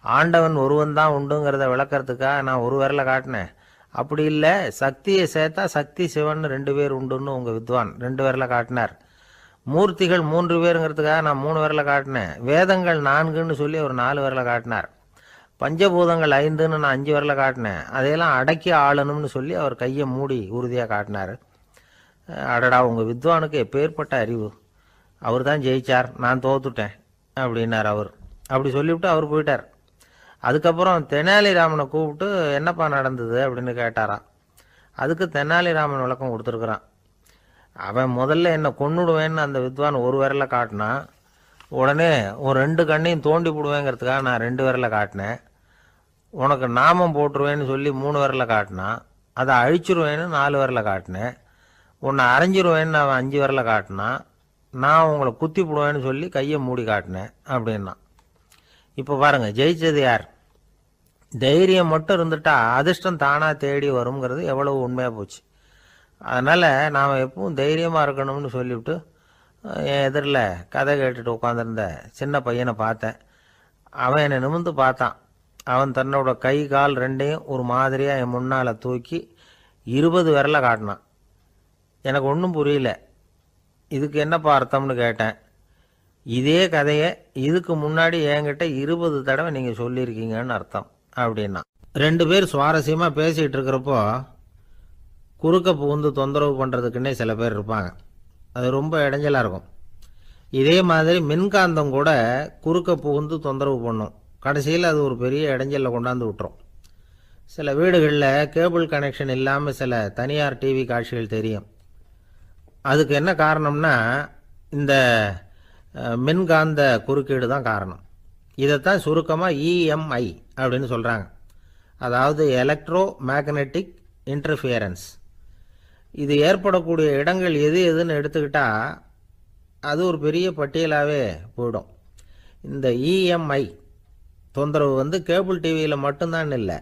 A: ஆண்டவன் ஒருவன் தான் உண்டுங்கிறத விளக்கிறதுக்காக நான் ஒரு விரல காட்டினேன். அப்படி இல்லை சக்தியை சேர்த்தா சக்தி சிவன் ரெண்டு பேர் உண்டுன்னு உங்கள் வித்வான் ரெண்டு விரல காட்டினார். மூர்த்திகள் மூன்று பேருங்கிறதுக்காக நான் மூணு விரல காட்டினேன். வேதங்கள் நான்குன்னு சொல்லி ஒரு நாலு விரல காட்டினார். பஞ்சபூதங்கள் ஐந்துன்னு நான் அஞ்சு வரல காட்டினேன். அதையெல்லாம் அடக்கி ஆளணும்னு சொல்லி அவர் கையை மூடி உறுதியாக காட்டினார். அடடா உங்கள் வித்வானுக்கு எப்பேற்பட்ட அறிவு. அவர் தான் ஜெயிச்சார். நான் தோத்துட்டேன் அப்படின்னார் அவர். அப்படி சொல்லிவிட்டு அவர் போயிட்டார். அதுக்கப்புறம் தெனாலிராமனை கூப்பிட்டு என்னப்பா நடந்தது அப்படின்னு கேட்டாராம். அதுக்கு தெனாலிராமன் விளக்கம் கொடுத்துருக்குறான். அவன் முதல்ல என்னை கொன்னுடுவேன்னு அந்த வித்வான் ஒரு விரல காட்டினான். உடனே ஒரு ரெண்டு கண்ணையும் தோண்டி போடுவேங்கிறதுக்காக நான் ரெண்டு விரல காட்டினேன். உனக்கு நாமம் போட்டுருவேன்னு சொல்லி மூணு விரல காட்டினான் அதை அழிச்சிருவேன்னு நாலு விரல காட்டினேன் உன்னை அரைஞ்சிருவேன்னு அவன் அஞ்சு விரல காட்டினான் நான் உங்களை குத்தி போடுவேன்னு சொல்லி கையை மூடி காட்டினேன் அப்படின்னா. இப்போ பாருங்கள் ஜெயிச்சது யார்? தைரியம் மட்டும் இருந்துட்டா அதிர்ஷ்டம் தானாக தேடி வருங்கிறது எவ்வளவு உண்மையாக போச்சு. அதனால் நாம் எப்பவும் தைரியமாக இருக்கணும்னு சொல்லிவிட்டு என் எதிரில் கதை கேட்டுட்டு உட்காந்துருந்த சின்ன பையனை பார்த்தேன். அவன் என்னை நிமிர்ந்து பார்த்தான். அவன் தன்னோட கை கால் ரெண்டையும் ஒரு மாதிரியாக என் முன்னால் தூக்கி இருபது விரல காட்டினான். எனக்கு ஒன்றும் புரியல. இதுக்கு என்னப்பா அர்த்தம்னு கேட்டேன். இதே கதையை இதுக்கு முன்னாடி என்கிட்ட இருபது தடவை நீங்கள் சொல்லியிருக்கீங்கன்னு அர்த்தம் அப்படின்னா. ரெண்டு பேர் சுவாரஸ்யமாக பேசிகிட்டு இருக்கிறப்போ குறுக்க புகுந்து தொந்தரவு பண்ணுறதுக்குன்னே சில பேர் இருப்பாங்க. அது ரொம்ப இடைஞ்சலாக இருக்கும். இதே மாதிரி மின்காந்தம் கூட குறுக்க புகுந்து தொந்தரவு பண்ணும். கடைசியில் அது ஒரு பெரிய இடைஞ்சலில் கொண்டாந்து விட்டுரும். சில வீடுகளில் கேபிள் கனெக்ஷன் இல்லாமல் சில தனியார் டிவி காட்சிகள் தெரியும். அதுக்கு என்ன காரணம்னா இந்த மின்காந்த குறுக்கீடு தான் காரணம். இதைத்தான் சுருக்கமாக இஎம்ஐ அப்படின்னு சொல்கிறாங்க அதாவது எலக்ட்ரோ மேக்னெட்டிக் இன்டர்ஃபியரன்ஸ் இது ஏற்படக்கூடிய இடங்கள் எது எதுன்னு எடுத்துக்கிட்டால் அது ஒரு பெரிய பட்டியலாகவே போயிடும். இந்த இஎம்ஐ தொந்தரவு வந்து கேபிள் டிவியில் மட்டும்தான் இல்லை.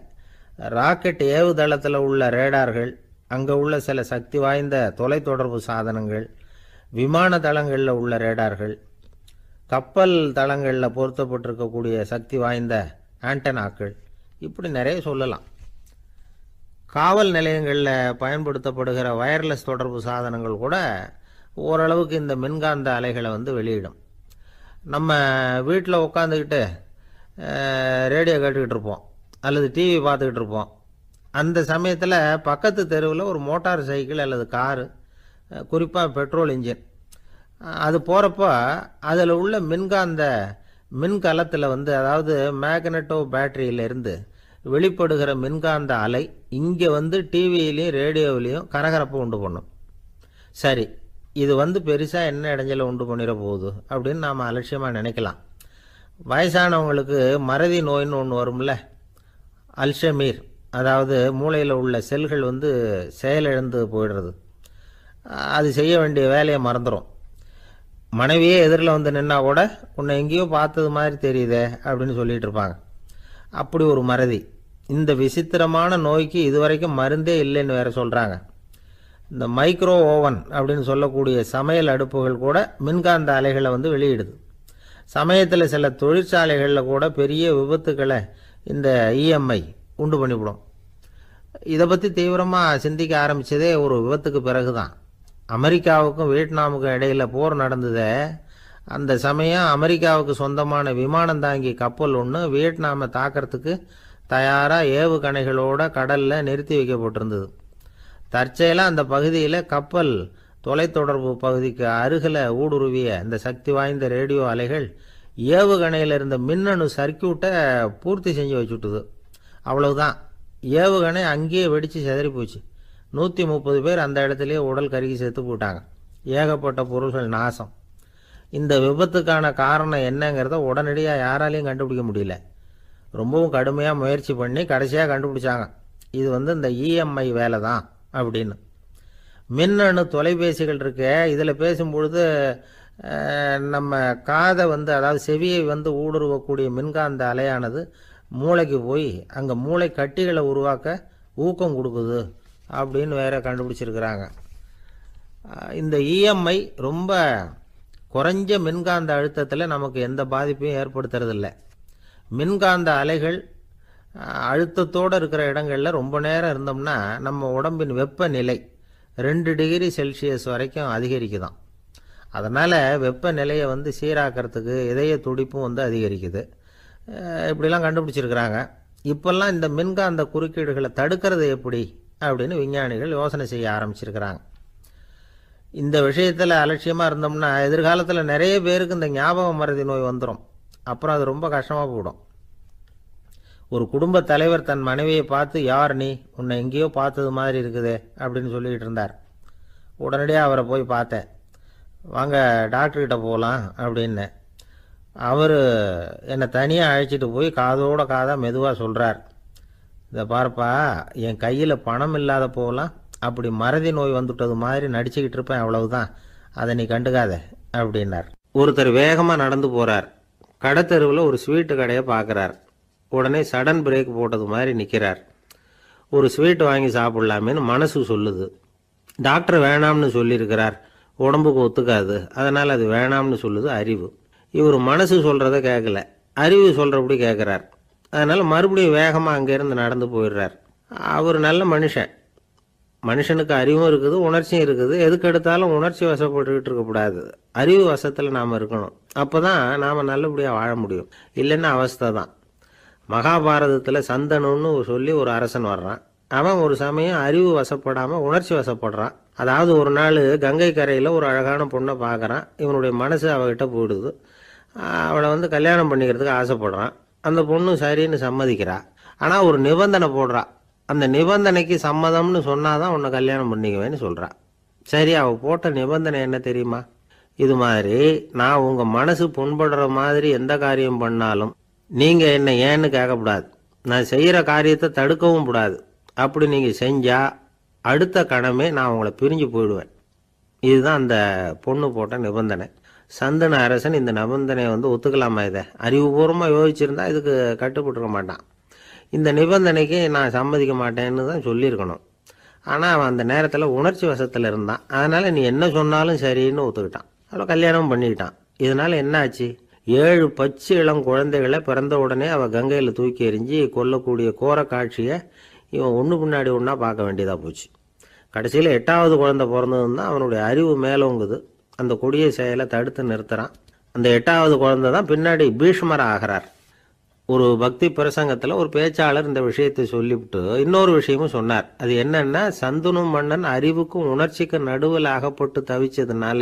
A: ராக்கெட் ஏவுதளத்தில் உள்ள ரேடார்கள் அங்கே உள்ள சில சக்தி வாய்ந்த தொலைத்தொடர்பு சாதனங்கள் விமான தளங்களில் உள்ள ரேடார்கள் கப்பல் தளங்களில் பொருத்தப்பட்டிருக்கக்கூடிய சக்தி வாய்ந்த ஆண்டனாக்கள். இப்படி நிறைய சொல்லலாம். காவல் நிலையங்களில் பயன்படுத்தப்படுகிற வயர்லெஸ் தொடர்பு சாதனங்கள் கூட ஓரளவுக்கு இந்த மின்காந்த அலைகளை வந்து வெளியிடும். நம்ம வீட்டில் உட்காந்துக்கிட்டு ரேடியோ கேட்டுக்கிட்டு இருப்போம் அல்லது டிவி பார்த்துக்கிட்டு இருப்போம் அந்த சமயத்தில் பக்கத்து தெருவில் ஒரு மோட்டார் சைக்கிள் அல்லது காரு குறிப்பாக பெட்ரோல் இன்ஜின். அது போகிறப்போ அதில் உள்ள மின்காந்த மின்கலத்தில் வந்து அதாவது மேக்னட்டோ பேட்டரியிலிருந்து வெளிப்படுகிற மின்காந்த அலை இங்கே வந்து டிவியிலையும் ரேடியோவிலையும் கரகரப்பை உண்டு பண்ணும். சரி இது வந்து பெருசாக என்ன இடைஞ்சலை உண்டு பண்ணிட போகுது அப்படின்னு நாம் அலட்சியமாக நினைக்கலாம். வயசானவங்களுக்கு மறதி நோயின்னு ஒன்று வரும்ல? அல்ஷமீர் அதாவது மூளையில் உள்ள செல்கள் வந்து செயலிழந்து போயிடுறது. அது செய்ய வேண்டிய வேலையை மறந்துடும் மனைவியே எதிரில் வந்து நின்னா கூட உன்னை எங்கேயோ பார்த்தது மாதிரி தெரியுதே அப்படின்னு சொல்லிட்டு இருப்பாங்க. அப்படி ஒரு மறதி. இந்த விசித்திரமான நோய்க்கு இதுவரைக்கும் மருந்தே இல்லைன்னு வேற சொல்கிறாங்க இந்த மைக்ரோ ஓவன் அப்படின்னு சொல்லக்கூடிய சமையல் அடுப்புகள் கூட மின்காந்த அலைகளை வந்து வெளியிடுது. சமயத்தில் சில தொழிற்சாலைகளில் கூட பெரிய விபத்துக்களை இந்த இஎம்ஐ உண்டு பண்ணிவிடும். இதை பற்றி தீவிரமாக சிந்திக்க ஆரம்பித்ததே ஒரு விபத்துக்கு பிறகு தான் அமெரிக்காவுக்கும் வியட்நாமுக்கும் இடையில் போர் நடந்ததே அந்த சமயம் அமெரிக்காவுக்கு சொந்தமான விமானம் தாங்கி கப்பல் ஒன்று வியட்நாமை தாக்கிறதுக்கு தயாராக ஏவுகணைகளோட கடலில் நிறுத்தி வைக்கப்பட்டிருந்தது. தற்செயலாக அந்த பகுதியில் கப்பல் தொலைத்தொடர்பு பகுதிக்கு அருகில் ஊடுருவிய இந்த சக்தி வாய்ந்த ரேடியோ அலைகள் ஏவுகணையில் இருந்த மின்னணு சர்க்கியூட்டை பூர்த்தி செஞ்சு வச்சுட்டுது. அவ்வளவுதான். ஏவுகணை அங்கேயே வெடித்து செதறி போச்சு. நூற்றி முப்பது பேர் அந்த இடத்துலையே உடல் கருகி செத்து போட்டாங்க. ஏகப்பட்ட பொருள்கள் நாசம். இந்த விபத்துக்கான காரணம் என்னங்கிறத உடனடியாக யாராலையும் கண்டுபிடிக்க முடியல. ரொம்பவும் கடுமையாக முயற்சி பண்ணி கடைசியாக கண்டுபிடிச்சாங்க. இது வந்து இந்த இஎம்ஐ வேலை தான் அப்படின்னு. மின்னணு தொலைபேசிகள் இருக்கே இதில் பேசும்பொழுது நம்ம காதை வந்து அதாவது செவியை வந்து ஊடுருவக்கூடிய மின்காந்த அலையானது மூளைக்கு போய் அங்கே மூளை கட்டிகளை உருவாக்க ஊக்கம் கொடுக்குது அப்படின்னு வேற கண்டுபிடிச்சிருக்கிறாங்க. இந்த இஎம்ஐ ரொம்ப குறைஞ்ச மின்காந்த அழுத்தத்தில் நமக்கு எந்த பாதிப்பையும் ஏற்படுத்துறதில்ல. மின்காந்த அலைகள் அழுத்தத்தோடு இருக்கிற இடங்களில் ரொம்ப நேரம் இருந்தோம்னா நம்ம உடம்பின் வெப்பநிலை ரெண்டு டிகிரி செல்சியஸ் வரைக்கும் அதிகரிக்குதான். அதனால் வெப்பநிலையை வந்து சீராக்கிறதுக்கு இதய துடிப்பும் வந்து அதிகரிக்குது. இப்படிலாம் கண்டுபிடிச்சிருக்கிறாங்க. இப்போல்லாம் இந்த மின்காந்த குறுக்கீடுகளை தடுக்கிறது எப்படி அப்படின்னு விஞ்ஞானிகள் யோசனை செய்ய ஆரம்பிச்சிருக்கிறாங்க. இந்த விஷயத்தில் அலட்சியமாக இருந்தோம்னா எதிர்காலத்தில் நிறைய பேருக்கு இந்த ஞாபக மறதி நோய் வந்துடும் அப்புறம் அது ரொம்ப கஷ்டமாக போயிடும். ஒரு குடும்ப தலைவர் தன் மனைவியை பார்த்து யார் நீ? உன்னை எங்கேயோ பார்த்தது மாதிரி இருக்குதே அப்படின்னு சொல்லிக்கிட்டு இருந்தார். உடனடியாக அவரை போய் பார்த்தேன். வாங்க டாக்டர்கிட்ட போகலாம் அப்படின்னு. அவர் என்னை தனியாக அழைச்சிட்டு போய் காதோட காதாக மெதுவாக சொல்கிறார் இதை பாருப்பா என் கையில் பணம் இல்லாத போகலாம் அப்படி மறதி நோய் வந்துட்டது மாதிரி நடிச்சுக்கிட்டு இருப்பேன் அவ்வளவுதான். அதை நீ கண்டுக்காத அப்படின்னார். ஒருத்தர் வேகமாக நடந்து போகிறார் கடைத்தெருவில் ஒரு ஸ்வீட்டு கடையை பார்க்குறார். உடனே சடன் பிரேக் போட்டது மாதிரி நிற்கிறார் ஒரு ஸ்வீட் வாங்கி சாப்பிட்லாமேன்னு மனசு சொல்லுது. டாக்டர் வேணாம்னு சொல்லியிருக்கிறார். உடம்புக்கு ஒத்துக்காது. அதனால் அது வேணாம்னு சொல்லுது அறிவு. இவர் மனசு சொல்கிறத கேட்கல அறிவு சொல்கிறபடி கேட்குறார் அதனால் மறுபடியும் வேகமாக அங்கேருந்து நடந்து போயிடுறார். அவர் நல்ல மனுஷன். மனுஷனுக்கு அறிவும் இருக்குது உணர்ச்சியும் இருக்குது. எதுக்கு எடுத்தாலும் உணர்ச்சி வசப்பட்டுக்கிட்டு இருக்கக்கூடாது அறிவு வசத்தில் நாம் இருக்கணும். அப்போ தான் நாம் நல்லபடியாக வாழ முடியும். இல்லைன்னா அவஸ்தை தான். மகாபாரதத்தில் சந்தனுன்னு சொல்லி ஒரு அரசன் வர்றான். அவன் ஒரு சமயம் அறிவு வசப்படாமல் உணர்ச்சி வசப்படுறான். அதாவது ஒரு நாள் கங்கை கரையில் ஒரு அழகான பொண்ணை பார்க்குறான். இவனுடைய மனசு அவகிட்ட போயிடுது. அவளை வந்து கல்யாணம் பண்ணிக்கிறதுக்கு ஆசைப்படுறான். அந்த பொண்ணு சரின்னு சம்மதிக்கிறா. ஆனால் ஒரு நிபந்தனை போடுறா. அந்த நிபந்தனைக்கு சம்மதம்னு சொன்னாதான் உன்னை கல்யாணம் பண்ணிக்குவேன்னு சொல்கிறா சரி அவள் போட்ட நிபந்தனை என்ன தெரியுமா? இது மாதிரி நான் உங்கள் மனசு புண்படுற மாதிரி எந்த காரியம் பண்ணாலும் நீங்கள் என்ன ஏன்னு கேட்கக்கூடாது. நான் செய்கிற காரியத்தை தடுக்கவும் கூடாது. அப்படி நீங்கள் செஞ்சால் அடுத்த கணமே நான் உங்களை பிரிஞ்சு போயிடுவேன். இதுதான் அந்த பொண்ணு போட்ட நிபந்தனை. சந்தன அரசன் இந்த நிபந்தனையை வந்து ஒத்துக்கலாமா இதை? அறிவுபூர்வமாக யோசிச்சிருந்தா இதுக்கு கட்டுப்பட்டுருக்க மாட்டான். இந்த நிபந்தனைக்கு நான் சம்மதிக்க மாட்டேன்னு தான் சொல்லியிருக்கணும். ஆனால் அவன் அந்த நேரத்தில் உணர்ச்சி வசத்தில் இருந்தான். அதனால் நீ என்ன சொன்னாலும் சரின்னு ஒத்துக்கிட்டான். அவ்வளோ கல்யாணம் பண்ணிக்கிட்டான். இதனால் என்னாச்சு ஏழு பச்சை இளம் குழந்தைகளை பிறந்த உடனே அவள் கங்கையில் தூக்கி எறிஞ்சு கொல்லக்கூடிய கோர காட்சியை இவன் ஒன்று பின்னாடி ஒன்றா பார்க்க வேண்டியதாக போச்சு. கடைசியில் எட்டாவது குழந்தை பிறந்ததுன்னா அவனுடைய அறிவு மேலோங்குது. அந்த கொடிய செயலை தடுத்து நிறுத்துறான். அந்த எட்டாவது குழந்தை தான் பின்னாடி பீஷ்மர் ஆகிறார். ஒரு பக்தி பிரசங்கத்தில் ஒரு பேச்சாளர் இந்த விஷயத்தை சொல்லிவிட்டு இன்னொரு விஷயமும் சொன்னார். அது என்னென்னா சந்துனு மன்னன் அறிவுக்கும் உணர்ச்சிக்கும் நடுவில் அகப்பட்டு தவிச்சதுனால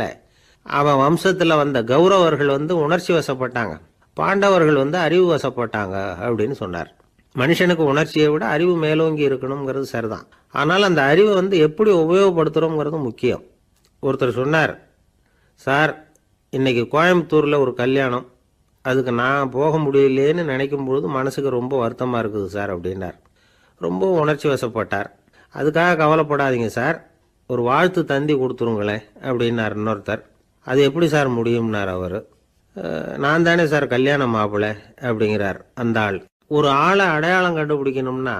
A: அவன் வம்சத்தில் வந்த கௌரவர்கள் வந்து உணர்ச்சி வசப்பட்டாங்க. பாண்டவர்கள் வந்து அறிவு வசப்பட்டாங்க அப்படின்னு சொன்னார். மனுஷனுக்கு உணர்ச்சியை விட அறிவு மேலோங்கி இருக்கணுங்கிறது சரிதான். ஆனால் அந்த அறிவை வந்து எப்படி உபயோகப்படுத்துகிறோங்கிறது முக்கியம். ஒருத்தர் சொன்னார் சார் இன்னைக்கு கோயம்புத்தூரில் ஒரு கல்யாணம். அதுக்கு நான் போக முடியலேன்னு நினைக்கும் பொழுது மனசுக்கு ரொம்ப வருத்தமாக இருக்குது சார் அப்படின்னார். ரொம்ப உணர்ச்சி வசப்பட்டார். அதுக்காக கவலைப்படாதீங்க சார். ஒரு வாழ்த்து தந்தி கொடுத்துருங்களேன் அப்படின்னார் இன்னொருத்தர். அது எப்படி சார் முடியும்னார் அவர்? நான் தானே சார் கல்யாண மாப்பிள்ளை அப்படிங்கிறார் அந்த ஆள். ஒரு ஆளை அடையாளம் கண்டுபிடிக்கணும்னா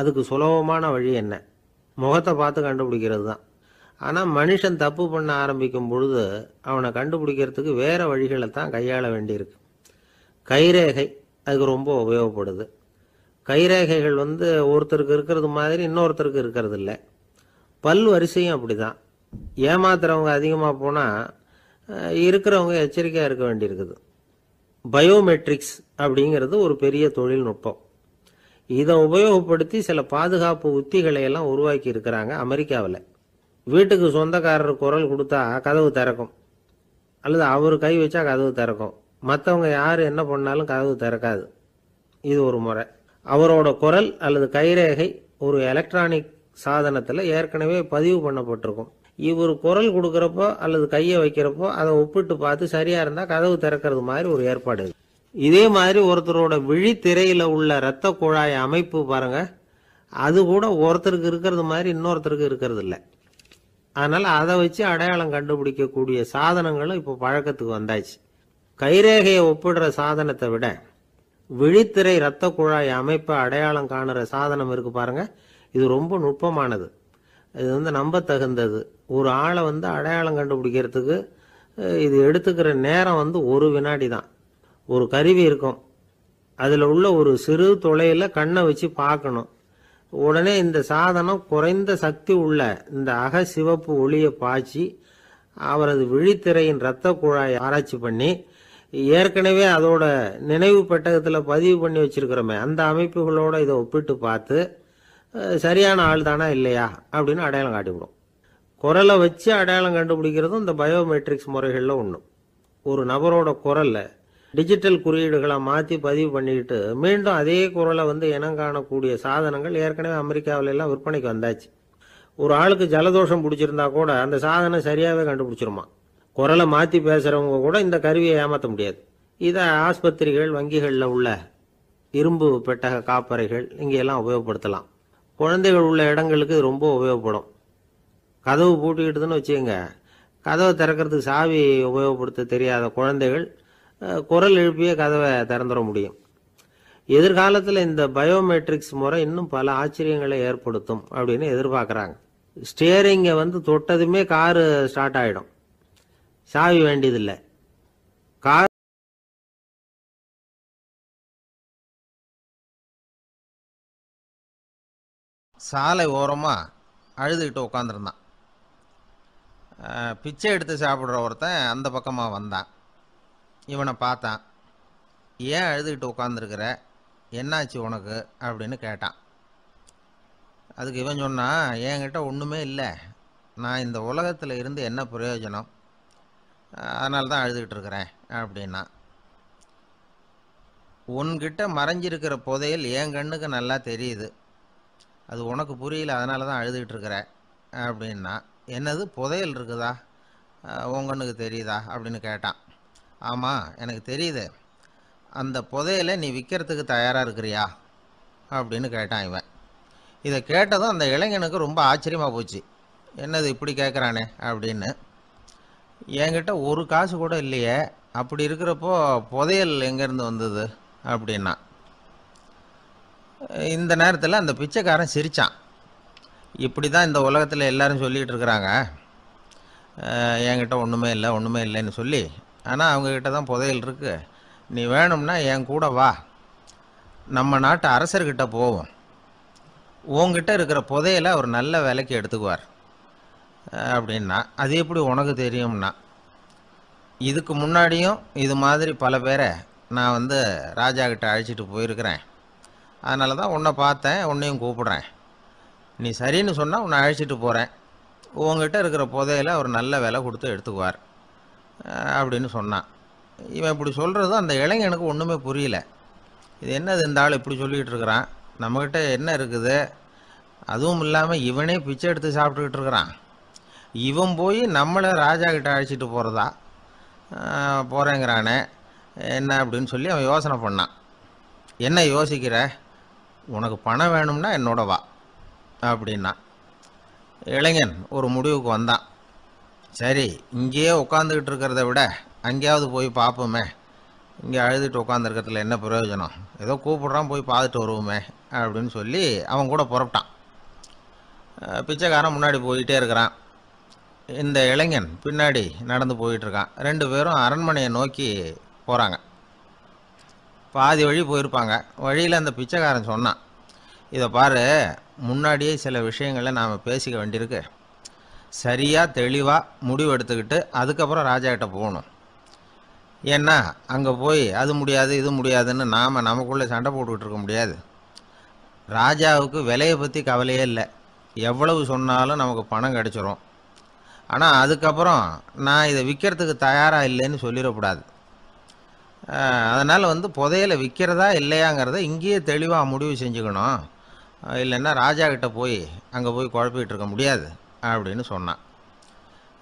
A: அதுக்கு சுலபமான வழி என்ன? முகத்தை பார்த்து கண்டுபிடிக்கிறது தான். ஆனால் மனுஷன் தப்பு பண்ண ஆரம்பிக்கும் பொழுது அவனை கண்டுபிடிக்கிறதுக்கு வேறு வழிகளை தான் கையாள வேண்டியிருக்கு. கைரேகை அதுக்கு ரொம்ப உபயோகப்படுது. கைரேகைகள் வந்து ஒருத்தருக்கு இருக்கிறது மாதிரி இன்னொருத்தருக்கு இருக்கிறது இல்லை பல் வரிசையும் அப்படி தான் ஏமாத்துறவங்க அதிகமாக போனால் இருக்கிறவங்க எச்சரிக்கையாக இருக்க வேண்டியிருக்குது. பயோமெட்ரிக்ஸ் அப்படிங்கிறது ஒரு பெரிய தொழில்நுட்பம். இதை உபயோகப்படுத்தி சில பாதுகாப்பு உத்திகளை எல்லாம் உருவாக்கி இருக்கிறாங்க அமெரிக்காவில். வீட்டுக்கு சொந்தக்காரர் குரல் கொடுத்தா கதவு திறக்கும். அல்லது அவர் கை வச்சா கதவு திறக்கும். மற்றவங்க யார் என்ன பண்ணாலும் கதவு திறக்காது. இது ஒரு முறை. அவரோட குரல் அல்லது கைரேகை ஒரு எலக்ட்ரானிக் சாதனத்தில் ஏற்கனவே பதிவு பண்ணப்பட்டிருக்கும். இவர் குரல் கொடுக்குறப்போ அல்லது கையை வைக்கிறப்போ அதை ஒப்பிட்டு பார்த்து சரியா இருந்தால் கதவு திறக்கிறது மாதிரி ஒரு ஏற்பாடு இதே மாதிரி ஒருத்தரோட விழித்திரையில உள்ள இரத்த குழாய் அமைப்பு பாருங்க. அது கூட ஒருத்தருக்கு இருக்கிறது மாதிரி இன்னொருத்தருக்கு இருக்கிறது இல்லை. அதனால அதை வச்சு அடையாளம் கண்டுபிடிக்கக்கூடிய சாதனங்களும் இப்போ பழக்கத்துக்கு வந்தாச்சு. கைரேகையை ஒப்பிடுற சாதனத்தை விட விழித்திரை இரத்த குழாய் அமைப்பை அடையாளம் காணுற சாதனம் இருக்கு பாருங்க. இது ரொம்ப நுட்பமானது. இது வந்து நம்ப தகுந்தது ஒரு ஆளை வந்து அடையாளம் கண்டுபிடிக்கிறதுக்கு இது எடுத்துக்கிற நேரம் வந்து ஒரு வினாடி தான். ஒரு கருவி இருக்கும். அதில் உள்ள ஒரு சிறு துளையில் கண்ணை வச்சு பார்க்கணும். உடனே இந்த சாதனம் குறைந்த சக்தி உள்ள இந்த அக சிவப்பு ஒளியை பாய்ச்சி அவரது விழித்திரையின் இரத்த குழாயை ஆராய்ச்சி பண்ணி ஏற்கனவே அதோட நினைவு பெட்டகத்தில் பதிவு பண்ணி வச்சிருக்கிறோமே அந்த அமைப்புகளோட இதை ஒப்பிட்டு பார்த்து சரியான ஆள் தானா இல்லையா அப்படின்னு அடையாளம் காட்டிவிடும். குரலை வச்சு அடையாளம் கண்டுபிடிக்கிறதும் இந்த பயோமெட்ரிக்ஸ் முறைகளில் ஒன்று ஒரு நபரோட குரலை டிஜிட்டல் குறியீடுகளை மாற்றி பதிவு பண்ணிக்கிட்டு மீண்டும் அதே குரலை வந்து இனம் காணக்கூடிய சாதனங்கள் ஏற்கனவே அமெரிக்காவில எல்லாம் விற்பனைக்கு வந்தாச்சு. ஒரு ஆளுக்கு ஜலதோஷம் பிடிச்சிருந்தா கூட அந்த சாதனம் சரியாகவே கண்டுபிடிச்சிருமா. குரலை மாற்றி பேசுகிறவங்க கூட இந்த கருவியை ஏமாற்ற முடியாது. இதை ஆஸ்பத்திரிகள் வங்கிகளில் உள்ள இரும்பு பெட்டக காப்பறைகள் இங்கெல்லாம் உபயோகப்படுத்தலாம். குழந்தைகள் உள்ள இடங்களுக்கு ரொம்ப உபயோகப்படும். கதவு பூட்டிக்கிட்டுதுன்னு வச்சுக்கோங்க. கதவை திறக்கிறதுக்கு சாவி உபயோகப்படுத்த தெரியாத குழந்தைகள் குரல் எழுப்பியே கதவை திறந்துட முடியும். எதிர்காலத்தில் இந்த பயோமெட்ரிக்ஸ் முறை இன்னும் பல ஆச்சரியங்களை ஏற்படுத்தும் அப்படின்னு எதிர்பார்க்குறாங்க. ஸ்டியரிங்கை வந்து தொட்டதுமே காரு ஸ்டார்ட் ஆகிடும் சாவி வேண்டியதில்லை.
B: சாலை ஓரமாக அழுதுகிட்டு உட்காந்துருந்தான் பிச்சை எடுத்து சாப்பிட்ற ஒருத்தன் அந்த பக்கமாக வந்தான். இவனை பார்த்தான். ஏன் அழுதுகிட்டு உட்காந்துருக்குற என்னாச்சு உனக்கு? அப்படின்னு கேட்டான். அதுக்கு இவன் சொன்னான் என்கிட்ட ஒன்றுமே இல்லை. நான் இந்த உலகத்தில் இருந்து என்ன பிரயோஜனம்? அதனால தான் அழுதுகிட்டு இருக்கிறேன் அப்படின்னா உன்கிட்ட மறைஞ்சிருக்கிற புதையல் என் கண்ணுக்கு நல்லா தெரியுது. அது உனக்கு புரியல அதனால தான் அழுதுகிட்டு இருக்கிற அப்படின்னா என்னது புதையல் இருக்குதா? உங்கண்ணுக்கு கண்ணுக்கு தெரியுதா? அப்படின்னு கேட்டான். ஆமாம் எனக்கு தெரியுது. அந்த புதையலை நீ விற்கிறதுக்கு தயாராக இருக்கிறியா? அப்படின்னு கேட்டான் இவன். இதை கேட்டதும் அந்த இளைஞனுக்கு ரொம்ப ஆச்சரியமாக போச்சு. என்னது இப்படி கேட்குறானே அப்படின்னு. என்கிட்ட ஒரு காசு கூட இல்லையே. அப்படி இருக்கிறப்போ புதையல் எங்கேருந்து வந்தது? அப்படின்னா இந்த நேரத்தில் அந்த பிச்சைக்காரன் சிரித்தான் இப்படி தான் இந்த உலகத்தில் எல்லோரும் சொல்லிகிட்டு இருக்கிறாங்க. என்கிட்ட ஒன்றுமே இல்லை ஒன்றுமே இல்லைன்னு சொல்லி. ஆனால் அவங்கக்கிட்ட தான் புதையல் இருக்குது நீ வேணும்னா என் கூட வா. நம்ம நாட்டு அரசர்கிட்ட போவோம். உங்ககிட்ட இருக்கிற புதையலை அவர் நல்ல விலைக்கு எடுத்துக்குவார். அப்படின்னா அது எப்படி உனக்கு தெரியும்னா இதுக்கு முன்னாடியும் இது மாதிரி பல பேரை நான் வந்து ராஜா கிட்ட அழைச்சிட்டு போயிருக்கிறேன். அதனால தான் உன்னை பார்த்தேன் உன்னையும் கூப்பிடுறேன். நீ சரின்னு சொன்னால் உன்னை அழைச்சிட்டு போகிறேன் உங்ககிட்ட இருக்கிற புதையில அவர் நல்ல விலை கொடுத்து எடுத்துக்குவார். அப்படின்னு சொன்னான். இவன் இப்படி சொல்கிறதும் அந்த இளைஞனுக்கு ஒன்றுமே புரியல. இது என்னது இந்த ஆள் இப்படி சொல்லிகிட்டு இருக்கிறான்? நம்மக்கிட்ட என்ன இருக்குது? அதுவும் இல்லாமல் இவனே பிச்சை எடுத்து சாப்பிட்டுக்கிட்டு இருக்கிறான். இவன் போய் நம்மளை ராஜா கிட்ட அழைச்சிட்டு போகிறதா போகிறேங்கிறானே என்ன அப்படின்னு சொல்லி அவன் யோசனை பண்ணான். என்ன யோசிக்கிற? உனக்கு பணம் வேணும்னா என்னோட வா அப்படின்னா. இளைஞன் ஒரு முடிவுக்கு வந்தான். சரி இங்கேயே உட்காந்துக்கிட்டு இருக்கிறத விட அங்கேயாவது போய் பார்ப்போமே இங்கே அழுதுட்டு உட்காந்துருக்கிறதுல என்ன பிரயோஜனம்? ஏதோ கூப்பிட்றான் போய் பார்த்துட்டு வருவோமே அப்படின்னு சொல்லி அவன் கூட புறப்பட்டான். பிச்சைக்காரன் முன்னாடி போயிட்டே இருக்கிறான். இந்த இளைஞன் பின்னாடி நடந்து போயிட்டுருக்கான் ரெண்டு பேரும் அரண்மனையை நோக்கி போகிறாங்க பாதி வழி போயிருப்பாங்க. வழியில் அந்த பிச்சைக்காரன் சொன்னான் இதை பாரு முன்னாடியே சில விஷயங்களை நாம் பேசிக்க வேண்டியிருக்கு. சரியாக தெளிவாக முடிவு எடுத்துக்கிட்டு அதுக்கப்புறம் ராஜா கிட்ட போகணும். ஏன்னா அங்கே போய் அது முடியாது இது முடியாதுன்னு நாம் நமக்குள்ளே சண்டை போட்டுக்கிட்டு இருக்க முடியாது. ராஜாவுக்கு விலையை பற்றி கவலையே இல்லை. எவ்வளவு சொன்னாலும் நமக்கு பணம் கிடச்சிரும். ஆனால் அதுக்கப்புறம் நான் இதை விற்கிறதுக்கு தயாராக இல்லைன்னு சொல்லிடக்கூடாது. அதனால் வந்து புதையலை விற்கிறதா இல்லையாங்கிறத இங்கேயே தெளிவாக முடிவு செஞ்சுக்கணும். இல்லைன்னா ராஜா கிட்ட போய் அங்கே போய் குழப்பிக்கிட்டு இருக்க முடியாது அப்படின்னு சொன்னான்.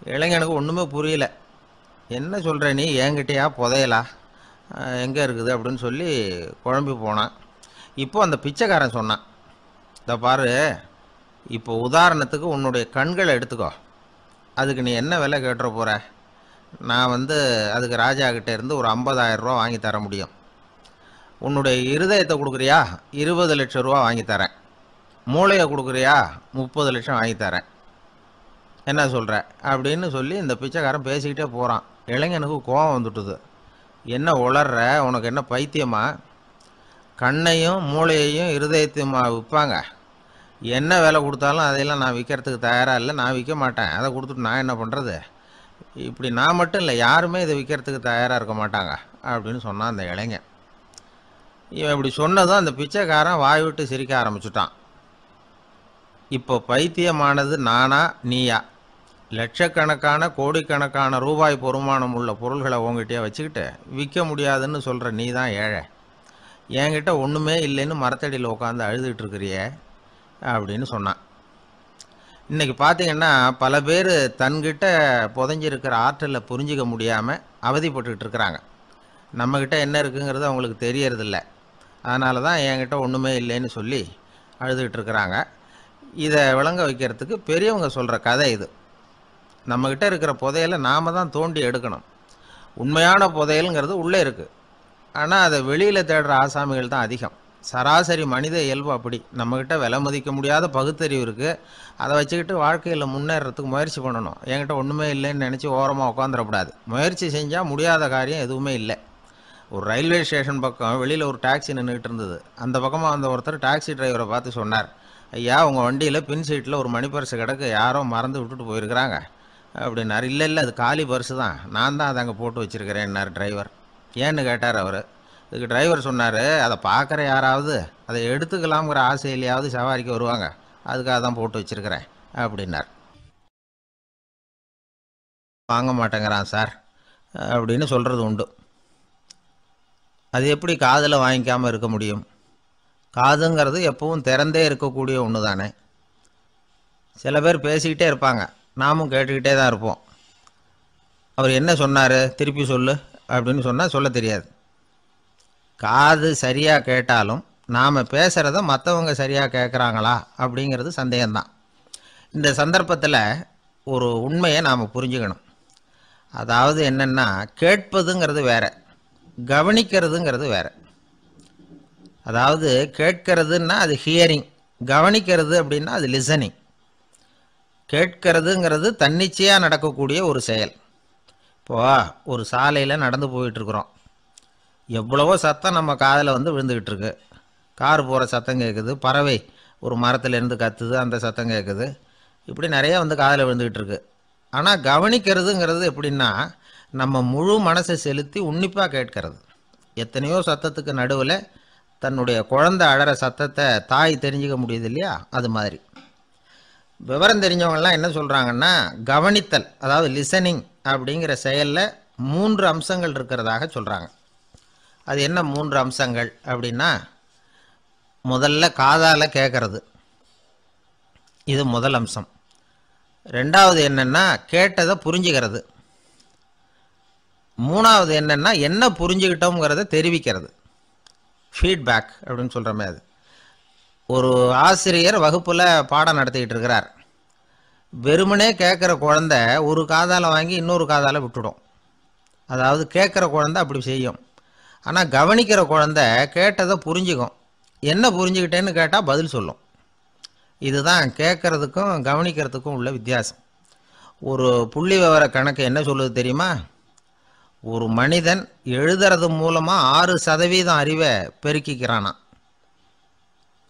B: இளைஞனுக்கு ஒன்றுமே புரியல. என்ன சொல்கிற நீ? என்கிட்டயா புதையலா? எங்கே இருக்குது? அப்படின்னு சொல்லி குழம்பி போனான். இப்போ அந்த பிச்சைக்காரன் சொன்னான். இதை பாரு இப்போ உதாரணத்துக்கு உன்னுடைய கண்களை எடுத்துக்கோ. அதுக்கு நீ என்ன விலை கேட்டுற போகிற நான் வந்து அதுக்கு ராஜா கிட்டே இருந்து ஒரு 50000 ரூபா வாங்கி தர முடியும். உன்னுடைய இருதயத்தை கொடுக்குறியா? இருபது லட்சம் ரூபா வாங்கி தரேன். மூளையை கொடுக்குறியா? முப்பது லட்சம் வாங்கி தரேன். என்ன சொல்கிற அப்படின்னு சொல்லி இந்த பிச்சைக்காரன் பேசிக்கிட்டே போகிறான் இளைஞனுக்கு கோபம் வந்துட்டுது. என்ன உளர்ற? உனக்கு என்ன பைத்தியமா? கண்ணையும் மூளையையும் இருதயத்தையுமா விற்பாங்க. என்ன விலை கொடுத்தாலும் அதையெல்லாம் நான் விற்கிறதுக்கு தயாராக இல்லை. நான் விற்க மாட்டேன். அதை கொடுத்துட்டு நான் என்ன பண்ணுறது இப்படி நான் மட்டும் இல்லை யாருமே இதை விற்கிறதுக்கு தயாராக இருக்க மாட்டாங்க அப்படின்னு சொன்னான் அந்த இளைஞன். இவன் இப்படி சொன்னதும் அந்த பிச்சைக்காரன் வாய் விட்டு சிரிக்க ஆரம்பிச்சுட்டான். இப்போ பைத்தியமானது நானா நீயா? லட்சக்கணக்கான கோடிக்கணக்கான ரூபாய் பொறுமானம் உள்ள பொருள்களை உங்ககிட்டயே வச்சுக்கிட்டு விற்க முடியாதுன்னு சொல்கிற நீ தான் ஏழை. என்கிட்ட ஒன்றுமே இல்லைன்னு மரத்தடியில் உட்காந்து அழுதுகிட்டு இருக்கிறியே அப்படின்னு சொன்னான். இன்றைக்கி பார்த்தீங்கன்னா பல பேர் தன்கிட்ட புதைஞ்சிருக்கிற ஆற்றலை புரிஞ்சிக்க முடியாமல் அவதிப்பட்டுக்கிட்டு இருக்கிறாங்க. நம்மக்கிட்ட என்ன இருக்குங்கிறது அவங்களுக்கு தெரியறதில்ல. அதனால தான் என்கிட்ட ஒன்றுமே இல்லைன்னு சொல்லி அழுதுகிட்டு இருக்கிறாங்க. இதை விளங்க வைக்கிறதுக்கு பெரியவங்க சொல்கிற கதை இது. நம்மக்கிட்ட இருக்கிற புதையலை நாம் தான் தோண்டி எடுக்கணும். உண்மையான புதையலுங்கிறது உள்ளே இருக்குது ஆனால் அதை வெளியில் தேடுற ஆசாமிகள் தான் அதிகம். சராசரி மனித இயல்பு அப்படி. நம்மக்கிட்ட விலை மதிக்க முடியாத பகுத்தறிவு இருக்குது அதை வச்சுக்கிட்டு வாழ்க்கையில் முன்னேறத்துக்கு முயற்சி பண்ணணும். என்கிட்ட ஒன்றுமே இல்லைன்னு நினச்சி ஓரமாக உட்காந்துடக்கூடாது முயற்சி செஞ்சால் முடியாத காரியம் எதுவுமே இல்லை. ஒரு ரயில்வே ஸ்டேஷன் பக்கம் வெளியில் ஒரு டாக்ஸி நின்றுக்கிட்டு இருந்தது. அந்த பக்கமாக வந்த ஒருத்தர் டாக்ஸி டிரைவரை பார்த்து சொன்னார் ஐயா உங்கள் வண்டியில் பின் சீட்டில் ஒரு மணி பரிசு கிடக்கு. யாரோ மறந்து விட்டுட்டு போயிருக்கிறாங்க. அப்படின்னாரு. இல்லை இல்லை அது காலி பரிசு தான். நான் தான் அதை அங்கே போட்டு வச்சுருக்கிறேன்னார் டிரைவர். ஏன்னு கேட்டார் அவர். இதுக்கு டிரைவர் சொன்னார் அதை பார்க்குற யாராவது அதை எடுத்துக்கலாம்ங்கிற ஆசையிலையாவது சவாரிக்கு வருவாங்க. அதுக்காக தான் போட்டு வச்சுருக்கிறேன் அப்படின்னார். வாங்க மாட்டேங்கிறான் சார் அப்படின்னு சொல்கிறது உண்டு. அது எப்படி காதில் வாங்கிக்காமல் இருக்க முடியும்? காதுங்கிறது எப்பவும் திறந்தே இருக்கக்கூடிய ஒன்று தானே சில பேர் பேசிக்கிட்டே இருப்பாங்க. நாமும் கேட்டுக்கிட்டே தான் இருப்போம். அவர் என்ன சொன்னார்? திருப்பி சொல்லு அப்படின்னு சொன்னால் சொல்ல தெரியாது. காது சரியாக கேட்டாலும் நாம் பேசுகிறத மற்றவங்க சரியாக கேட்குறாங்களா அப்படிங்கிறது சந்தேகம்தான். இந்த சந்தர்ப்பத்தில் ஒரு உண்மையை நாம் புரிஞ்சுக்கணும். அதாவது என்னென்னா கேட்பதுங்கிறது வேற கவனிக்கிறதுங்கிறது வேறு. அதாவது கேட்கறதுன்னா அது ஹியரிங் கவனிக்கிறது அப்படின்னா அது லிசனிங் கேட்கறதுங்கிறது தன்னிச்சையாக நடக்கக்கூடிய ஒரு செயல். இப்போது ஒரு சாலையில் நடந்து போயிட்டுருக்குறோம் எவ்வளவோ சத்தம் நம்ம காதில் வந்து விழுந்துக்கிட்டு இருக்கு. கார் போகிற சத்தம் கேட்குது பறவை ஒரு மரத்துலேருந்து கத்துது அந்த சத்தம் கேட்குது இப்படி நிறைய வந்து காதில் விழுந்துக்கிட்டு இருக்கு. ஆனால் கவனிக்கிறதுங்கிறது எப்படின்னா நம்ம முழு மனசை செலுத்தி உன்னிப்பாக கேட்கறது. எத்தனையோ சத்தத்துக்கு நடுவில் தன்னுடைய குழந்தை அழற சத்தத்தை தாய் தெரிஞ்சுக்க முடியுது இல்லையா? அது மாதிரி. விவரம் தெரிஞ்சவங்கலாம் என்ன சொல்கிறாங்கன்னா கவனித்தல் அதாவது லிசனிங் அப்படிங்கிற செயலில் மூன்று அம்சங்கள் இருக்கிறதாக சொல்கிறாங்க அது என்ன மூன்று அம்சங்கள் அப்படின்னா முதல்ல காதால் கேட்குறது இது முதல் அம்சம். ரெண்டாவது என்னென்னா கேட்டதை புரிஞ்சுக்கிறது. மூணாவது என்னென்னா என்ன புரிஞ்சுக்கிட்டோங்கிறத தெரிவிக்கிறது. ஃபீட்பேக் அப்படின்னு சொல்கிறமே அது. ஒரு ஆசிரியர் வகுப்பில் பாடம் நடத்திக்கிட்டு இருக்கிறார். வெறுமனே கேட்குற குழந்தை ஒரு காதால் வாங்கி இன்னொரு காதால் விட்டுடும். அதாவது கேட்குற குழந்தை அப்படி செய்யும். ஆனால் கவனிக்கிற குழந்தை கேட்டதை புரிஞ்சுக்கும். என்ன புரிஞ்சுக்கிட்டேன்னு கேட்டால் பதில் சொல்லும். இதுதான் கேட்குறதுக்கும் கவனிக்கிறதுக்கும் உள்ள வித்தியாசம். ஒரு புள்ளி விவர கணக்கு என்ன சொல்லுது தெரியுமா? ஒரு மனிதன் எழுதுறது மூலமாக ஆறு சதவீதம் அறிவை பெருக்கிக்கிறானாம்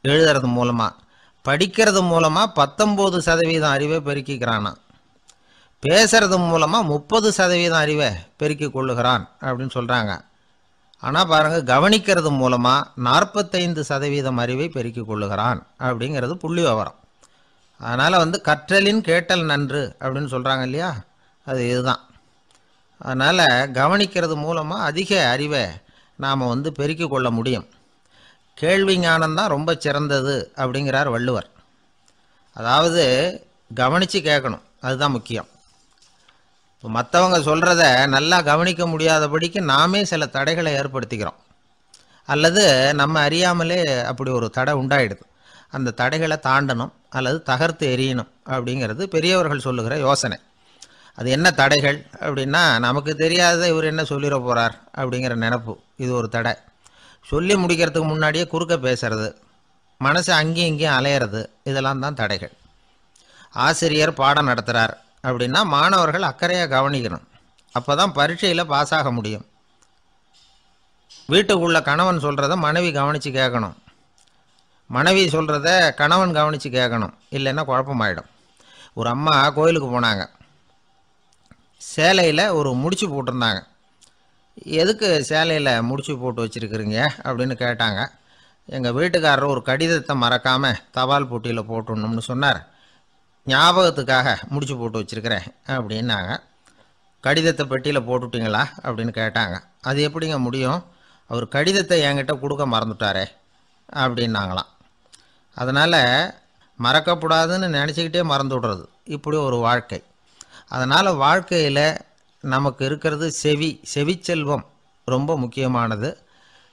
B: எழுதுறது மூலமாக படிக்கிறது மூலமாக பத்தொம்போது சதவீதம் அறிவை பெருக்கிக்கிறானா? பேசுறது மூலமாக முப்பது சதவீதம் அறிவை பெருக்கி கொள்ளுகிறான் அப்படின்னு சொல்கிறாங்க ஆனால் பாருங்கள் கவனிக்கிறது மூலமாக நாற்பத்தைந்து சதவீதம் அறிவை பெருக்கி கொள்ளுகிறான் அப்படிங்கிறது புள்ளி விவரம். அதனால் வந்து கற்றலின் கேட்டல் நன்று அப்படின்னு சொல்கிறாங்க இல்லையா? அது இதுதான். அதனால் கவனிக்கிறது மூலமாக அதிக அறிவை நாம் வந்து பெருக்கிக் கொள்ள முடியும். கேள்வி ஞானம் தான் ரொம்ப சிறந்தது அப்படிங்கிறார் வள்ளுவர். அதாவது கவனித்து கேட்கணும். அதுதான் முக்கியம். மற்றவங்க சொல்கிறத நல்லா கவனிக்க முடியாதபடிக்கு நாமே சில தடைகளை ஏற்படுத்திக்கிறோம். அல்லது நம்ம அறியாமலே அப்படி ஒரு தடை உண்டாயிடுது. அந்த தடைகளை தாண்டணும் அல்லது தகர்த்து எரியணும் அப்படிங்கிறது பெரியவர்கள் சொல்லுகிற யோசனை. அது என்ன தடைகள் அப்படின்னா நமக்கு தெரியாத இவர் என்ன சொல்லிட போகிறார் அப்படிங்கிற நினப்பு. இது ஒரு தடை. சொல்லி முடிக்கிறதுக்கு முன்னாடியே குறுக்க பேசுறது மனசு அங்கேயும் இங்கேயும் அலையிறது இதெல்லாம் தான் தடைகள். ஆசிரியர் பாடம் நடத்துகிறார் அப்படின்னா மாணவர்கள் அக்கறையாக கவனிக்கணும். அப்போ தான் பரீட்சையில் பாஸ் ஆக முடியும். வீட்டுக்குள்ள கணவன் சொல்கிறத மனைவி கவனித்து கேட்கணும். மனைவி சொல்கிறத கணவன் கவனித்து கேட்கணும். இல்லைன்னா குழப்பமாயிடும். ஒரு அம்மா கோயிலுக்கு போனாங்க. சேலையில் ஒரு முடிச்சு போட்டிருந்தாங்க. எதுக்கு சேலையில் முடிச்சு போட்டு வச்சுருக்குறீங்க? அப்படின்னு கேட்டாங்க. எங்கள் வீட்டுக்காரர் ஒரு கடிதத்தை மறக்காமல் தபால் போட்டியில் போட்டுடணும்னு சொன்னார். ஞாபகத்துக்காக முடிச்சு போட்டு வச்சுருக்கிறேன் அப்படின்னாங்க. கடிதத்தை பெட்டியில் போட்டுவிட்டிங்களா அப்படின்னு கேட்டாங்க. அது எப்படிங்க முடியும்? அவர் கடிதத்தை என்கிட்ட கொடுக்க மறந்துட்டாரே அப்படின்னாங்களாம். அதனால் மறக்கக்கூடாதுன்னு நினச்சிக்கிட்டே மறந்து விடுறது. இப்படி ஒரு வாழ்க்கை. அதனால் வாழ்க்கையில் நமக்கு இருக்கிறது செவி செவிச்செல்வம் ரொம்ப முக்கியமானது.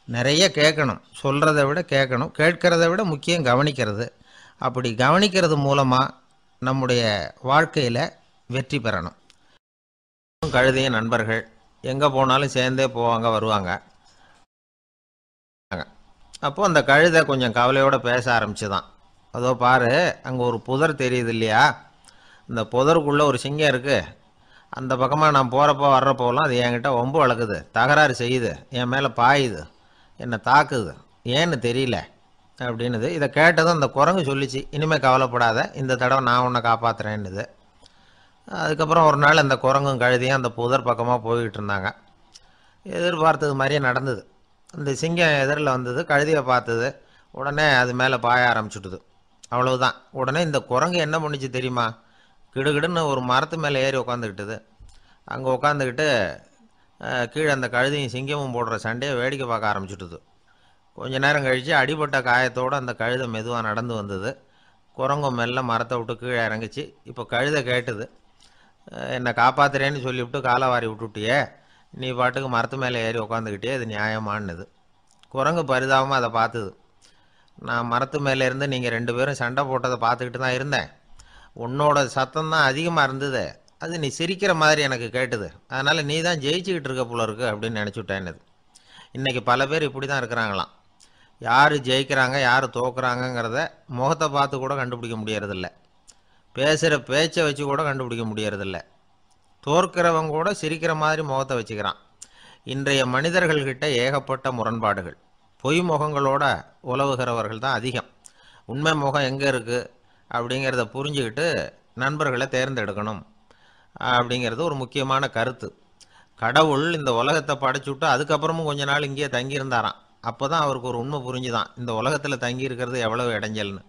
B: நிறைய கேட்கணும். சொல்கிறத விட கேட்கணும். கேட்கிறத விட முக்கியம் கவனிக்கிறது. அப்படி கவனிக்கிறது மூலமாக நம்முடைய வாழ்க்கையில் வெற்றி பெறணும். கழுதிய நண்பர்கள் எங்கே போனாலும் சேர்ந்தே போவாங்க வருவாங்க. அப்போது அந்த கழுதை கொஞ்சம் கவலையோடு பேச ஆரம்பிச்சுதான். அதோ பாரு அங்கே ஒரு புதர் தெரியுது இல்லையா? இந்த புதருக்குள்ளே ஒரு சிங்கம் இருக்குது அந்த பக்கமாக நான் போகிறப்போ வர்றப்போலாம் அது என்கிட்ட ஒம்பு வளர்க்குது தகராறு செய்யுது. என் மேலே பாயுது. என்னை தாக்குது. ஏன்னு தெரியல. அப்படின்னுது. இதை கேட்டதும் அந்த குரங்கு சொல்லிச்சு இனிமேல் கவலைப்படாத இந்த தடவை நான் உன்னை காப்பாற்றுறேன்னுது அதுக்கப்புறம் ஒரு நாள் அந்த குரங்கும் கழுதியும் அந்த புதர் பக்கமாக போய்கிட்டு இருந்தாங்க. எதிர்பார்த்தது மாதிரியே நடந்தது. அந்த சிங்கம் எதிரில் வந்தது கழுதியை பார்த்தது. உடனே அது மேலே பாய ஆரம்பிச்சுட்டுது அவ்வளவுதான். உடனே இந்த குரங்கு என்ன பண்ணுச்சு தெரியுமா? கிடுகிடுன்னு ஒரு மரத்து மேலே ஏறி உட்காந்துக்கிட்டது அங்கே உட்காந்துக்கிட்டு கீழே அந்த கழுதியும் சிங்கமும் போடுற சண்டையை வேடிக்கை பார்க்க ஆரம்பிச்சுட்டுது கொஞ்ச நேரம் கழித்து அடிபட்ட காயத்தோடு அந்த கழுதை மெதுவாக நடந்து வந்தது. குரங்கும் மெல்ல மரத்தை விட்டு கீழே இறங்குச்சு. இப்போ கழுதை கேட்டுது. என்னை காப்பாத்துறேன்னு சொல்லிவிட்டு காலை வாரி விட்டுட்டியே. நீ பாட்டுக்கு மரத்து மேலே ஏறி உட்காந்துக்கிட்டே இது நியாயமானது குரங்கு பரிதாபமாக அதை பார்த்துது நான் மரத்து மேலே இருந்து நீங்கள் ரெண்டு பேரும் சண்டை போட்டதை பார்த்துக்கிட்டு தான் இருந்தேன். உன்னோட சத்தம் தான் அதிகமாக இருந்தது. அது நீ சிரிக்கிற மாதிரி எனக்கு கேட்டுது. அதனால் நீ தான் ஜெயிச்சுக்கிட்டு இருக்க போல இருக்கு அப்படின்னு நினச்சிவிட்டேன்னது இன்றைக்கி பல பேர் இப்படி தான் இருக்கிறாங்களாம். யார் ஜெயிக்கிறாங்க யார் தோக்குறாங்கங்கிறத முகத்தை பார்த்து கூட கண்டுபிடிக்க முடியறதில்ல. பேசுகிற பேச்சை வச்சு கூட கண்டுபிடிக்க முடியறதில்ல. தோற்கிறவங்க கூட சிரிக்கிற மாதிரி முகத்தை வச்சுக்கிறான். இன்றைய மனிதர்கள்கிட்ட ஏகப்பட்ட முரண்பாடுகள். பொய் முகங்களோட உலவுகிறவர்கள் தான் அதிகம். உண்மை முகம் எங்கே இருக்குது அப்படிங்கிறத புரிஞ்சுக்கிட்டு நண்பர்களை தேர்ந்தெடுக்கணும் அப்படிங்கிறது ஒரு முக்கியமான கருத்து. கடவுள் இந்த உலகத்தை படைச்சுட்டு அதுக்கப்புறமும் கொஞ்ச நாள் இங்கேயே தங்கியிருந்தாராம். அப்போ தான் அவருக்கு ஒரு உண்மை புரிஞ்சுதான். இந்த உலகத்தில் தங்கி இருக்கிறது எவ்வளவு இடைஞ்சல்னு.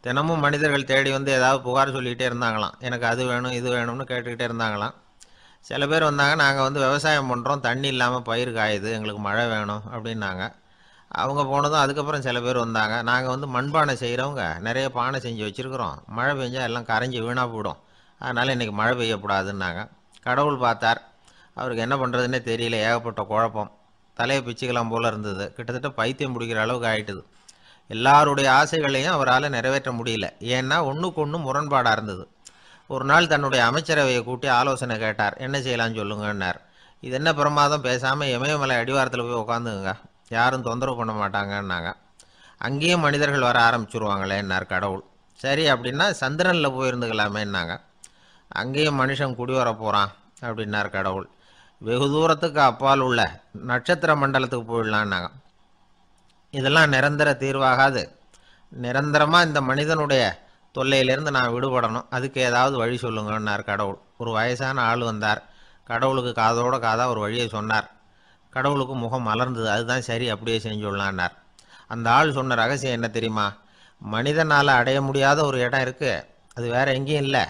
B: தினமும் மனிதர்கள் தேடி வந்து ஏதாவது புகார் சொல்லிக்கிட்டே இருந்தாங்களாம். எனக்கு அது வேணும் இது வேணும்னு கேட்டுக்கிட்டே இருந்தாங்களாம். சில பேர் வந்தாங்க நாங்கள் வந்து விவசாயம் பண்ணுறோம் தண்ணி இல்லாமல் பயிர் காயுது எங்களுக்கு மழை வேணும் அப்படின்னாங்க. அவங்க போனதும் அதுக்கப்புறம் சில பேர் வந்தாங்க. நாங்கள் வந்து மண்பானை செய்கிறவங்க நிறைய பானை செஞ்சு வச்சுருக்குறோம். மழை பெஞ்சால் எல்லாம் கரைஞ்சி வீணாக போயிடும். அதனால் இன்றைக்கி மழை பெய்யக்கூடாதுன்னாங்க. கடவுள் பார்த்தார். அவருக்கு என்ன பண்ணுறதுன்னே தெரியல ஏகப்பட்ட குழப்பம். தலையை பிச்சுக்கலாம் போல் இருந்தது. கிட்டத்தட்ட பைத்தியம் பிடிக்கிற அளவுக்கு ஆயிட்டுது. எல்லாருடைய ஆசைகளையும் அவரால் நிறைவேற்ற முடியல. ஏன்னா ஒன்றுக்கு ஒன்று முரண்பாடாக இருந்தது. ஒரு நாள் தன்னுடைய அமைச்சரவையை கூட்டி ஆலோசனை கேட்டார். என்ன செய்யலாம்னு சொல்லுங்கன்னார். இது என்ன பிரமாதம்? பேசாமல் இமயமலை அடிவாரத்தில் போய் உட்காந்துங்க யாரும் தொந்தரவு பண்ண மாட்டாங்கன்னாங்க. அங்கேயும் மனிதர்கள் வர ஆரம்பிச்சுருவாங்களேன்னார் கடவுள். சரி அப்படின்னா சந்திரனில் போயிருந்துக்கலாமேன்னாங்க. அங்கேயும் மனுஷன் குடி வர போகிறான் அப்படின்னார் கடவுள். வெகு தூரத்துக்கு அப்பால் உள்ள நட்சத்திர மண்டலத்துக்கு போயிடலான்னாங்க. இதெல்லாம் நிரந்தர தீர்வாகாது. நிரந்தரமாக இந்த மனிதனுடைய தொல்லையிலேருந்து நான் விடுபடணும். அதுக்கு ஏதாவது வழி சொல்லுங்கன்னார் கடவுள். ஒரு வயசான ஆள் வந்தார். கடவுளுக்கு காதோட காதாக ஒரு வழியை சொன்னார். கடவுளுக்கு முகம் மலர்ந்தது. அதுதான் சரி அப்படியே செஞ்சுடலான்னார் அந்த ஆள் சொன்ன ரகசியம் என்ன தெரியுமா? மனிதனால் அடைய முடியாத ஒரு இடம் இருக்குது அது வேற எங்கேயும் இல்லை.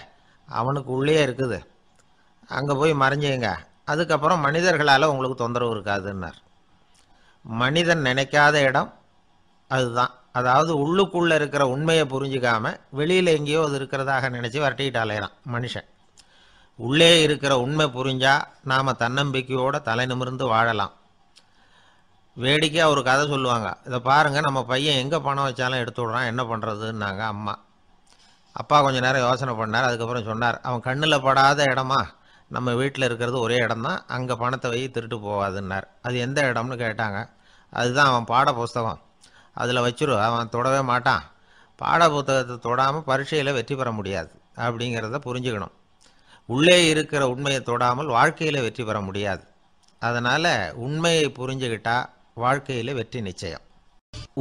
B: அவனுக்கு உள்ளே இருக்குது. அங்கே போய் மறைஞ்சிங்க. அதுக்கப்புறம் மனிதர்களால் உங்களுக்கு தொந்தரவு இருக்காதுன்னார். மனிதன் நினைக்காத இடம் அதுதான். அதாவது உள்ளுக்குள்ளே இருக்கிற உண்மையை புரிஞ்சுக்காம வெளியில் எங்கேயோ அது இருக்கிறதாக நினச்சி வரட்டிக்கிட்டு அலையிறான் மனுஷன். உள்ளே இருக்கிற உண்மை புரிஞ்சால் நாம் தன்னம்பிக்கையோடு தலை நிமிர்ந்து வாழலாம். வேடிக்கையாக ஒரு கதை சொல்லுவாங்க. இதை பாருங்கள் நம்ம பையன் எங்கே பணம் வச்சாலும் எடுத்து விட்றான் என்ன பண்ணுறதுன்னாங்க அம்மா. அப்பா கொஞ்ச நேரம் யோசனை பண்ணார் அதுக்கப்புறம் சொன்னார் அவன் கண்ணில் படாத இடமா? நம்ம வீட்டில் இருக்கிறது ஒரே இடம் தான் அங்கே பணத்தை வை திருட்டு போகாதுன்னார் அது எந்த இடம்னு கேட்டாங்க. அதுதான் அவன் பாட புஸ்தகம். அதில் வச்சிரு அவன் தொடவே மாட்டான். பாட புத்தகத்தை தொடாமல் பரீட்சையில் வெற்றி பெற முடியாது. அப்படிங்கிறத புரிஞ்சுக்கணும். உள்ளே இருக்கிற உண்மையை தொடாமல் வாழ்க்கையில் வெற்றி பெற முடியாது. அதனால் உண்மையை புரிஞ்சுக்கிட்டால் வாழ்க்கையில் வெற்றி நிச்சயம்.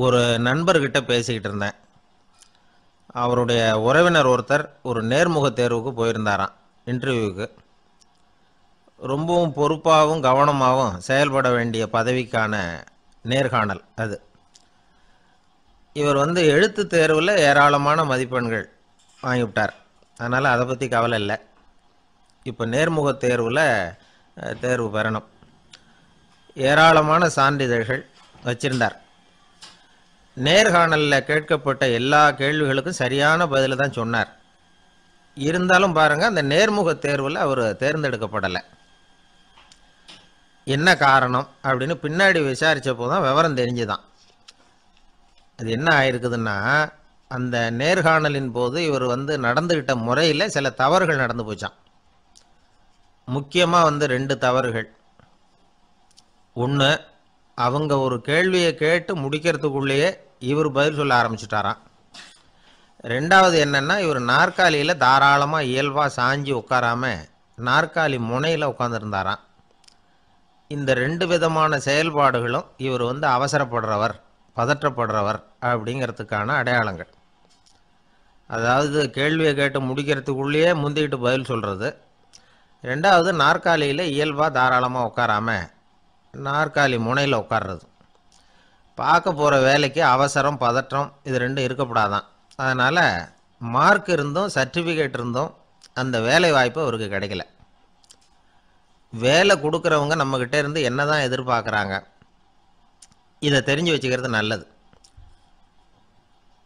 B: ஒரு நண்பர்கிட்ட பேசிக்கிட்டு இருந்தேன். அவருடைய உறவினர் ஒருத்தர் ஒரு நேர்முக தேர்வுக்கு போயிருந்தாராம் இன்டர்வியூவுக்கு ரொம்பவும் பொறுப்பாகவும் கவனமாகவும் செயல்பட வேண்டிய பதவிக்கான நேர்காணல் அது. இவர் வந்து எழுத்து தேர்வில் ஏராளமான மதிப்பெண்கள் வாங்கிவிட்டார். அதனால் அதை பற்றி கவலை இல்லை. இப்போ நேர்முக தேர்வில் தேர்வு பெறணும். ஏராளமான சான்றிதழ்கள் வச்சிருந்தார். நேர்காணலில் கேட்கப்பட்ட எல்லா கேள்விகளுக்கும் சரியான பதில் தான் சொன்னார். இருந்தாலும் பாருங்கள் அந்த நேர்முக தேர்வில் அவர் தேர்ந்தெடுக்கப்படலை. என்ன காரணம் அப்படின்னு பின்னாடி விசாரித்தப்போ தான் விவரம் தெரிஞ்சுதான். அது என்ன ஆயிருக்குதுன்னா அந்த நேர்காணலின் போது இவர் வந்து நடந்துக்கிட்ட முறையில் சில தவறுகள் நடந்து போச்சான் முக்கியமாக வந்து ரெண்டு தவறுகள். ஒன்று அவங்க ஒரு கேள்வியை கேட்டு முடிக்கிறதுக்குள்ளேயே இவர் பதில் சொல்ல ஆரம்பிச்சிட்டாராம். ரெண்டாவது என்னென்னா இவர் நாற்காலியில் தாராளமாக இயல்பாக சாஞ்சி உட்காராம நாற்காலி முனையில் உட்காந்துருந்தாராம் இந்த ரெண்டு விதமான செயல்பாடுகளும் இவர் வந்து அவசரப்படுறவர் பதற்றப்படுறவர் அப்படிங்கிறதுக்கான அடையாளங்கள். அதாவது கேள்வியை கேட்டு முடிக்கிறதுக்குள்ளேயே முந்திக்கிட்டு பதில் சொல்கிறது ரெண்டாவது நாற்காலியில் இயல்பாக தாராளமாக உட்காராம நாற்காலி முனையில் உட்கார்றது. பார்க்க போகிற வேலைக்கு அவசரம் பதற்றம் இது ரெண்டும் இருக்கப்படாதான். அதனால் மார்க் இருந்தும் சர்டிஃபிகேட் இருந்தும் அந்த வேலை வாய்ப்பு அவருக்கு கிடைக்கல. வேலை கொடுக்குறவங்க நம்மக்கிட்ட இருந்து என்ன தான் எதிர்பார்க்குறாங்க? இதை தெரிஞ்சு வச்சுக்கிறது நல்லது.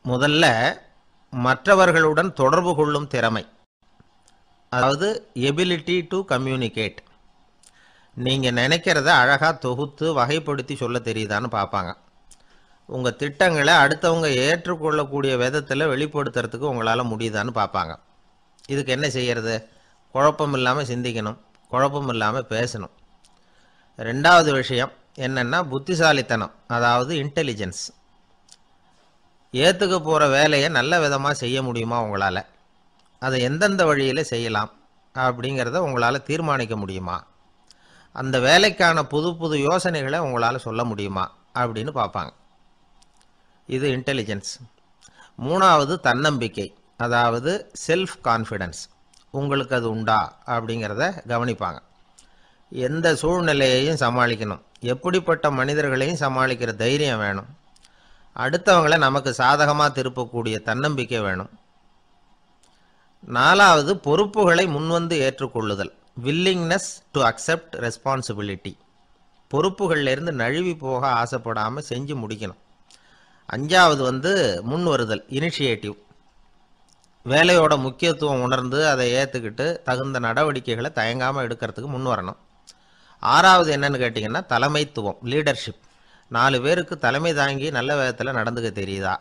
B: முதல்ல மற்றவர்களுடன் தொடர்பு கொள்ளும் திறமை. அதாவது எபிலிட்டி டு கம்யூனிகேட் நீங்கள் நினைக்கிறத அழகாக தொகுத்து வகைப்படுத்தி சொல்ல தெரியுதான்னு பார்ப்பாங்க. உங்கள் திட்டங்களை அடுத்தவங்க ஏற்றுக்கொள்ளக்கூடிய விதத்தில் வெளிப்படுத்துறதுக்கு உங்களால் முடியுதான்னு பார்ப்பாங்க. இதுக்கு என்ன செய்கிறது குழப்பம் இல்லாமல் சிந்திக்கணும். குழப்பம் இல்லாமல் பேசணும். ரெண்டாவது விஷயம் என்னென்னா புத்திசாலித்தனம் அதாவது இன்டெலிஜென்ஸ் ஏற்றுக்க போகிற வேலையை நல்ல விதமாக செய்ய முடியுமா உங்களால்? அதை எந்தெந்த வழியில் செய்யலாம் அப்படிங்கிறத உங்களால் தீர்மானிக்க முடியுமா? அந்த வேலைக்கான புது புது யோசனைகளை உங்களால் சொல்ல முடியுமா அப்படின்னு பார்ப்பாங்க. இது இன்டெலிஜென்ஸ் மூணாவது தன்னம்பிக்கை அதாவது செல்ஃப் கான்ஃபிடென்ஸ் உங்களுக்கு அது உண்டா அப்படிங்கிறத கவனிப்பாங்க. எந்த சூழ்நிலையையும் சமாளிக்கணும். எப்படிப்பட்ட மனிதர்களையும் சமாளிக்கிற தைரியம் வேணும். அடுத்தவங்களை நமக்கு சாதகமாக திருப்பக்கூடிய தன்னம்பிக்கை வேணும். நாலாவது பொறுப்புகளை முன்வந்து ஏற்றுக்கொள்ளுதல். வில்லிங்னஸ் டு அக்செப்ட் ரெஸ்பான்சிபிலிட்டி பொறுப்புகள்லேருந்து நழுவி போக ஆசைப்படாமல் செஞ்சு முடிக்கணும். அஞ்சாவது வந்து முன் வருதல் இனிஷியேட்டிவ் வேலையோட முக்கியத்துவம் உணர்ந்து அதை ஏற்றுக்கிட்டு தகுந்த நடவடிக்கைகளை தயங்காமல் எடுக்கிறதுக்கு முன் வரணும். ஆறாவது என்னன்னு கேட்டிங்கன்னா தலைமைத்துவம் லீடர்ஷிப் நாலு பேருக்கு தலைமை தாங்கி நல்ல விதத்தில் நடந்துக்க தெரியுதா?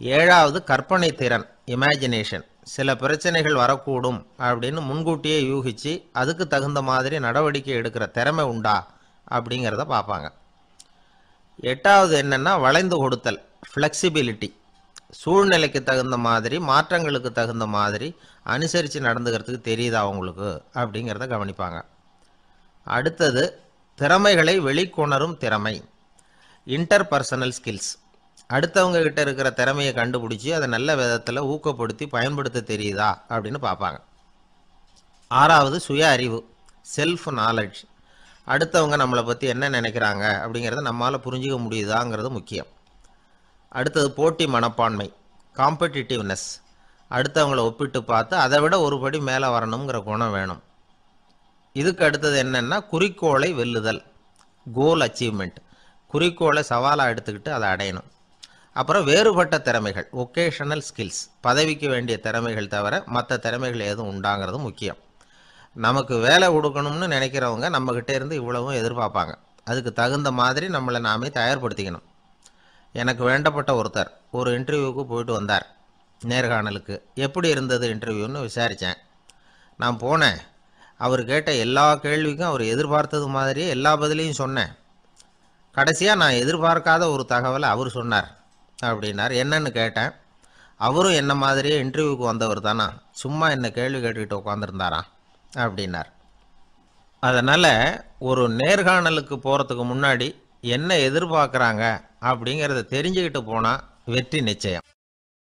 B: ஏழாவது கற்பனை திறன் இமேஜினேஷன் சில பிரச்சனைகள் வரக்கூடும் அப்படின்னு முன்கூட்டியே யூகிச்சு அதுக்கு தகுந்த மாதிரி நடவடிக்கை எடுக்கிற திறமை உண்டா? அப்படிங்கிறத பார்ப்பாங்க எட்டாவது என்னென்னா வளைந்து கொடுத்தல் ஃப்ளெக்சிபிலிட்டி சூழ்நிலைக்கு தகுந்த மாதிரி மாற்றங்களுக்கு தகுந்த மாதிரி அனுசரித்து நடந்துக்கிறதுக்கு தெரியுதா அவங்களுக்கு அப்படிங்கிறத கவனிப்பாங்க. அடுத்தது திறமைகளை வெளிக்கொணரும் திறமை. இன்டர்பர்சனல் ஸ்கில்ஸ் அடுத்தவங்க கிட்ட இருக்கிற திறமையை கண்டுபிடிச்சி அதை நல்ல விதத்தில் ஊக்கப்படுத்தி பயன்படுத்த தெரியுதா? அப்படின்னு பார்ப்பாங்க. ஆறாவது சுய அறிவு. செல்ஃப் நாலெட்ஜ் அடுத்தவங்க நம்மளை பற்றி என்ன நினைக்கிறாங்க அப்படிங்கிறத நம்மளால் புரிஞ்சிக்க முடியுதாங்கிறது முக்கியம். அடுத்தது போட்டி மனப்பான்மை காம்படிட்டிவ்னஸ் அடுத்தவங்களை ஒப்பிட்டு பார்த்து அதை விட ஒரு படி மேலே வரணுங்கிற குணம் வேணும். இதுக்கு அடுத்தது என்னென்னா குறிக்கோளை வெல்லுதல் கோல் அச்சீவ்மெண்ட் குறிக்கோளை சவாலாக எடுத்துக்கிட்டு அதை அடையணும். அப்புறம் வேறுபட்ட திறமைகள் ஒகேஷனல் ஸ்கில்ஸ் பதவிக்கு வேண்டிய திறமைகள் தவிர மற்ற திறமைகள் எதுவும் உண்டாங்கிறது முக்கியம். நமக்கு வேலை கொடுக்கணும்னு நினைக்கிறவங்க நம்மக்கிட்டே இருந்து இவ்வளவும் எதிர்பார்ப்பாங்க. அதுக்கு தகுந்த மாதிரி நம்மளை நாமே தயார்படுத்திக்கணும். எனக்கு வேண்டப்பட்ட ஒருத்தர் ஒரு இன்டர்வியூவுக்கு போயிட்டு வந்தார். நேர்காணலுக்கு. எப்படி இருந்தது இன்டர்வியூன்னு விசாரித்தேன் நான் போனேன். அவர் கேட்ட எல்லா கேள்விக்கும் அவர் எதிர்பார்த்தது மாதிரியே எல்லா பதிலையும் சொன்னேன். கடைசியாக நான் எதிர்பார்க்காத ஒரு தகவலை அவர் சொன்னார். அப்படின்னார். என்னன்னு கேட்டேன். அவரும் என்ன மாதிரியே இன்டர்வியூக்கு வந்தவர் தானா? சும்மா என்ன கேள்வி கேட்டுக்கிட்டு உட்காந்துருந்தாரா அப்படின்னார். அதனால் ஒரு நேர்காணலுக்கு போகிறதுக்கு முன்னாடி என்ன எதிர்பார்க்குறாங்க? அப்படிங்கிறத தெரிஞ்சுக்கிட்டு போனால் வெற்றி நிச்சயம்.